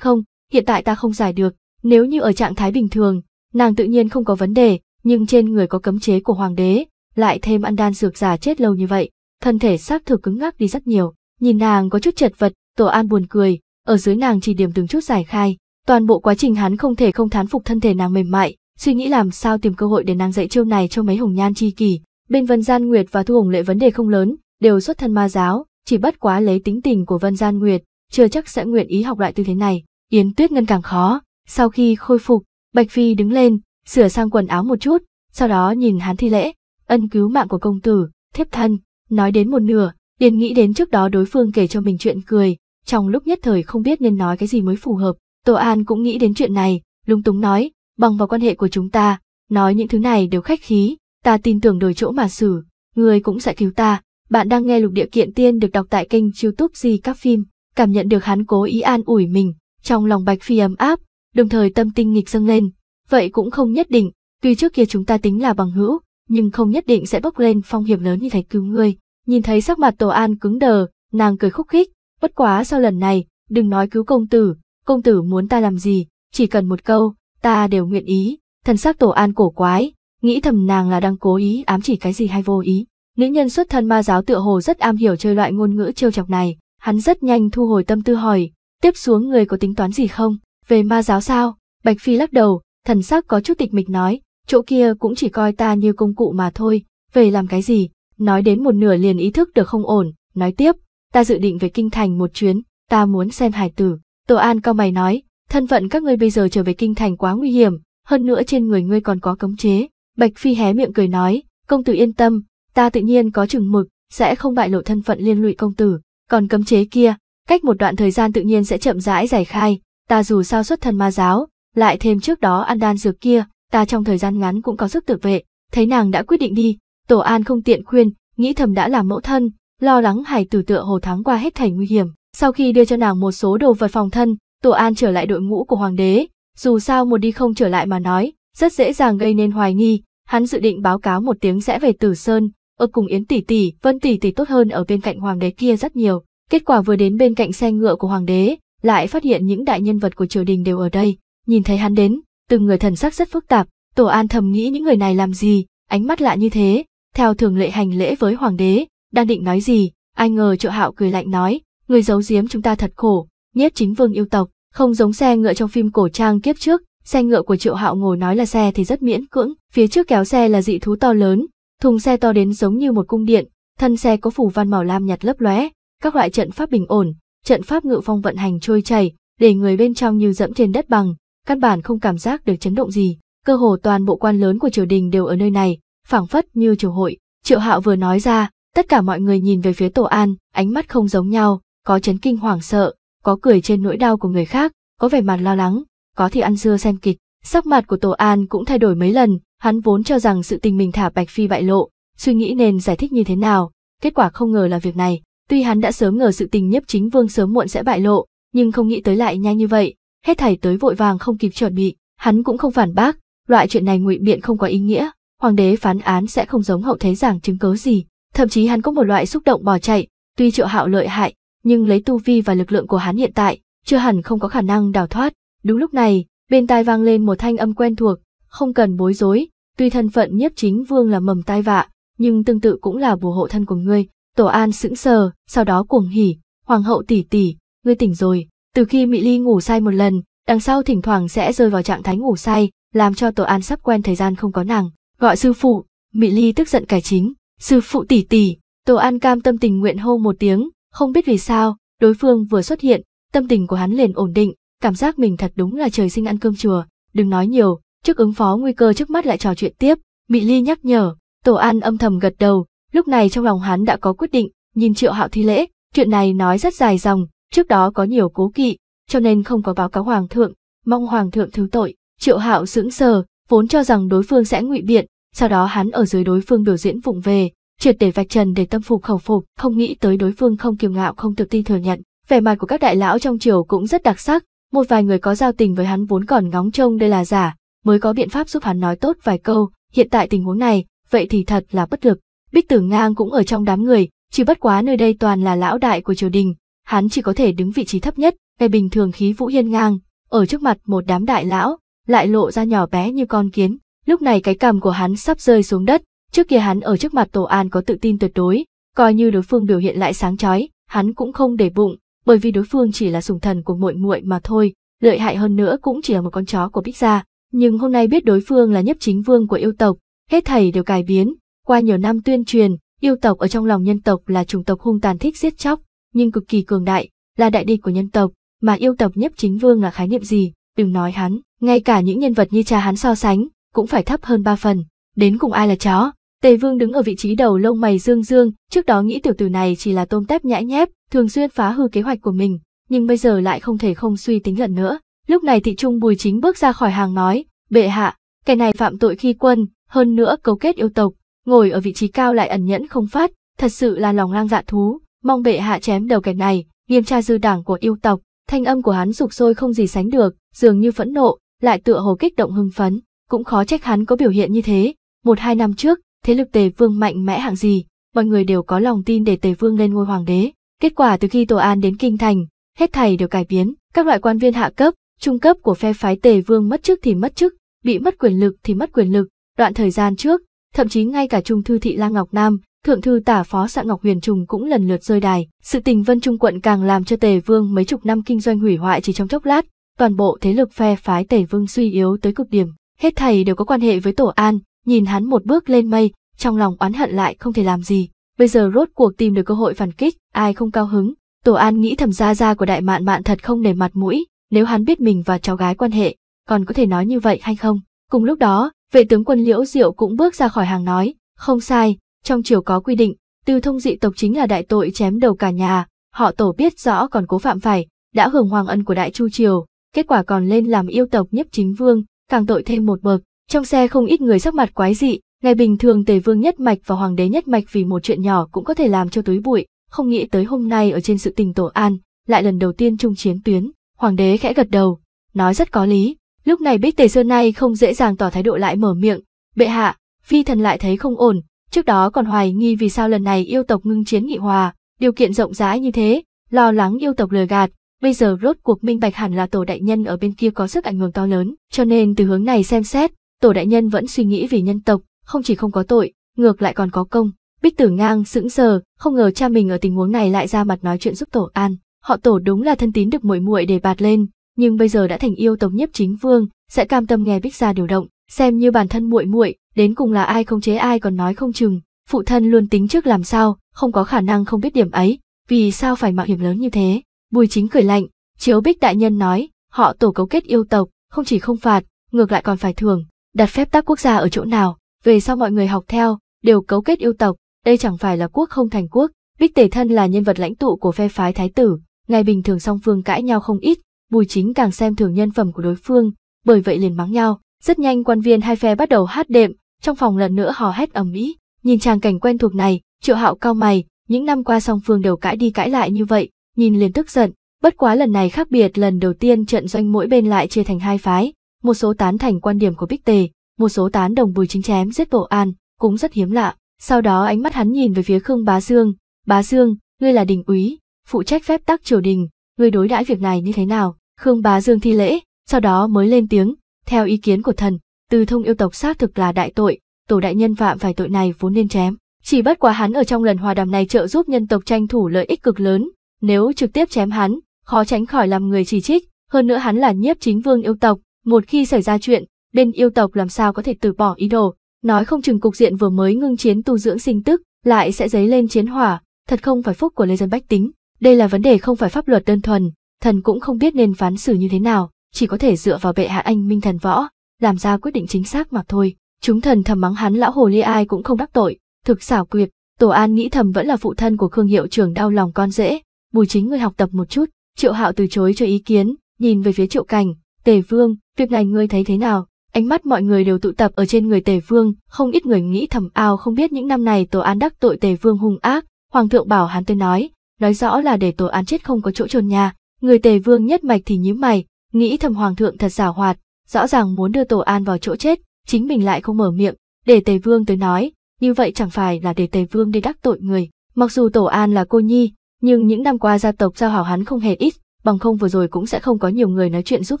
không, hiện tại ta không giải được, nếu như ở trạng thái bình thường, nàng tự nhiên không có vấn đề, nhưng trên người có cấm chế của hoàng đế, lại thêm ăn đan dược giả chết lâu như vậy, thân thể xác thực cứng ngắc đi rất nhiều, nhìn nàng có chút chật vật, Tổ An buồn cười, ở dưới nàng chỉ điểm từng chút giải khai, toàn bộ quá trình hắn không thể không thán phục thân thể nàng mềm mại, suy nghĩ làm sao tìm cơ hội để nàng dạy chiêu này cho mấy hồng nhan chi kỳ. Bên Vân Gian Nguyệt và Thu Hồng Lệ vấn đề không lớn, đều xuất thân ma giáo, chỉ bất quá lấy tính tình của Vân Gian Nguyệt, chưa chắc sẽ nguyện ý học lại tư thế này. Yến Tuyết Ngân càng khó, sau khi khôi phục, Bạch Phi đứng lên, sửa sang quần áo một chút, sau đó nhìn hắn thi lễ, ân cứu mạng của công tử, thiếp thân, nói đến một nửa, liền nghĩ đến trước đó đối phương kể cho mình chuyện cười, trong lúc nhất thời không biết nên nói cái gì mới phù hợp. Tô An cũng nghĩ đến chuyện này, lung túng nói, bằng vào quan hệ của chúng ta, nói những thứ này đều khách khí, ta tin tưởng đổi chỗ mà xử, người cũng sẽ cứu ta. Bạn đang nghe lục địa kiện tiên được đọc tại kênh youtube gì Các Phim, cảm nhận được hắn cố ý an ủi mình, trong lòng Bạch Phi ấm áp, đồng thời tâm tinh nghịch dâng lên. Vậy cũng không nhất định, tuy trước kia chúng ta tính là bằng hữu, nhưng không nhất định sẽ bốc lên phong hiểm lớn như thầy cứu ngươi. Nhìn thấy sắc mặt Tổ An cứng đờ, nàng cười khúc khích, bất quá sau lần này, đừng nói cứu công tử, công tử muốn ta làm gì, chỉ cần một câu, ta đều nguyện ý. Thần sắc Tổ An cổ quái, nghĩ thầm nàng là đang cố ý ám chỉ cái gì hay vô ý. Nữ nhân xuất thân ma giáo tựa hồ rất am hiểu chơi loại ngôn ngữ trêu chọc này, hắn rất nhanh thu hồi tâm tư hỏi, tiếp xuống người có tính toán gì không? Về ma giáo sao? Bạch Phi lắc đầu, thần sắc có chút tịch mịch nói, chỗ kia cũng chỉ coi ta như công cụ mà thôi, về làm cái gì? Nói đến một nửa liền ý thức được không ổn, nói tiếp, ta dự định về kinh thành một chuyến, ta muốn xem hải tử. Tổ An cao mày nói, thân phận các ngươi bây giờ trở về kinh thành quá nguy hiểm, hơn nữa trên người ngươi còn có cấm chế. Bạch Phi hé miệng cười nói, công tử yên tâm, ta tự nhiên có chừng mực, sẽ không bại lộ thân phận liên lụy công tử. Còn cấm chế kia, cách một đoạn thời gian tự nhiên sẽ chậm rãi giải khai, ta dù sao xuất thân ma giáo, lại thêm trước đó ăn đan dược kia, ta trong thời gian ngắn cũng có sức tự vệ, thấy nàng đã quyết định đi, Tổ An không tiện khuyên, nghĩ thầm đã làm mẫu thân, lo lắng hải tử tựa hồ thắng qua hết thảy nguy hiểm. Sau khi đưa cho nàng một số đồ vật phòng thân, Tổ An trở lại đội ngũ của hoàng đế, dù sao một đi không trở lại mà nói, rất dễ dàng gây nên hoài nghi, hắn dự định báo cáo một tiếng sẽ về Tử Sơn, ở cùng Yến tỷ tỷ, Vân tỷ tỷ tốt hơn ở bên cạnh hoàng đế kia rất nhiều. Kết quả vừa đến bên cạnh xe ngựa của hoàng đế, lại phát hiện những đại nhân vật của triều đình đều ở đây, nhìn thấy hắn đến, từng người thần sắc rất phức tạp, Tổ An thầm nghĩ những người này làm gì, ánh mắt lạ như thế, theo thường lệ hành lễ với hoàng đế, đang định nói gì, ai ngờ Triệu Hạo cười lạnh nói, người giấu giếm chúng ta thật khổ, nhiếp chính vương yêu tộc, không giống xe ngựa trong phim cổ trang kiếp trước, xe ngựa của Triệu Hạo ngồi nói là xe thì rất miễn cưỡng, phía trước kéo xe là dị thú to lớn, thùng xe to đến giống như một cung điện, thân xe có phủ văn màu lam nhạt lấp lóe, các loại trận pháp bình ổn, trận pháp ngự phong vận hành trôi chảy, để người bên trong như dẫm trên đất bằng, căn bản không cảm giác được chấn động gì. Cơ hồ toàn bộ quan lớn của triều đình đều ở nơi này, phảng phất như triều hội. Triệu Hạo vừa nói ra, tất cả mọi người nhìn về phía Tổ An, ánh mắt không giống nhau, có chấn kinh hoảng sợ, có cười trên nỗi đau của người khác, có vẻ mặt lo lắng, có thì ăn dưa xem kịch. Sắc mặt của Tổ An cũng thay đổi mấy lần, hắn vốn cho rằng sự tình mình thả Bạch Phi bại lộ, suy nghĩ nên giải thích như thế nào, kết quả không ngờ là việc này. Tuy hắn đã sớm ngờ sự tình nhiếp chính vương sớm muộn sẽ bại lộ, nhưng không nghĩ tới lại nhanh như vậy, hết thảy tới vội vàng không kịp chuẩn bị, hắn cũng không phản bác, loại chuyện này ngụy biện không có ý nghĩa, hoàng đế phán án sẽ không giống hậu thế giảng chứng cớ gì, thậm chí hắn có một loại xúc động bỏ chạy, tuy triệu hạo lợi hại, nhưng lấy tu vi và lực lượng của hắn hiện tại, chưa hẳn không có khả năng đào thoát. Đúng lúc này, bên tai vang lên một thanh âm quen thuộc, không cần bối rối, tuy thân phận nhiếp chính vương là mầm tai vạ, nhưng tương tự cũng là bùa hộ thân của ngươi. Tổ An sững sờ, sau đó cuồng hỉ, hoàng hậu tỷ tỷ, ngươi tỉnh rồi. Từ khi Mỹ Ly ngủ say một lần, đằng sau thỉnh thoảng sẽ rơi vào trạng thái ngủ say, làm cho Tổ An sắp quen thời gian không có nàng. Gọi sư phụ, Mỹ Ly tức giận cải chính, sư phụ tỷ tỷ. Tổ An cam tâm tình nguyện hô một tiếng, không biết vì sao, đối phương vừa xuất hiện, tâm tình của hắn liền ổn định, cảm giác mình thật đúng là trời sinh ăn cơm chùa. Đừng nói nhiều, trước ứng phó nguy cơ trước mắt lại trò chuyện tiếp. Mỹ Ly nhắc nhở, Tổ An âm thầm gật đầu, lúc này trong lòng hắn đã có quyết định, nhìn Triệu Hạo thi lễ, chuyện này nói rất dài dòng, trước đó có nhiều cố kỵ, cho nên không có báo cáo hoàng thượng, mong hoàng thượng thứ tội. Triệu Hạo sững sờ, vốn cho rằng đối phương sẽ ngụy biện, sau đó hắn ở dưới đối phương biểu diễn vụng về, triệt để vạch trần để tâm phục khẩu phục, không nghĩ tới đối phương không kiêu ngạo không tự tin thừa nhận. Vẻ mặt của các đại lão trong triều cũng rất đặc sắc, một vài người có giao tình với hắn vốn còn ngóng trông đây là giả, mới có biện pháp giúp hắn nói tốt vài câu, hiện tại tình huống này, vậy thì thật là bất lực. Bích Tử Ngang cũng ở trong đám người, chỉ bất quá nơi đây toàn là lão đại của triều đình, hắn chỉ có thể đứng vị trí thấp nhất, ngày bình thường khí vũ hiên ngang, ở trước mặt một đám đại lão, lại lộ ra nhỏ bé như con kiến. Lúc này cái cằm của hắn sắp rơi xuống đất, trước kia hắn ở trước mặt Tổ An có tự tin tuyệt đối, coi như đối phương biểu hiện lại sáng chói, hắn cũng không để bụng, bởi vì đối phương chỉ là sùng thần của muội muội mà thôi, lợi hại hơn nữa cũng chỉ là một con chó của Bích gia. Nhưng hôm nay biết đối phương là nhất chính vương của yêu tộc, hết thảy đều cải biến, qua nhiều năm tuyên truyền, yêu tộc ở trong lòng nhân tộc là chủng tộc hung tàn thích giết chóc, nhưng cực kỳ cường đại, là đại địch của nhân tộc, mà yêu tộc nhất chính vương là khái niệm gì, đừng nói hắn, ngay cả những nhân vật như cha hắn so sánh, cũng phải thấp hơn ba phần, đến cùng ai là chó. Tề Vương đứng ở vị trí đầu lông mày dương dương, trước đó nghĩ tiểu tử này chỉ là tôm tép nhãi nhép, thường xuyên phá hư kế hoạch của mình, nhưng bây giờ lại không thể không suy tính lần nữa. Lúc này thị trung bùi chính bước ra khỏi hàng nói, bệ hạ, kẻ này phạm tội khi quân, hơn nữa cấu kết yêu tộc, ngồi ở vị trí cao lại ẩn nhẫn không phát, thật sự là lòng lang dạ thú, mong bệ hạ chém đầu kẻ này, nghiêm tra dư đảng của yêu tộc. Thanh âm của hắn sục sôi không gì sánh được, dường như phẫn nộ, lại tựa hồ kích động hưng phấn, cũng khó trách hắn có biểu hiện như thế. Một hai năm trước, thế lực tề vương mạnh mẽ hạng gì, mọi người đều có lòng tin để tề vương lên ngôi hoàng đế. Kết quả từ khi Tổ An đến Kinh Thành, hết thầy đều cải biến, các loại quan viên hạ cấp, trung cấp của phe phái tề vương mất chức thì mất chức, bị mất quyền lực thì mất quyền lực, đoạn thời gian trước, thậm chí ngay cả trung thư thị Lang Ngọc Nam, thượng thư tả phó sạ Ngọc Huyền Trùng cũng lần lượt rơi đài. Sự tình Vân Trung quận càng làm cho Tề Vương mấy chục năm kinh doanh hủy hoại chỉ trong chốc lát, toàn bộ thế lực phe phái Tề Vương suy yếu tới cực điểm. Hết thầy đều có quan hệ với Tổ An, nhìn hắn một bước lên mây, trong lòng oán hận lại không thể làm gì. Bây giờ rốt cuộc tìm được cơ hội phản kích, ai không cao hứng. Tổ An nghĩ thầm gia gia của đại mạn mạn thật không nể mặt mũi, nếu hắn biết mình và cháu gái quan hệ, còn có thể nói như vậy hay không? Cùng lúc đó, vệ tướng quân Liễu Diệu cũng bước ra khỏi hàng nói, không sai, trong triều có quy định, tư thông dị tộc chính là đại tội chém đầu cả nhà, họ tổ biết rõ còn cố phạm phải, đã hưởng hoàng ân của đại chu triều, kết quả còn lên làm yêu tộc nhất chính vương, càng tội thêm một bậc. Trong xe không ít người sắc mặt quái dị, ngày bình thường tề vương nhất mạch và hoàng đế nhất mạch vì một chuyện nhỏ cũng có thể làm cho túi bụi, không nghĩ tới hôm nay ở trên sự tình tổ an, lại lần đầu tiên chung chiến tuyến, hoàng đế khẽ gật đầu, nói rất có lý. Lúc này Bích Tề Sơn Nay không dễ dàng tỏ thái độ lại mở miệng, bệ hạ, phi thần lại thấy không ổn, trước đó còn hoài nghi vì sao lần này yêu tộc ngưng chiến nghị hòa, điều kiện rộng rãi như thế, lo lắng yêu tộc lừa gạt, bây giờ rốt cuộc minh bạch hẳn là tổ đại nhân ở bên kia có sức ảnh hưởng to lớn, cho nên từ hướng này xem xét, tổ đại nhân vẫn suy nghĩ vì nhân tộc, không chỉ không có tội, ngược lại còn có công. Bích Tử Ngang sững sờ, không ngờ cha mình ở tình huống này lại ra mặt nói chuyện giúp tổ an. Họ tổ đúng là thân tín được muội muội để bạt lên, nhưng bây giờ đã thành yêu tộc nhiếp chính vương, sẽ cam tâm nghe Bích gia điều động, xem như bản thân muội muội, đến cùng là ai không chế ai còn nói không chừng. Phụ thân luôn tính trước làm sao, không có khả năng không biết điểm ấy, vì sao phải mạo hiểm lớn như thế. Bùi chính cười lạnh, chiếu Bích đại nhân nói, họ tổ cấu kết yêu tộc, không chỉ không phạt, ngược lại còn phải thưởng, đặt phép tắc quốc gia ở chỗ nào, về sau mọi người học theo, đều cấu kết yêu tộc, đây chẳng phải là quốc không thành quốc. Bích Tề Thân là nhân vật lãnh tụ của phe phái thái tử, ngày bình thường song phương cãi nhau không ít, Bùi Chính càng xem thường nhân phẩm của đối phương, bởi vậy liền mắng nhau. Rất nhanh quan viên hai phe bắt đầu hát đệm, trong phòng lần nữa hò hét ầm ĩ. Nhìn tràng cảnh quen thuộc này, Triệu Hạo cao mày, những năm qua song phương đều cãi đi cãi lại như vậy, nhìn liền tức giận. Bất quá lần này khác biệt lần đầu tiên trận doanh mỗi bên lại chia thành hai phái, một số tán thành quan điểm của Bích Tề, một số tán đồng Bùi Chính chém giết Tổ An, cũng rất hiếm lạ. Sau đó ánh mắt hắn nhìn về phía Khương Bá Dương, Bá Dương, ngươi là đình úy, phụ trách phép tắc triều đình, ngươi đối đãi việc này như thế nào? Khương Bá Dương thi lễ, sau đó mới lên tiếng, theo ý kiến của thần, từ thông yêu tộc xác thực là đại tội, tổ đại nhân phạm phải tội này vốn nên chém. Chỉ bất quá hắn ở trong lần hòa đàm này trợ giúp nhân tộc tranh thủ lợi ích cực lớn, nếu trực tiếp chém hắn, khó tránh khỏi làm người chỉ trích, hơn nữa hắn là nhiếp chính vương yêu tộc, một khi xảy ra chuyện, bên yêu tộc làm sao có thể từ bỏ ý đồ, nói không chừng cục diện vừa mới ngưng chiến tu dưỡng sinh tức, lại sẽ dấy lên chiến hỏa, thật không phải phúc của lê dân bách tính. Đây là vấn đề không phải pháp luật đơn thuần, thần cũng không biết nên phán xử như thế nào, chỉ có thể dựa vào bệ hạ anh minh thần võ, làm ra quyết định chính xác mà thôi. Chúng thần thầm mắng hắn lão hồ ly ai cũng không đắc tội, thực xảo quyệt, Tổ An nghĩ thầm vẫn là phụ thân của Khương Hiệu trưởng đau lòng con dễ, bùi chính người học tập một chút, Triệu Hạo từ chối cho ý kiến, nhìn về phía Triệu Cảnh, Tề Vương, việc này ngươi thấy thế nào? Ánh mắt mọi người đều tụ tập ở trên người Tề Vương, không ít người nghĩ thầm ao không biết những năm này Tổ An đắc tội Tề Vương hung ác, Hoàng thượng bảo hắn tới nói, nói rõ là để Tổ An chết không có chỗ trôn nhà, người Tề Vương nhất mạch thì nhíu mày, nghĩ thầm Hoàng thượng thật giả hoạt, rõ ràng muốn đưa Tổ An vào chỗ chết, chính mình lại không mở miệng, để Tề Vương tới nói, như vậy chẳng phải là để Tề Vương đi đắc tội người. Mặc dù Tổ An là cô nhi, nhưng những năm qua gia tộc giao hảo hắn không hề ít, bằng không vừa rồi cũng sẽ không có nhiều người nói chuyện giúp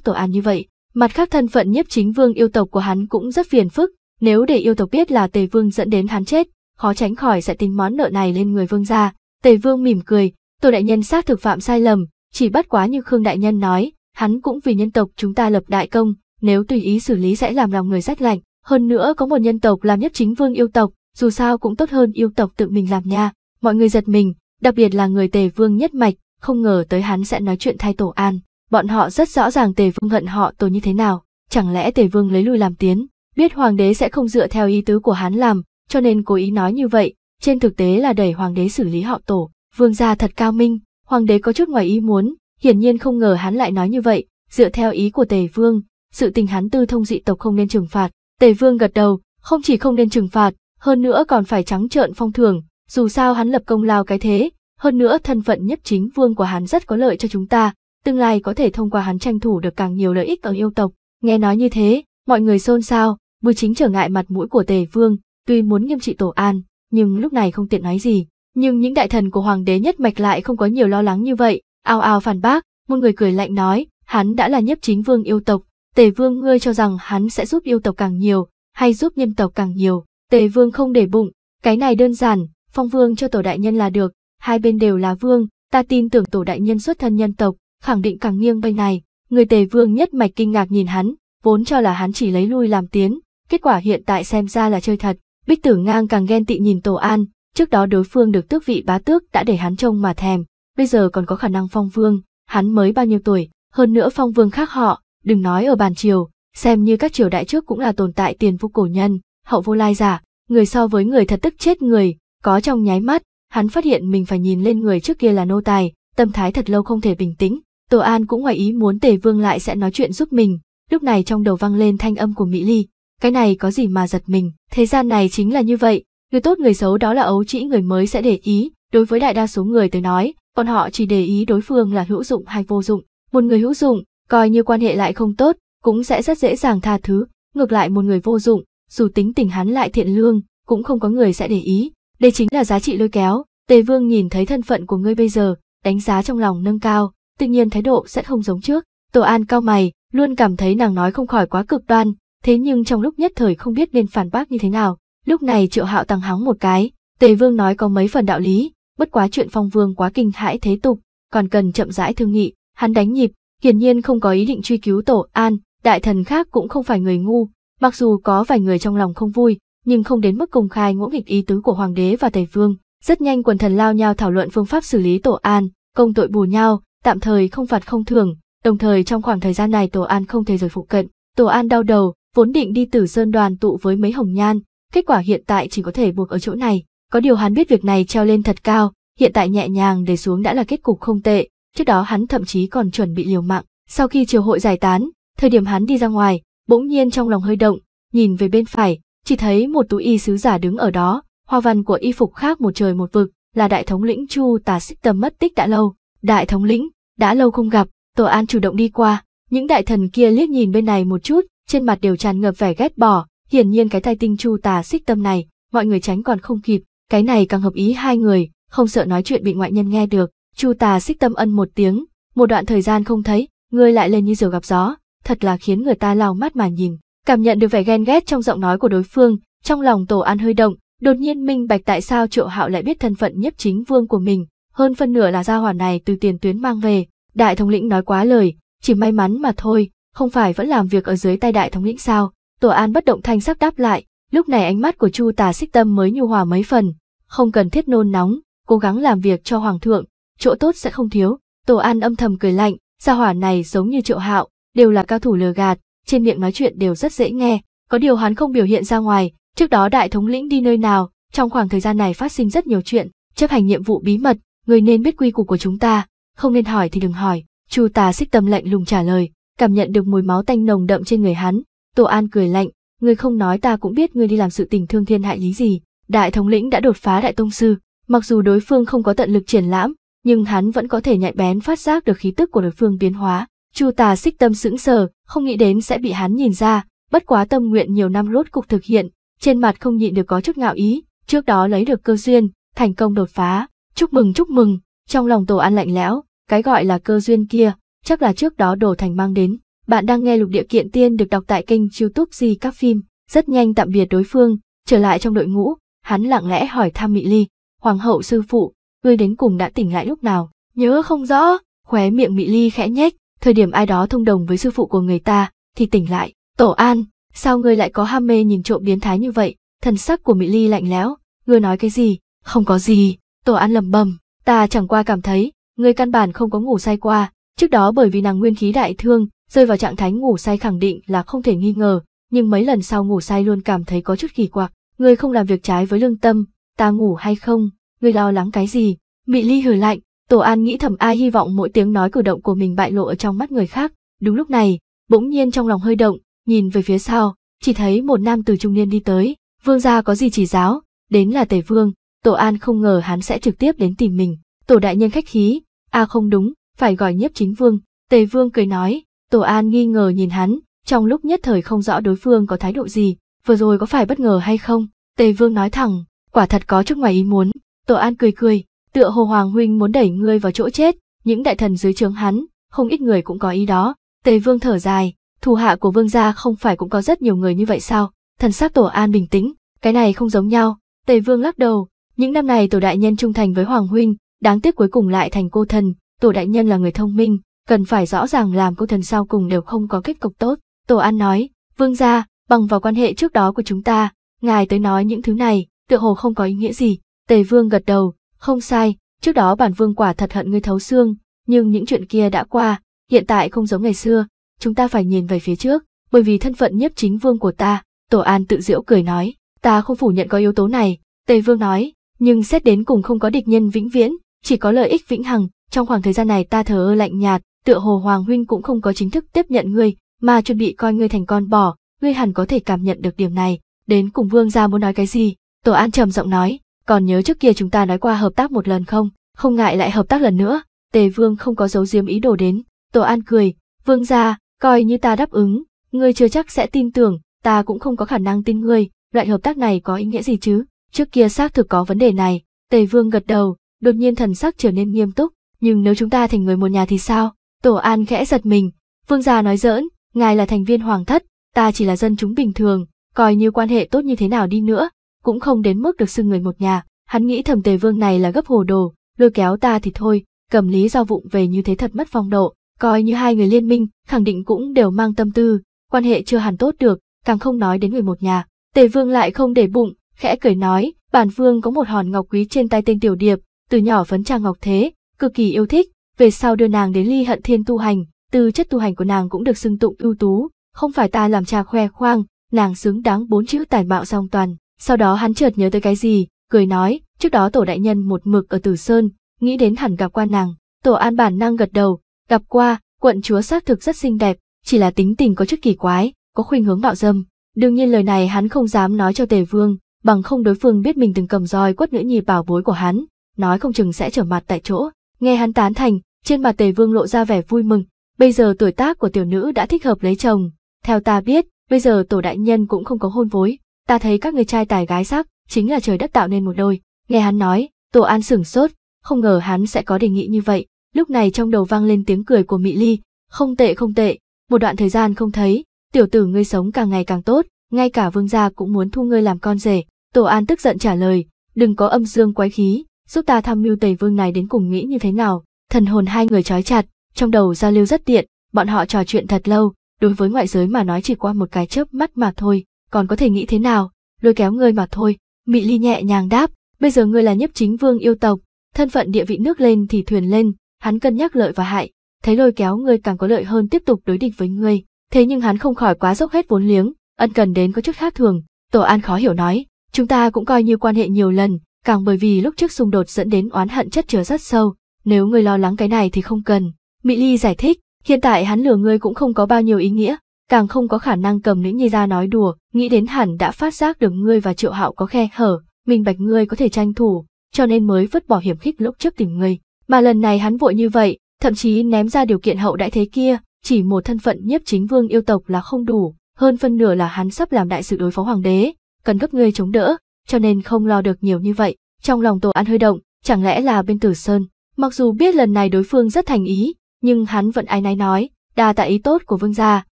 Tổ An như vậy. Mặt khác thân phận nhiếp chính vương yêu tộc của hắn cũng rất phiền phức, nếu để yêu tộc biết là Tề Vương dẫn đến hắn chết, khó tránh khỏi sẽ tính món nợ này lên người vương gia. Tề Vương mỉm cười, Tổ đại nhân xác thực phạm sai lầm, chỉ bất quá như Khương đại nhân nói, hắn cũng vì nhân tộc chúng ta lập đại công, nếu tùy ý xử lý sẽ làm lòng người rách lạnh, hơn nữa có một nhân tộc làm nhất chính vương yêu tộc, dù sao cũng tốt hơn yêu tộc tự mình làm nha. Mọi người giật mình, đặc biệt là người Tề Vương nhất mạch, không ngờ tới hắn sẽ nói chuyện thay tổ an. Bọn họ rất rõ ràng Tề Vương hận họ tổ như thế nào, chẳng lẽ Tề Vương lấy lui làm tiến, biết hoàng đế sẽ không dựa theo ý tứ của hắn làm, cho nên cố ý nói như vậy, trên thực tế là đẩy hoàng đế xử lý họ tổ. Vương gia thật cao minh, hoàng đế có chút ngoài ý muốn, hiển nhiên không ngờ hắn lại nói như vậy, dựa theo ý của Tề Vương, sự tình hắn tư thông dị tộc không nên trừng phạt. Tề Vương gật đầu, không chỉ không nên trừng phạt, hơn nữa còn phải trắng trợn phong thưởng, dù sao hắn lập công lao cái thế, hơn nữa thân phận nhất chính vương của hắn rất có lợi cho chúng ta, tương lai có thể thông qua hắn tranh thủ được càng nhiều lợi ích ở yêu tộc. Nghe nói như thế, mọi người xôn xao, Bùi Chính trở ngại mặt mũi của Tề Vương, tuy muốn nghiêm trị Tổ An, nhưng lúc này không tiện nói gì. Nhưng những đại thần của hoàng đế nhất mạch lại không có nhiều lo lắng như vậy, ao ao phản bác, một người cười lạnh nói, hắn đã là nhất chính vương yêu tộc, tề vương ngươi cho rằng hắn sẽ giúp yêu tộc càng nhiều, hay giúp nhân tộc càng nhiều, tề vương không để bụng, cái này đơn giản, phong vương cho tổ đại nhân là được, hai bên đều là vương, ta tin tưởng tổ đại nhân xuất thân nhân tộc, khẳng định càng nghiêng bên này, người tề vương nhất mạch kinh ngạc nhìn hắn, vốn cho là hắn chỉ lấy lui làm tiến, kết quả hiện tại xem ra là chơi thật, bích tử ngang càng ghen tị nhìn tổ an, trước đó đối phương được tước vị bá tước đã để hắn trông mà thèm, bây giờ còn có khả năng phong vương, hắn mới bao nhiêu tuổi, hơn nữa phong vương khác họ, đừng nói ở bàn triều, xem như các triều đại trước cũng là tồn tại tiền vô cổ nhân, hậu vô lai giả, người so với người thật tức chết người, có trong nháy mắt, hắn phát hiện mình phải nhìn lên người trước kia là nô tài, tâm thái thật lâu không thể bình tĩnh. Tổ An cũng ngoài ý muốn Tề Vương lại sẽ nói chuyện giúp mình, lúc này trong đầu vang lên thanh âm của Mỹ Ly. Cái này có gì mà giật mình, thế gian này chính là như vậy, người tốt người xấu đó là ấu trĩ người mới sẽ để ý, đối với đại đa số người tới nói, bọn họ chỉ để ý đối phương là hữu dụng hay vô dụng. Một người hữu dụng, coi như quan hệ lại không tốt, cũng sẽ rất dễ dàng tha thứ, ngược lại một người vô dụng, dù tính tình hắn lại thiện lương, cũng không có người sẽ để ý. Đây chính là giá trị lôi kéo, Tề Vương nhìn thấy thân phận của ngươi bây giờ, đánh giá trong lòng nâng cao, tự nhiên thái độ sẽ không giống trước. Tổ An cao mày, luôn cảm thấy nàng nói không khỏi quá cực đoan, thế nhưng trong lúc nhất thời không biết nên phản bác như thế nào. Lúc này Triệu Hạo tăng hắng một cái, Tề Vương nói có mấy phần đạo lý, bất quá chuyện Phong Vương quá kinh hãi thế tục, còn cần chậm rãi thương nghị, hắn đánh nhịp, hiển nhiên không có ý định truy cứu Tổ An, đại thần khác cũng không phải người ngu, mặc dù có vài người trong lòng không vui, nhưng không đến mức công khai ngỗ nghịch ý tứ của hoàng đế và tề vương. Rất nhanh quần thần lao nhau thảo luận phương pháp xử lý tổ an, công tội bù nhau, tạm thời không phạt không thường, đồng thời trong khoảng thời gian này tổ an không thể rời phụ cận. Tổ an đau đầu, vốn định đi tử sơn đoàn tụ với mấy hồng nhan, kết quả hiện tại chỉ có thể buộc ở chỗ này. Có điều hắn biết việc này treo lên thật cao, hiện tại nhẹ nhàng để xuống đã là kết cục không tệ, trước đó hắn thậm chí còn chuẩn bị liều mạng. Sau khi triều hội giải tán, thời điểm hắn đi ra ngoài, bỗng nhiên trong lòng hơi động, nhìn về bên phải, chỉ thấy một túi y sứ giả đứng ở đó, hoa văn của y phục khác một trời một vực, là đại thống lĩnh Chu Tà Xích Tâm mất tích đã lâu. Đại thống lĩnh, đã lâu không gặp, Tổ An chủ động đi qua, những đại thần kia liếc nhìn bên này một chút, trên mặt đều tràn ngập vẻ ghét bỏ, hiển nhiên cái tay tinh Chu Tà Xích Tâm này, mọi người tránh còn không kịp, cái này càng hợp ý hai người, không sợ nói chuyện bị ngoại nhân nghe được. Chu Tà Xích Tâm ân một tiếng, một đoạn thời gian không thấy, ngươi lại lên như diều gặp gió, thật là khiến người ta lau mắt mà nhìn. Cảm nhận được vẻ ghen ghét trong giọng nói của đối phương, trong lòng Tổ An hơi động, đột nhiên minh bạch tại sao Triệu Hạo lại biết thân phận nhất chính vương của mình, hơn phân nửa là gia hỏa này từ tiền tuyến mang về. Đại thống lĩnh nói quá lời, chỉ may mắn mà thôi, không phải vẫn làm việc ở dưới tay đại thống lĩnh sao? Tổ An bất động thanh sắc đáp lại, lúc này ánh mắt của Chu Tà Xích Tâm mới nhu hòa mấy phần, không cần thiết nôn nóng, cố gắng làm việc cho hoàng thượng, chỗ tốt sẽ không thiếu. Tổ An âm thầm cười lạnh, gia hỏa này giống như Triệu Hạo, đều là cao thủ lừa gạt, trên miệng nói chuyện đều rất dễ nghe, có điều hắn không biểu hiện ra ngoài, trước đó đại thống lĩnh đi nơi nào, trong khoảng thời gian này phát sinh rất nhiều chuyện, chấp hành nhiệm vụ bí mật, người nên biết quy củ của chúng ta, không nên hỏi thì đừng hỏi, Chu Tà xích tâm lạnh lùng trả lời, cảm nhận được mùi máu tanh nồng đậm trên người hắn, Tổ An cười lạnh, người không nói ta cũng biết ngươi đi làm sự tình thương thiên hại lý gì, đại thống lĩnh đã đột phá đại tông sư, mặc dù đối phương không có tận lực triển lãm, nhưng hắn vẫn có thể nhạy bén phát giác được khí tức của đối phương biến hóa, Chu Tà xích tâm sững sờ, không nghĩ đến sẽ bị hắn nhìn ra, bất quá tâm nguyện nhiều năm rốt cục thực hiện, trên mặt không nhịn được có chút ngạo ý, trước đó lấy được cơ duyên, thành công đột phá, chúc mừng chúc mừng, trong lòng Tổ An lạnh lẽo, cái gọi là cơ duyên kia, chắc là trước đó Đồ Thành mang đến. Bạn đang nghe lục địa kiện tiên được đọc tại kênh YouTube Di các phim, rất nhanh tạm biệt đối phương, trở lại trong đội ngũ, hắn lặng lẽ hỏi thăm Mị Ly, hoàng hậu sư phụ, ngươi đến cùng đã tỉnh lại lúc nào? Nhớ không rõ, khóe miệng Mị Ly khẽ nhếch, thời điểm ai đó thông đồng với sư phụ của người ta, thì tỉnh lại. Tổ An, sao ngươi lại có ham mê nhìn trộm biến thái như vậy? Thần sắc của Mỹ Ly lạnh lẽo, ngươi nói cái gì? Không có gì. Tổ An lầm bầm, ta chẳng qua cảm thấy, ngươi căn bản không có ngủ say qua. Trước đó bởi vì nàng nguyên khí đại thương, rơi vào trạng thái ngủ say khẳng định là không thể nghi ngờ, nhưng mấy lần sau ngủ say luôn cảm thấy có chút kỳ quặc. người không làm việc trái với lương tâm, ta ngủ hay không? người lo lắng cái gì? Mỹ Ly hừ lạnh, Tổ An nghĩ thầm ai hy vọng mỗi tiếng nói cử động của mình bại lộ ở trong mắt người khác. Đúng lúc này, bỗng nhiên trong lòng hơi động, nhìn về phía sau, chỉ thấy một nam từ trung niên đi tới. Vương gia có gì chỉ giáo, đến là Tề Vương. Tổ An không ngờ hắn sẽ trực tiếp đến tìm mình. Tổ đại nhân khách khí, a à không đúng, phải gọi nhiếp chính vương. Tề Vương cười nói, Tổ An nghi ngờ nhìn hắn, trong lúc nhất thời không rõ đối phương có thái độ gì, vừa rồi có phải bất ngờ hay không. Tề Vương nói thẳng, quả thật có chút ngoài ý muốn. Tổ An cười cười, tựa hồ Hoàng huynh muốn đẩy ngươi vào chỗ chết, những đại thần dưới trướng hắn, không ít người cũng có ý đó. Tề Vương thở dài, thủ hạ của Vương gia không phải cũng có rất nhiều người như vậy sao? Thần sắc Tổ An bình tĩnh, cái này không giống nhau. Tề Vương lắc đầu, những năm này Tổ đại nhân trung thành với Hoàng huynh, đáng tiếc cuối cùng lại thành cô thần. Tổ đại nhân là người thông minh, cần phải rõ ràng làm cô thần sau cùng đều không có kết cục tốt. Tổ An nói, Vương gia, bằng vào quan hệ trước đó của chúng ta, ngài tới nói những thứ này, tựa hồ không có ý nghĩa gì. Tề Vương gật đầu, không sai, trước đó bản Vương quả thật hận ngươi thấu xương, nhưng những chuyện kia đã qua, hiện tại không giống ngày xưa, chúng ta phải nhìn về phía trước, bởi vì thân phận nhiếp chính vương của ta, Tổ An tự giễu cười nói, ta không phủ nhận có yếu tố này, Tề Vương nói, nhưng xét đến cùng không có địch nhân vĩnh viễn, chỉ có lợi ích vĩnh hằng, trong khoảng thời gian này ta thờ ơ lạnh nhạt, tựa hồ Hoàng huynh cũng không có chính thức tiếp nhận ngươi, mà chuẩn bị coi ngươi thành con bò, ngươi hẳn có thể cảm nhận được điểm này, đến cùng vương gia muốn nói cái gì, Tổ An trầm giọng nói, còn nhớ trước kia chúng ta nói qua hợp tác một lần không, không ngại lại hợp tác lần nữa, Tề Vương không có dấu diếm ý đồ đến, Tổ An cười, vương gia, coi như ta đáp ứng, ngươi chưa chắc sẽ tin tưởng, ta cũng không có khả năng tin ngươi, loại hợp tác này có ý nghĩa gì chứ, trước kia xác thực có vấn đề này, Tề Vương gật đầu, đột nhiên thần sắc trở nên nghiêm túc, nhưng nếu chúng ta thành người một nhà thì sao, Tổ An khẽ giật mình, vương gia nói giỡn, ngài là thành viên hoàng thất, ta chỉ là dân chúng bình thường, coi như quan hệ tốt như thế nào đi nữa, cũng không đến mức được xưng người một nhà, hắn nghĩ thẩm tề vương này là gấp hồ đồ, lôi kéo ta thì thôi, cầm lý do vụng về như thế thật mất phong độ, coi như hai người liên minh, khẳng định cũng đều mang tâm tư, quan hệ chưa hẳn tốt được, càng không nói đến người một nhà. Tề vương lại không để bụng, khẽ cười nói, bản vương có một hòn ngọc quý trên tay tên tiểu điệp, từ nhỏ phấn trang ngọc thế, cực kỳ yêu thích, về sau đưa nàng đến ly hận thiên tu hành, tư chất tu hành của nàng cũng được xưng tụng ưu tú, không phải ta làm cha khoe khoang, nàng xứng đáng bốn chữ tài bạo song toàn. Sau đó hắn chợt nhớ tới cái gì, cười nói, trước đó tổ đại nhân một mực ở Tử Sơn, nghĩ đến hẳn gặp qua nàng. Tổ an bản năng gật đầu, gặp qua, quận chúa xác thực rất xinh đẹp, chỉ là tính tình có chút kỳ quái, có khuynh hướng bạo dâm. Đương nhiên lời này hắn không dám nói cho tề vương, bằng không đối phương biết mình từng cầm roi quất nữ nhi bảo bối của hắn, nói không chừng sẽ trở mặt tại chỗ. Nghe hắn tán thành, trên mặt tề vương lộ ra vẻ vui mừng, bây giờ tuổi tác của tiểu nữ đã thích hợp lấy chồng. Theo ta biết, bây giờ tổ đại nhân cũng không có hôn phối, ta thấy các người trai tài gái sắc, chính là trời đất tạo nên một đôi. Nghe hắn nói, tổ an sửng sốt, không ngờ hắn sẽ có đề nghị như vậy. Lúc này trong đầu vang lên tiếng cười của Mị Ly, không tệ không tệ, một đoạn thời gian không thấy, tiểu tử ngươi sống càng ngày càng tốt, ngay cả vương gia cũng muốn thu ngươi làm con rể. Tổ an tức giận trả lời, đừng có âm dương quái khí, giúp ta tham mưu tề vương này đến cùng nghĩ như thế nào. Thần hồn hai người trói chặt, trong đầu giao lưu rất tiện, bọn họ trò chuyện thật lâu, đối với ngoại giới mà nói chỉ qua một cái chớp mắt mà thôi, còn có thể nghĩ thế nào, lôi kéo ngươi mà thôi. Mị Ly nhẹ nhàng đáp, bây giờ ngươi là nhiếp chính vương yêu tộc, thân phận địa vị nước lên thì thuyền lên, hắn cân nhắc lợi và hại, thấy lôi kéo ngươi càng có lợi hơn tiếp tục đối địch với ngươi, thế nhưng hắn không khỏi quá dốc hết vốn liếng, ân cần đến có chút khác thường, Tổ An khó hiểu nói, chúng ta cũng coi như quan hệ nhiều lần, càng bởi vì lúc trước xung đột dẫn đến oán hận chất chứa rất sâu, nếu ngươi lo lắng cái này thì không cần. Mỹ Ly giải thích, hiện tại hắn lừa ngươi cũng không có bao nhiêu ý nghĩa, càng không có khả năng cầm nữ nhi ra nói đùa, nghĩ đến hẳn đã phát giác được ngươi và triệu hạo có khe hở, minh bạch ngươi có thể tranh thủ, cho nên mới vứt bỏ hiểm khích lúc trước tìm ngươi. Mà lần này hắn vội như vậy, thậm chí ném ra điều kiện hậu đại thế kia, chỉ một thân phận nhiếp chính vương yêu tộc là không đủ, hơn phân nửa là hắn sắp làm đại sự đối phó hoàng đế, cần gấp ngươi chống đỡ, cho nên không lo được nhiều như vậy. Trong lòng Tổ An hơi động, chẳng lẽ là bên Tử Sơn, mặc dù biết lần này đối phương rất thành ý, nhưng hắn vẫn ái náy nói, đa tạ ý tốt của vương gia,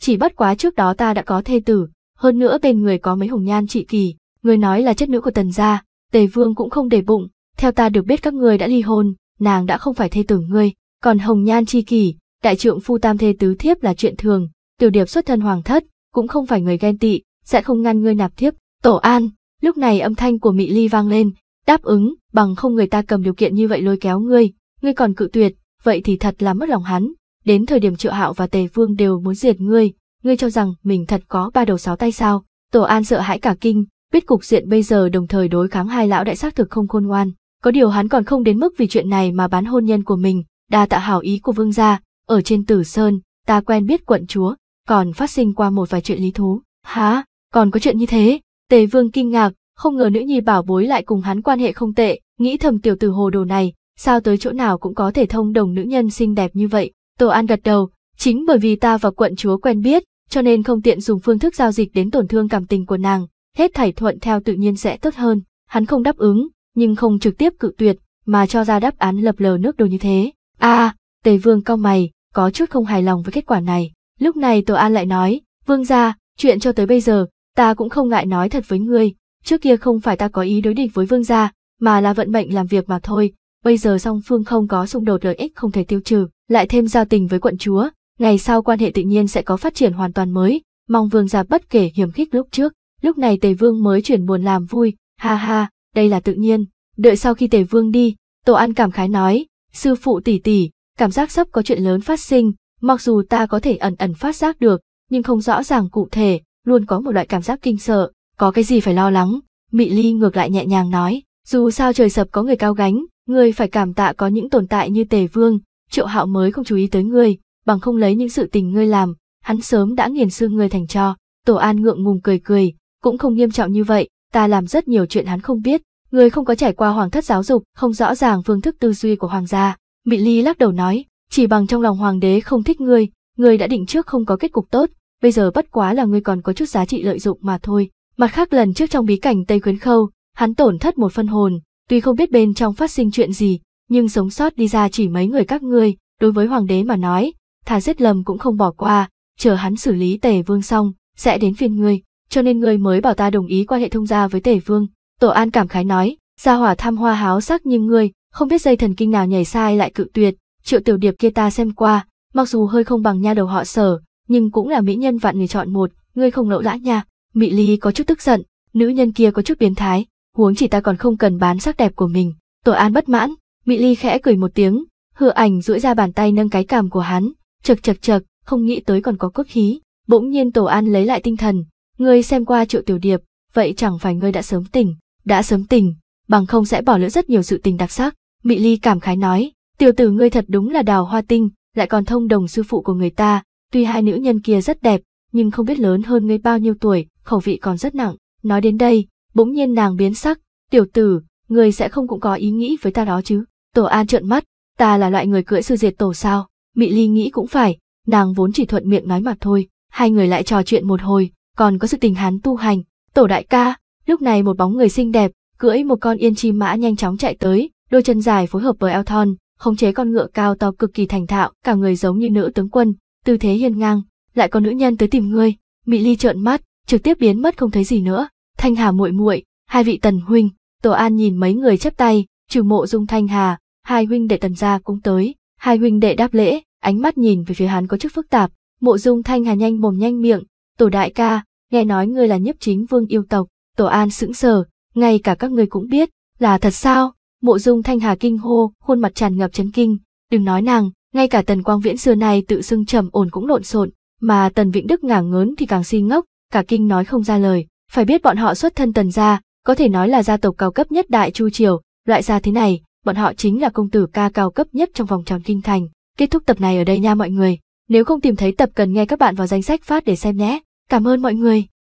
chỉ bất quá trước đó ta đã có thê tử, hơn nữa bên người có mấy hồng nhan trị kỳ, người nói là chất nữ của tần gia, tề vương cũng không để bụng, theo ta được biết các người đã ly hôn, nàng đã không phải thê tử ngươi, còn hồng nhan chi kỳ, đại trượng phu tam thê tứ thiếp là chuyện thường, tiểu điệp xuất thân hoàng thất, cũng không phải người ghen tị, sẽ không ngăn ngươi nạp thiếp, tổ an, lúc này âm thanh của Mị Ly vang lên, đáp ứng, bằng không người ta cầm điều kiện như vậy lôi kéo ngươi, ngươi còn cự tuyệt, vậy thì thật là mất lòng hắn, đến thời điểm triệu hạo và tề vương đều muốn diệt ngươi, ngươi cho rằng mình thật có ba đầu sáu tay sao, tổ an sợ hãi cả kinh, biết cục diện bây giờ đồng thời đối kháng hai lão đại xác thực không khôn ngoan, có điều hắn còn không đến mức vì chuyện này mà bán hôn nhân của mình, đa tạ hảo ý của vương gia, ở trên tử sơn, ta quen biết quận chúa, còn phát sinh qua một vài chuyện lý thú, hả? Còn có chuyện như thế, tề vương kinh ngạc, không ngờ nữ nhi bảo bối lại cùng hắn quan hệ không tệ, nghĩ thầm tiểu tử hồ đồ này, sao tới chỗ nào cũng có thể thông đồng nữ nhân xinh đẹp như vậy. Tổ An gật đầu, chính bởi vì ta và quận chúa quen biết, cho nên không tiện dùng phương thức giao dịch đến tổn thương cảm tình của nàng, hết thảy thuận theo tự nhiên sẽ tốt hơn. Hắn không đáp ứng, nhưng không trực tiếp cự tuyệt, mà cho ra đáp án lập lờ nước đồ như thế. a Tề Vương cau mày, có chút không hài lòng với kết quả này. Lúc này Tổ An lại nói, Vương gia, chuyện cho tới bây giờ, ta cũng không ngại nói thật với ngươi, trước kia không phải ta có ý đối địch với Vương gia, mà là vận mệnh làm việc mà thôi, bây giờ song phương không có xung đột lợi ích không thể tiêu trừ, lại thêm giao tình với quận chúa, ngày sau quan hệ tự nhiên sẽ có phát triển hoàn toàn mới, mong Vương gia bất kể hiểm khích lúc trước, lúc này Tề Vương mới chuyển buồn làm vui, ha ha, đây là tự nhiên, đợi sau khi Tề Vương đi, Tổ An cảm khái nói, sư phụ tỷ tỷ, cảm giác sắp có chuyện lớn phát sinh, mặc dù ta có thể ẩn ẩn phát giác được, nhưng không rõ ràng cụ thể, luôn có một loại cảm giác kinh sợ, có cái gì phải lo lắng. Mị Ly ngược lại nhẹ nhàng nói, dù sao trời sập có người cao gánh, ngươi phải cảm tạ có những tồn tại như Tề Vương, Triệu Hạo mới không chú ý tới ngươi, bằng không lấy những sự tình ngươi làm, hắn sớm đã nghiền xương ngươi thành cho. Tổ An ngượng ngùng cười cười, cũng không nghiêm trọng như vậy, ta làm rất nhiều chuyện hắn không biết, ngươi không có trải qua hoàng thất giáo dục, không rõ ràng phương thức tư duy của hoàng gia. Mị Ly lắc đầu nói, chỉ bằng trong lòng hoàng đế không thích ngươi, ngươi đã định trước không có kết cục tốt, bây giờ bất quá là ngươi còn có chút giá trị lợi dụng mà thôi. Mặt khác lần trước trong bí cảnh Tây Khuyến Khâu, hắn tổn thất một phân hồn, tuy không biết bên trong phát sinh chuyện gì, nhưng sống sót đi ra chỉ mấy người các ngươi, đối với hoàng đế mà nói, thà giết lầm cũng không bỏ qua, chờ hắn xử lý tề vương xong, sẽ đến phiên ngươi, cho nên ngươi mới bảo ta đồng ý quan hệ thông gia với tề vương. Tổ An cảm khái nói, gia hỏa tham hoa háo sắc nhưng ngươi, không biết dây thần kinh nào nhảy sai lại cự tuyệt, triệu tiểu điệp kia ta xem qua, mặc dù hơi không bằng nha đầu họ sở, nhưng cũng là mỹ nhân vạn người chọn một, ngươi không lỗ lã nha. Mị Ly có chút tức giận, nữ nhân kia có chút biến thái, huống chỉ ta còn không cần bán sắc đẹp của mình. Tổ An bất mãn, Mị Ly khẽ cười một tiếng, hựa ảnh duỗi ra bàn tay nâng cái cằm của hắn, chật chật chật, không nghĩ tới còn có cốt khí. Bỗng nhiên Tổ An lấy lại tinh thần, ngươi xem qua triệu tiểu điệp, vậy chẳng phải ngươi đã sớm tỉnh, đã sớm tỉnh, bằng không sẽ bỏ lỡ rất nhiều sự tình đặc sắc. Mị Ly cảm khái nói, tiểu tử ngươi thật đúng là đào hoa tinh, lại còn thông đồng sư phụ của người ta, tuy hai nữ nhân kia rất đẹp, nhưng không biết lớn hơn ngươi bao nhiêu tuổi, khẩu vị còn rất nặng. Nói đến đây, bỗng nhiên nàng biến sắc, tiểu tử, ngươi sẽ không cũng có ý nghĩ với ta đó chứ. Tổ An trợn mắt, ta là loại người cưỡi sư diệt tổ sao, Mị Ly nghĩ cũng phải, nàng vốn chỉ thuận miệng nói mà thôi, hai người lại trò chuyện một hồi, còn có sự tình hắn tu hành, tổ đại ca, lúc này một bóng người xinh đẹp, cưỡi một con yên chim mã nhanh chóng chạy tới, đôi chân dài phối hợp với eo thon, khống chế con ngựa cao to cực kỳ thành thạo, cả người giống như nữ tướng quân, tư thế hiên ngang, lại có nữ nhân tới tìm ngươi, Mị Ly trợn mắt, trực tiếp biến mất không thấy gì nữa. Thanh Hà muội muội, hai vị tần huynh, Tổ An nhìn mấy người chấp tay, trừ mộ dung Thanh Hà, hai huynh đệ tần gia cũng tới, hai huynh đệ đáp lễ, ánh mắt nhìn về phía hắn có chút phức tạp, mộ dung Thanh Hà nhanh mồm nhanh miệng, tổ đại ca, nghe nói ngươi là nhiếp chính vương yêu tộc, Tổ An sững sờ, ngay cả các ngươi cũng biết, là thật sao? Mộ dung Thanh Hà kinh hô, khuôn mặt tràn ngập chấn kinh, đừng nói nàng, ngay cả tần quang viễn xưa nay tự xưng trầm ổn cũng lộn xộn, mà tần vĩnh đức ngả ngớn thì càng si ngốc, cả kinh nói không ra lời, phải biết bọn họ xuất thân tần gia, có thể nói là gia tộc cao cấp nhất đại chu triều, loại gia thế này, bọn họ chính là công tử ca cao cấp nhất trong vòng tròn kinh thành. Kết thúc tập này ở đây nha mọi người, nếu không tìm thấy tập cần nghe các bạn vào danh sách phát để xem nhé. Cảm ơn mọi người.